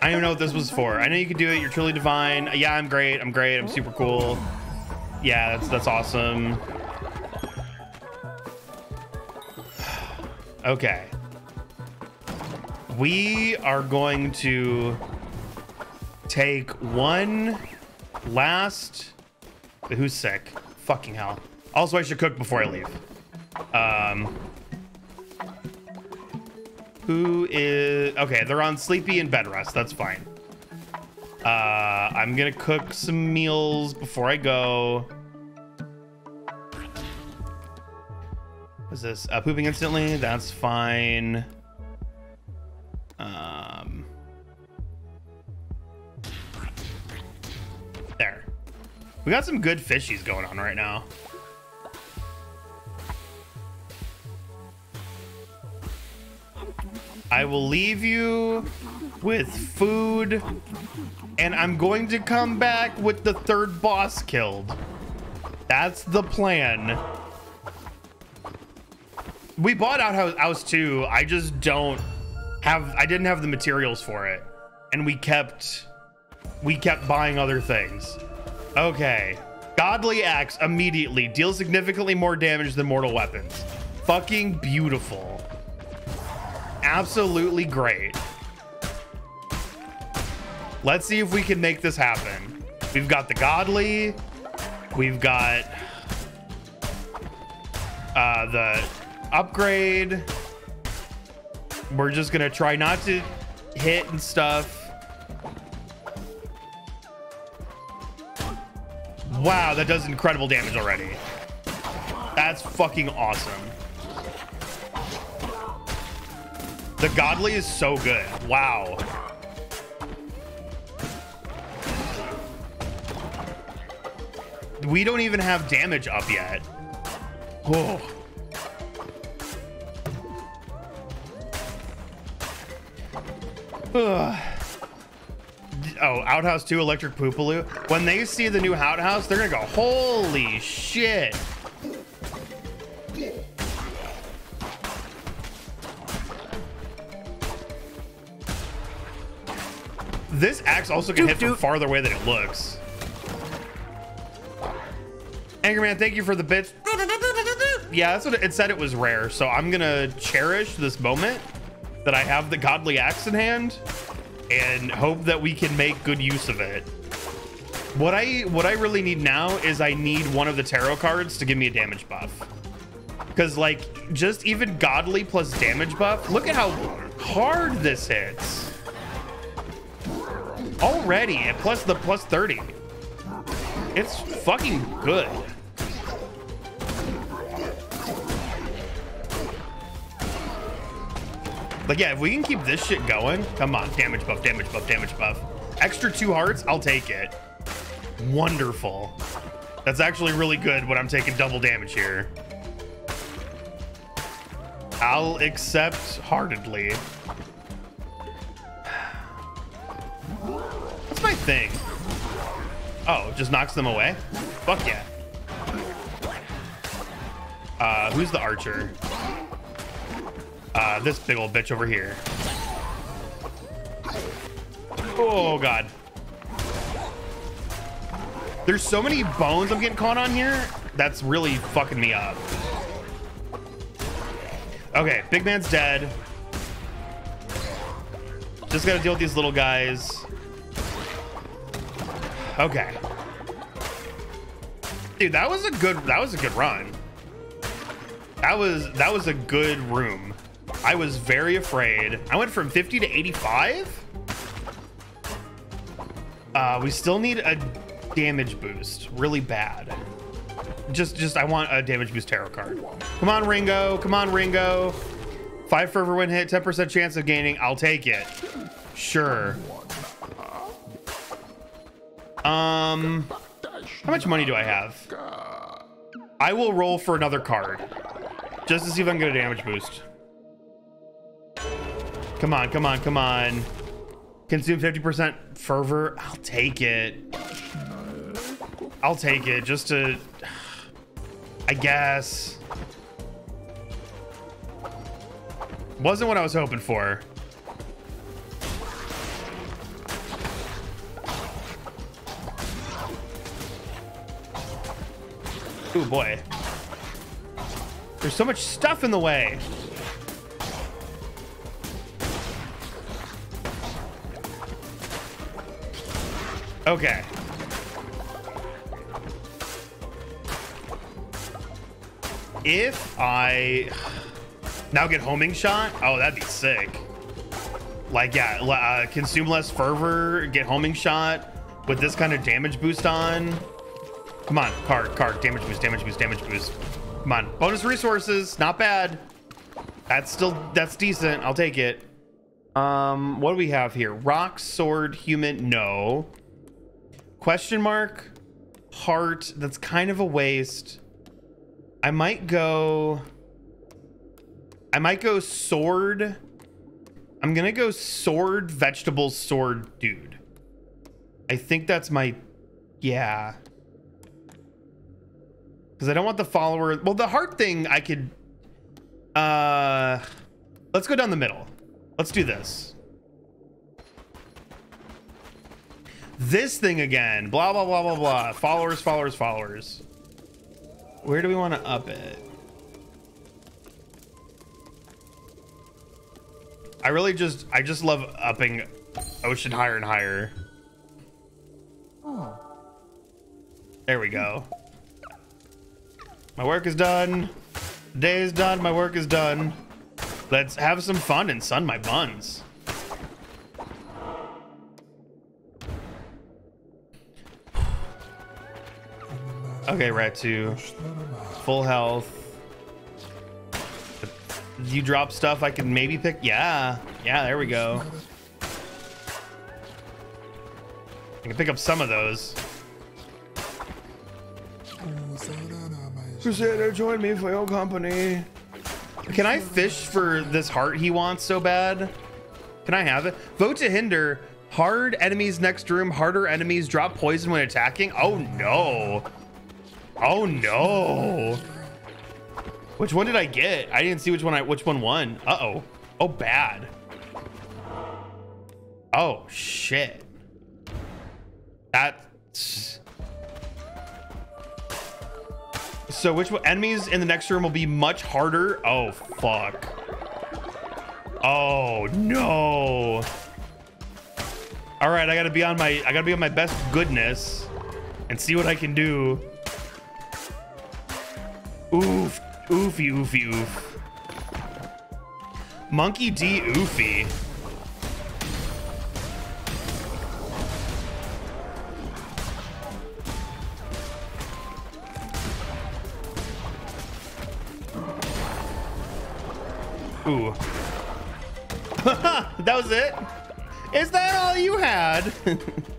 I don't even know what this was for. I know you could do it. You're truly divine. Yeah, I'm great. I'm great. I'm super cool. Yeah, that's that's awesome. Okay. We are going to take one last. Who's sick? Fucking hell. Also, I should cook before I leave. Um. Who is okay? They're on sleepy and bed rest. That's fine. Uh, I'm gonna cook some meals before I go. What's this? Uh, pooping instantly. That's fine. Um. We got some good fishies going on right now. I will leave you with food, and I'm going to come back with the third boss killed. That's the plan. We bought Outhouse House 2. I just don't have I didn't have the materials for it. And we kept we kept buying other things. Okay. Godly Axe immediately deals significantly more damage than mortal weapons. Fucking beautiful. Absolutely great. Let's see if we can make this happen. We've got the Godly. We've got uh, the upgrade. We're just gonna try not to hit and stuff. Wow, that does incredible damage already. That's fucking awesome. The Godly is so good. Wow. We don't even have damage up yet. Oh. Ugh. Oh, Outhouse 2 Electric Poopaloo. When they see the new Outhouse, they're gonna go, holy shit. This axe also can hit from farther away than it looks. Angerman, thank you for the bits. Yeah, that's what it, it said it was rare, so I'm gonna cherish this moment that I have the godly axe in hand and hope that we can make good use of it. What I what I really need now is I need one of the tarot cards to give me a damage buff. Cause like just even godly plus damage buff, look at how hard this hits. Already plus the plus 30. It's fucking good. Like, yeah, if we can keep this shit going, come on, damage buff, damage buff, damage buff. Extra two hearts, I'll take it. Wonderful. That's actually really good when I'm taking double damage here. I'll accept heartedly. What's my thing? Oh, just knocks them away? Fuck yeah. Uh, who's the archer? Uh, this big old bitch over here. Oh, God. There's so many bones I'm getting caught on here. That's really fucking me up. Okay, big man's dead. Just gotta deal with these little guys. Okay. Dude, that was a good that was a good run. That was that was a good room. I was very afraid. I went from 50 to 85? Uh, we still need a damage boost, really bad. Just, just I want a damage boost tarot card. Come on, Ringo. Come on, Ringo. Five fervor win hit, 10% chance of gaining. I'll take it. Sure. Um, how much money do I have? I will roll for another card just to see if I can get a damage boost. Come on, come on, come on. Consume 50% fervor. I'll take it. I'll take it just to, I guess. Wasn't what I was hoping for. Oh boy. There's so much stuff in the way. Okay. If I now get homing shot, oh, that'd be sick. Like, yeah, uh, consume less fervor, get homing shot with this kind of damage boost on. Come on, card, card, damage boost, damage boost, damage boost. Come on, bonus resources, not bad. That's still, that's decent. I'll take it. Um, what do we have here? Rock, sword, human, no. Question mark, heart, that's kind of a waste. I might go, I might go sword. I'm gonna go sword, vegetable, sword, dude. I think that's my, yeah. Because I don't want the follower. Well, the heart thing, I could. Uh, let's go down the middle. Let's do this. This thing again. Blah blah blah blah blah. Followers, followers, followers. Where do we want to up it? I really just, I just love upping ocean higher and higher. Oh. There we go. My work is done. Day is done. My work is done. Let's have some fun and sun my buns. Okay, Ratau. Full health. You drop stuff I can maybe pick. Yeah. Yeah, there we go. I can pick up some of those. Crusader, join me for your company. Can I fish for this heart he wants so bad? Can I have it? Vote to hinder. Hard enemies next room. Harder enemies drop poison when attacking. Oh no. Oh no. Which one did I get? I didn't see which one I which one won. Uh-oh. Oh bad. Oh shit. That's So which one, enemies in the next room will be much harder? Oh fuck. Oh no. All right, I gotta be on my I gotta be on my best goodness and see what I can do. Oof, oofy, oofy, oof. Monkey D, oofy. Ooh. that was it? Is that all you had?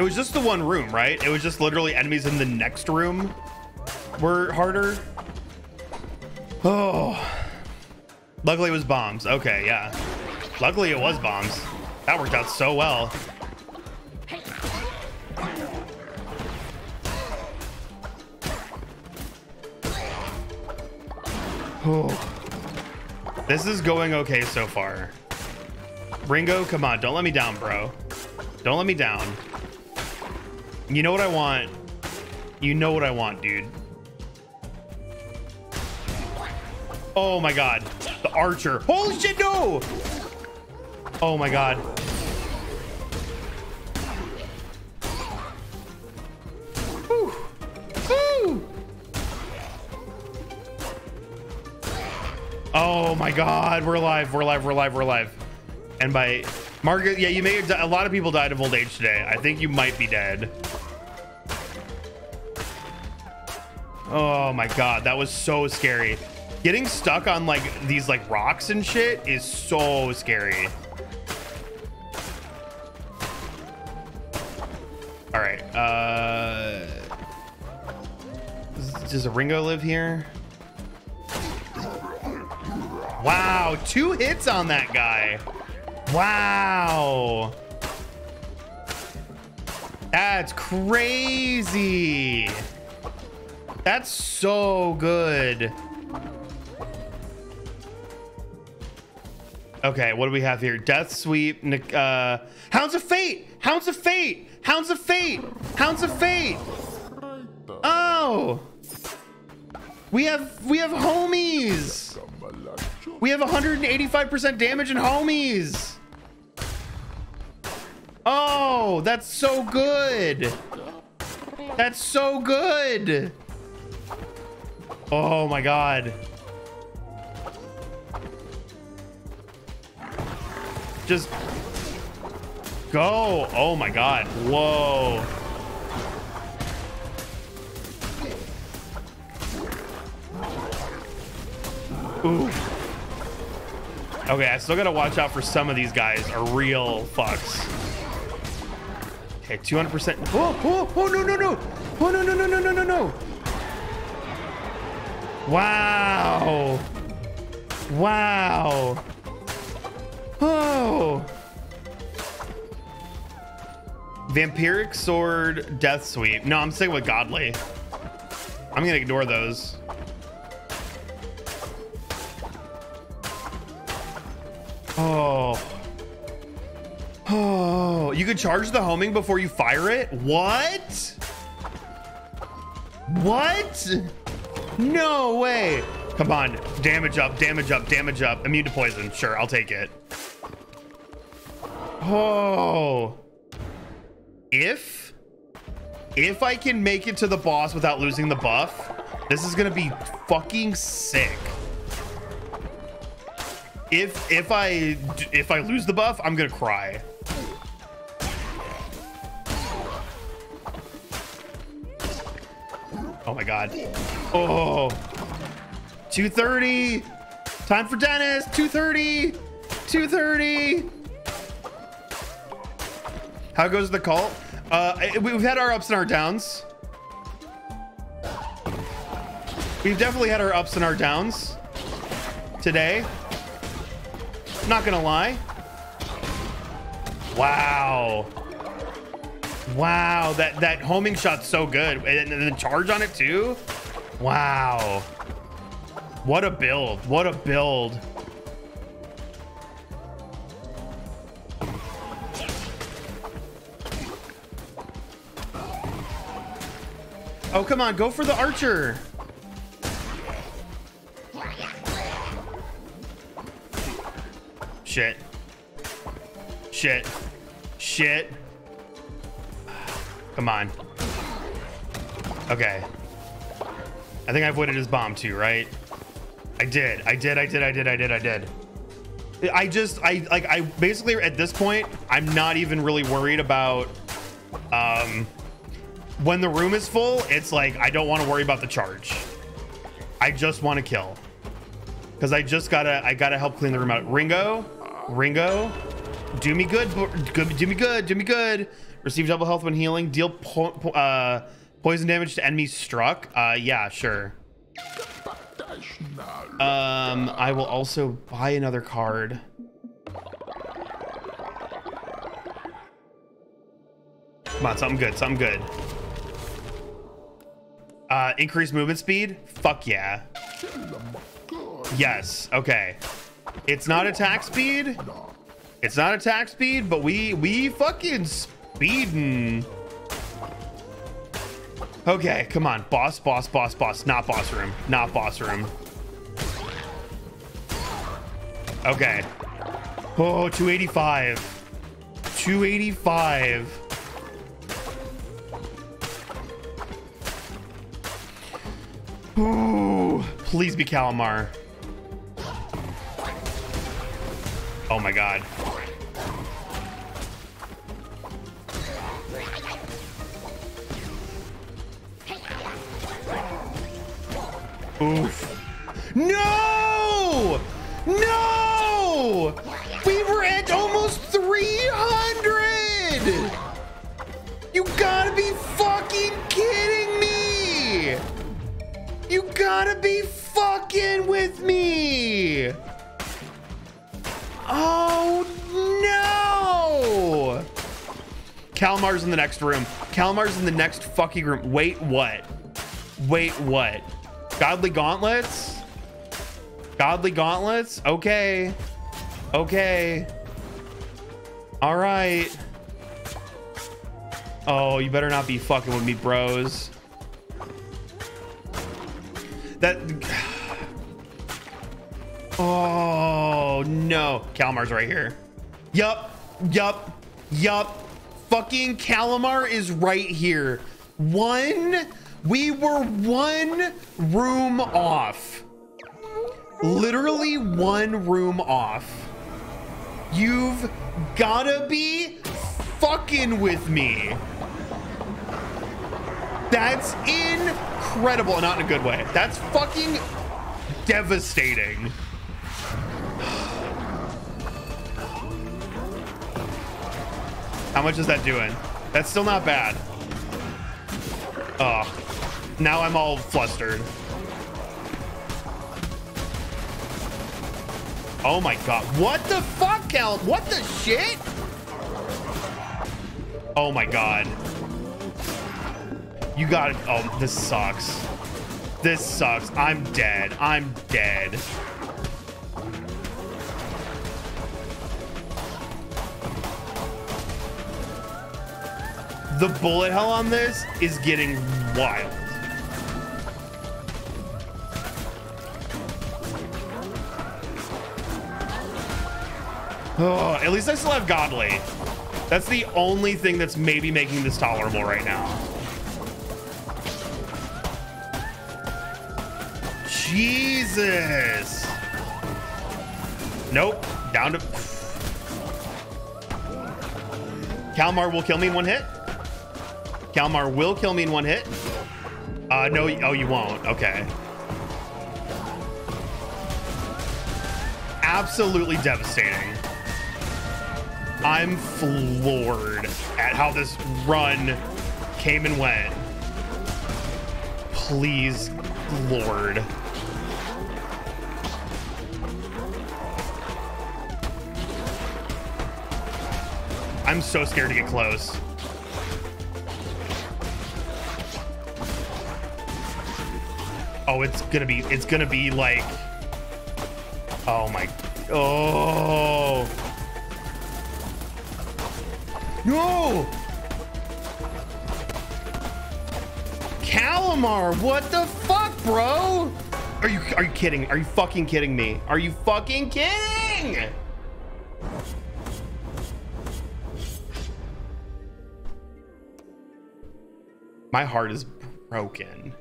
it was just the one room, right? It was just literally enemies in the next room were harder. Oh. Luckily it was bombs. Okay, yeah. Luckily it was bombs. That worked out so well. Oh. This is going okay so far. Ringo, come on. Don't let me down, bro. Don't let me down. You know what I want. You know what I want, dude. Oh my god. The archer. Holy shit, no! Oh my god. Oh my God, we're alive, we're alive, we're alive, we're alive. And by Margaret, yeah, you may have a lot of people died of old age today. I think you might be dead. Oh my God, that was so scary. Getting stuck on like these like rocks and shit is so scary. All right, uh, does- does a Ringo live here? Wow, two hits on that guy. Wow. That's crazy. That's so good. Okay, what do we have here? Death Sweep, uh, Hounds of Fate, Hounds of Fate, Hounds of Fate, Hounds of Fate. Oh, we have we have homies. We have 185% damage in homies. Oh, that's so good. That's so good. Oh my god. Just go. Oh my god. Whoa. Ooh. Okay, I still gotta watch out for some of these guys are real fucks. Okay, 200%. Oh, oh, oh, no, no, no. Oh, no, no, no, no, no, no, no. Wow. Wow. Oh. Vampiric Sword, Death Sweep. No, I'm staying with Godly. I'm gonna ignore those. Oh. You could charge the homing before you fire it? What? What? No way. Come on. Damage up, damage up, damage up. Immune to poison. Sure, I'll take it. Oh. If if I can make it to the boss without losing the buff, this is gonna be fucking sick. If if I if I lose the buff, I'm gonna cry. Oh my god. Oh. 230. Time for Dennis. 230. 230. How goes the cult? Uh, we've had our ups and our downs. We've definitely had our ups and our downs today. Not gonna lie. Wow. Wow, that that homing shot's so good, and, the charge on it too. Wow. What a build! What a build! Oh, come on, go for the archer. Shit. Shit. Shit. Come on. Okay. I think I avoided his bomb too, right? I did. I did. I did. I did. I did. I did. I just, I like, I basically at this point, I'm not even really worried about, um, when the room is full, it's like, I don't want to worry about the charge. I just want to kill. Because I just gotta, I gotta help clean the room out. Ringo, Ringo, do me good, good, do me good, do me good. Receive double health when healing. Deal po po- uh, poison damage to enemies struck. Uh, yeah, sure. Um, I will also buy another card. Come on, something good, something good. Uh, increased movement speed? Fuck yeah. Yes, okay. It's not attack speed. It's not attack speed, but we we fucking speeding. Okay, come on. Boss, boss, boss, boss. Not boss room. Not boss room. Okay. Oh, 285. 285. Ooh, please be Kallamar. Oh my god. Oof. No! No! We were at almost 300! You gotta be fucking kidding me! You gotta be fucking with me! Oh no! Kallamar's in the next room. Kallamar's in the next fucking room. Wait, what? Wait, what? Godly gauntlets? Godly gauntlets? Okay. Okay. All right. Oh, you better not be fucking with me, bros. That. Oh no, Kallamar's right here. Yup, yup, yup. Fucking Calamar is right here. One, we were one room off. Literally one room off. You've gotta be fucking with me. That's incredible. Not in a good way. That's fucking devastating. How much is that doing? That's still not bad. Oh, now I'm all flustered. Oh my god. What the fuck, Cal? What the shit? Oh my god. You got it. Oh, this sucks. This sucks. I'm dead. I'm dead. The bullet hell on this is getting wild. Oh, at least I still have godly. That's the only thing that's maybe making this tolerable right now. Jesus. Nope. Down to... Kallamar will kill me in one hit. Kallamar will kill me in one hit. Uh, no, oh, you won't. Okay. Absolutely devastating. I'm floored at how this run came and went. Please, Lord. I'm so scared to get close. Oh, it's gonna be, it's gonna be like, oh my, oh. No! Kallamar, what the fuck, bro? Are you, are you kidding? Are you fucking kidding me? Are you fucking kidding? My heart is broken.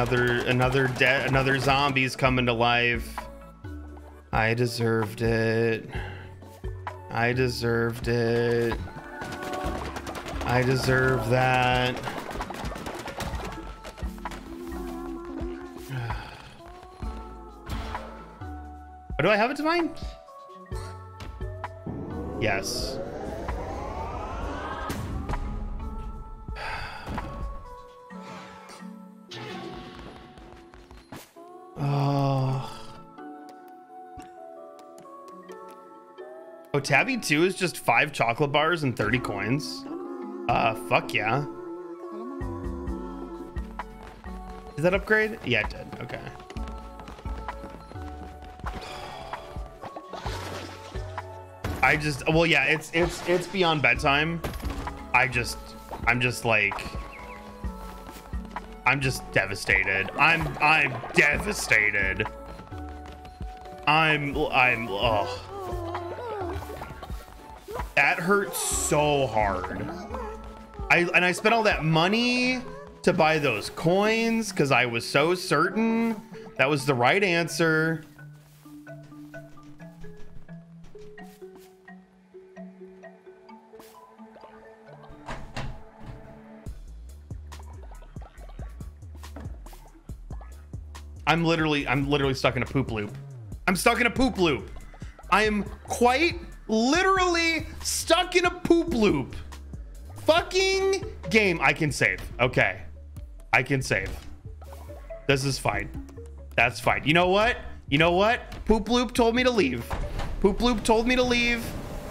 Another another dead another zombie's coming to life. I deserved it. I deserved it. I deserve that. Do I have it to mine? Yes. Tabby 2 is just five chocolate bars and 30 coins. Uh, fuck yeah. Is that upgrade? Yeah, it did. Okay. I just, well, yeah, it's, it's, it's beyond bedtime. I just, I'm just like, I'm just devastated. I'm, I'm devastated. I'm, I'm, oh. Hurts so hard. I and I spent all that money to buy those coins because I was so certain that was the right answer. I'm literally I'm literally stuck in a poop loop. I'm stuck in a poop loop. I am quite literally stuck in a poop loop. Fucking game. I can save. Okay. I can save. This is fine. That's fine. You know what? You know what? Poop loop told me to leave. Poop loop told me to leave.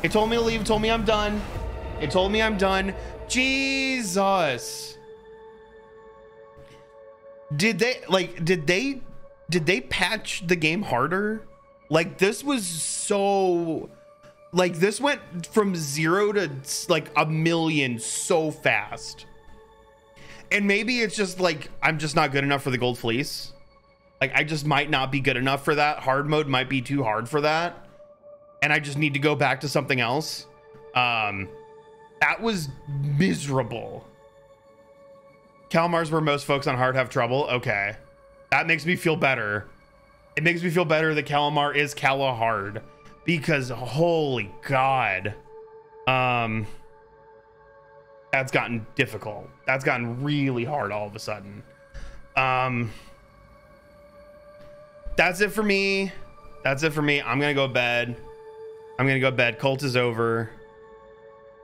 It told me to leave. Told me I'm done. It told me I'm done. Jesus. Did they like did they did they patch the game harder? Like this was so like this went from 0 to like a million so fast. And maybe it's just like I'm just not good enough for the gold fleece. Like I just might not be good enough for that. Hard mode might be too hard for that. And I just need to go back to something else. Um that was miserable. Kallamar's where most folks on hard have trouble. Okay. That makes me feel better. It makes me feel better that Calamar is Cala hard because holy god. Um that's gotten difficult. That's gotten really hard all of a sudden. Um That's it for me. That's it for me. I'm to go to bed. I'm to go to bed. Cult is over.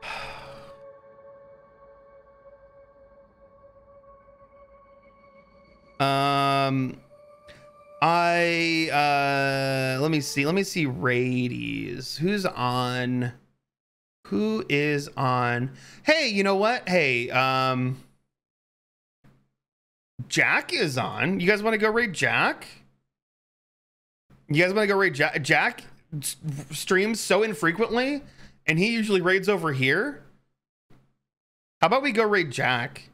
Um, I uh, let me see. Let me see. Radies. Who's on? Who is on? Hey, you know what? Hey, um, Jack is on. You guys want to go raid Jack? You guys want to go raid Jack? Jack streams so infrequently, and he usually raids over here. How about we go raid Jack?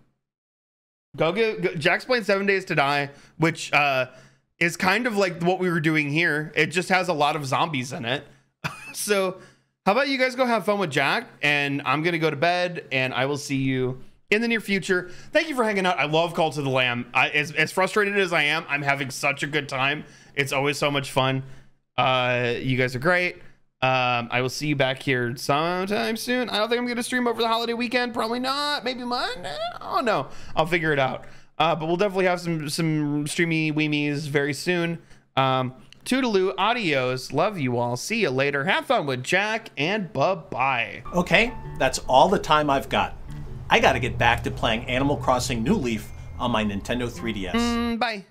Go get Jack's playing Seven Days to Die, which uh, is kind of like what we were doing here. It just has a lot of zombies in it. so, how about you guys go have fun with Jack? And I'm gonna go to bed, and I will see you in the near future. Thank you for hanging out. I love Cult of the Lamb. I, as, as frustrated as I am, I'm having such a good time. It's always so much fun. Uh, you guys are great. Um, I will see you back here sometime soon. I don't think I'm going to stream over the holiday weekend. Probably not. Maybe Monday. Oh no, I'll figure it out. Uh, but we'll definitely have some some streamy weemies very soon. Um, toodaloo, adios. Love you all. See you later. Have fun with Jack and bye bye. Okay, that's all the time I've got. I gotta get back to playing Animal Crossing New Leaf on my Nintendo 3DS. Mm, bye.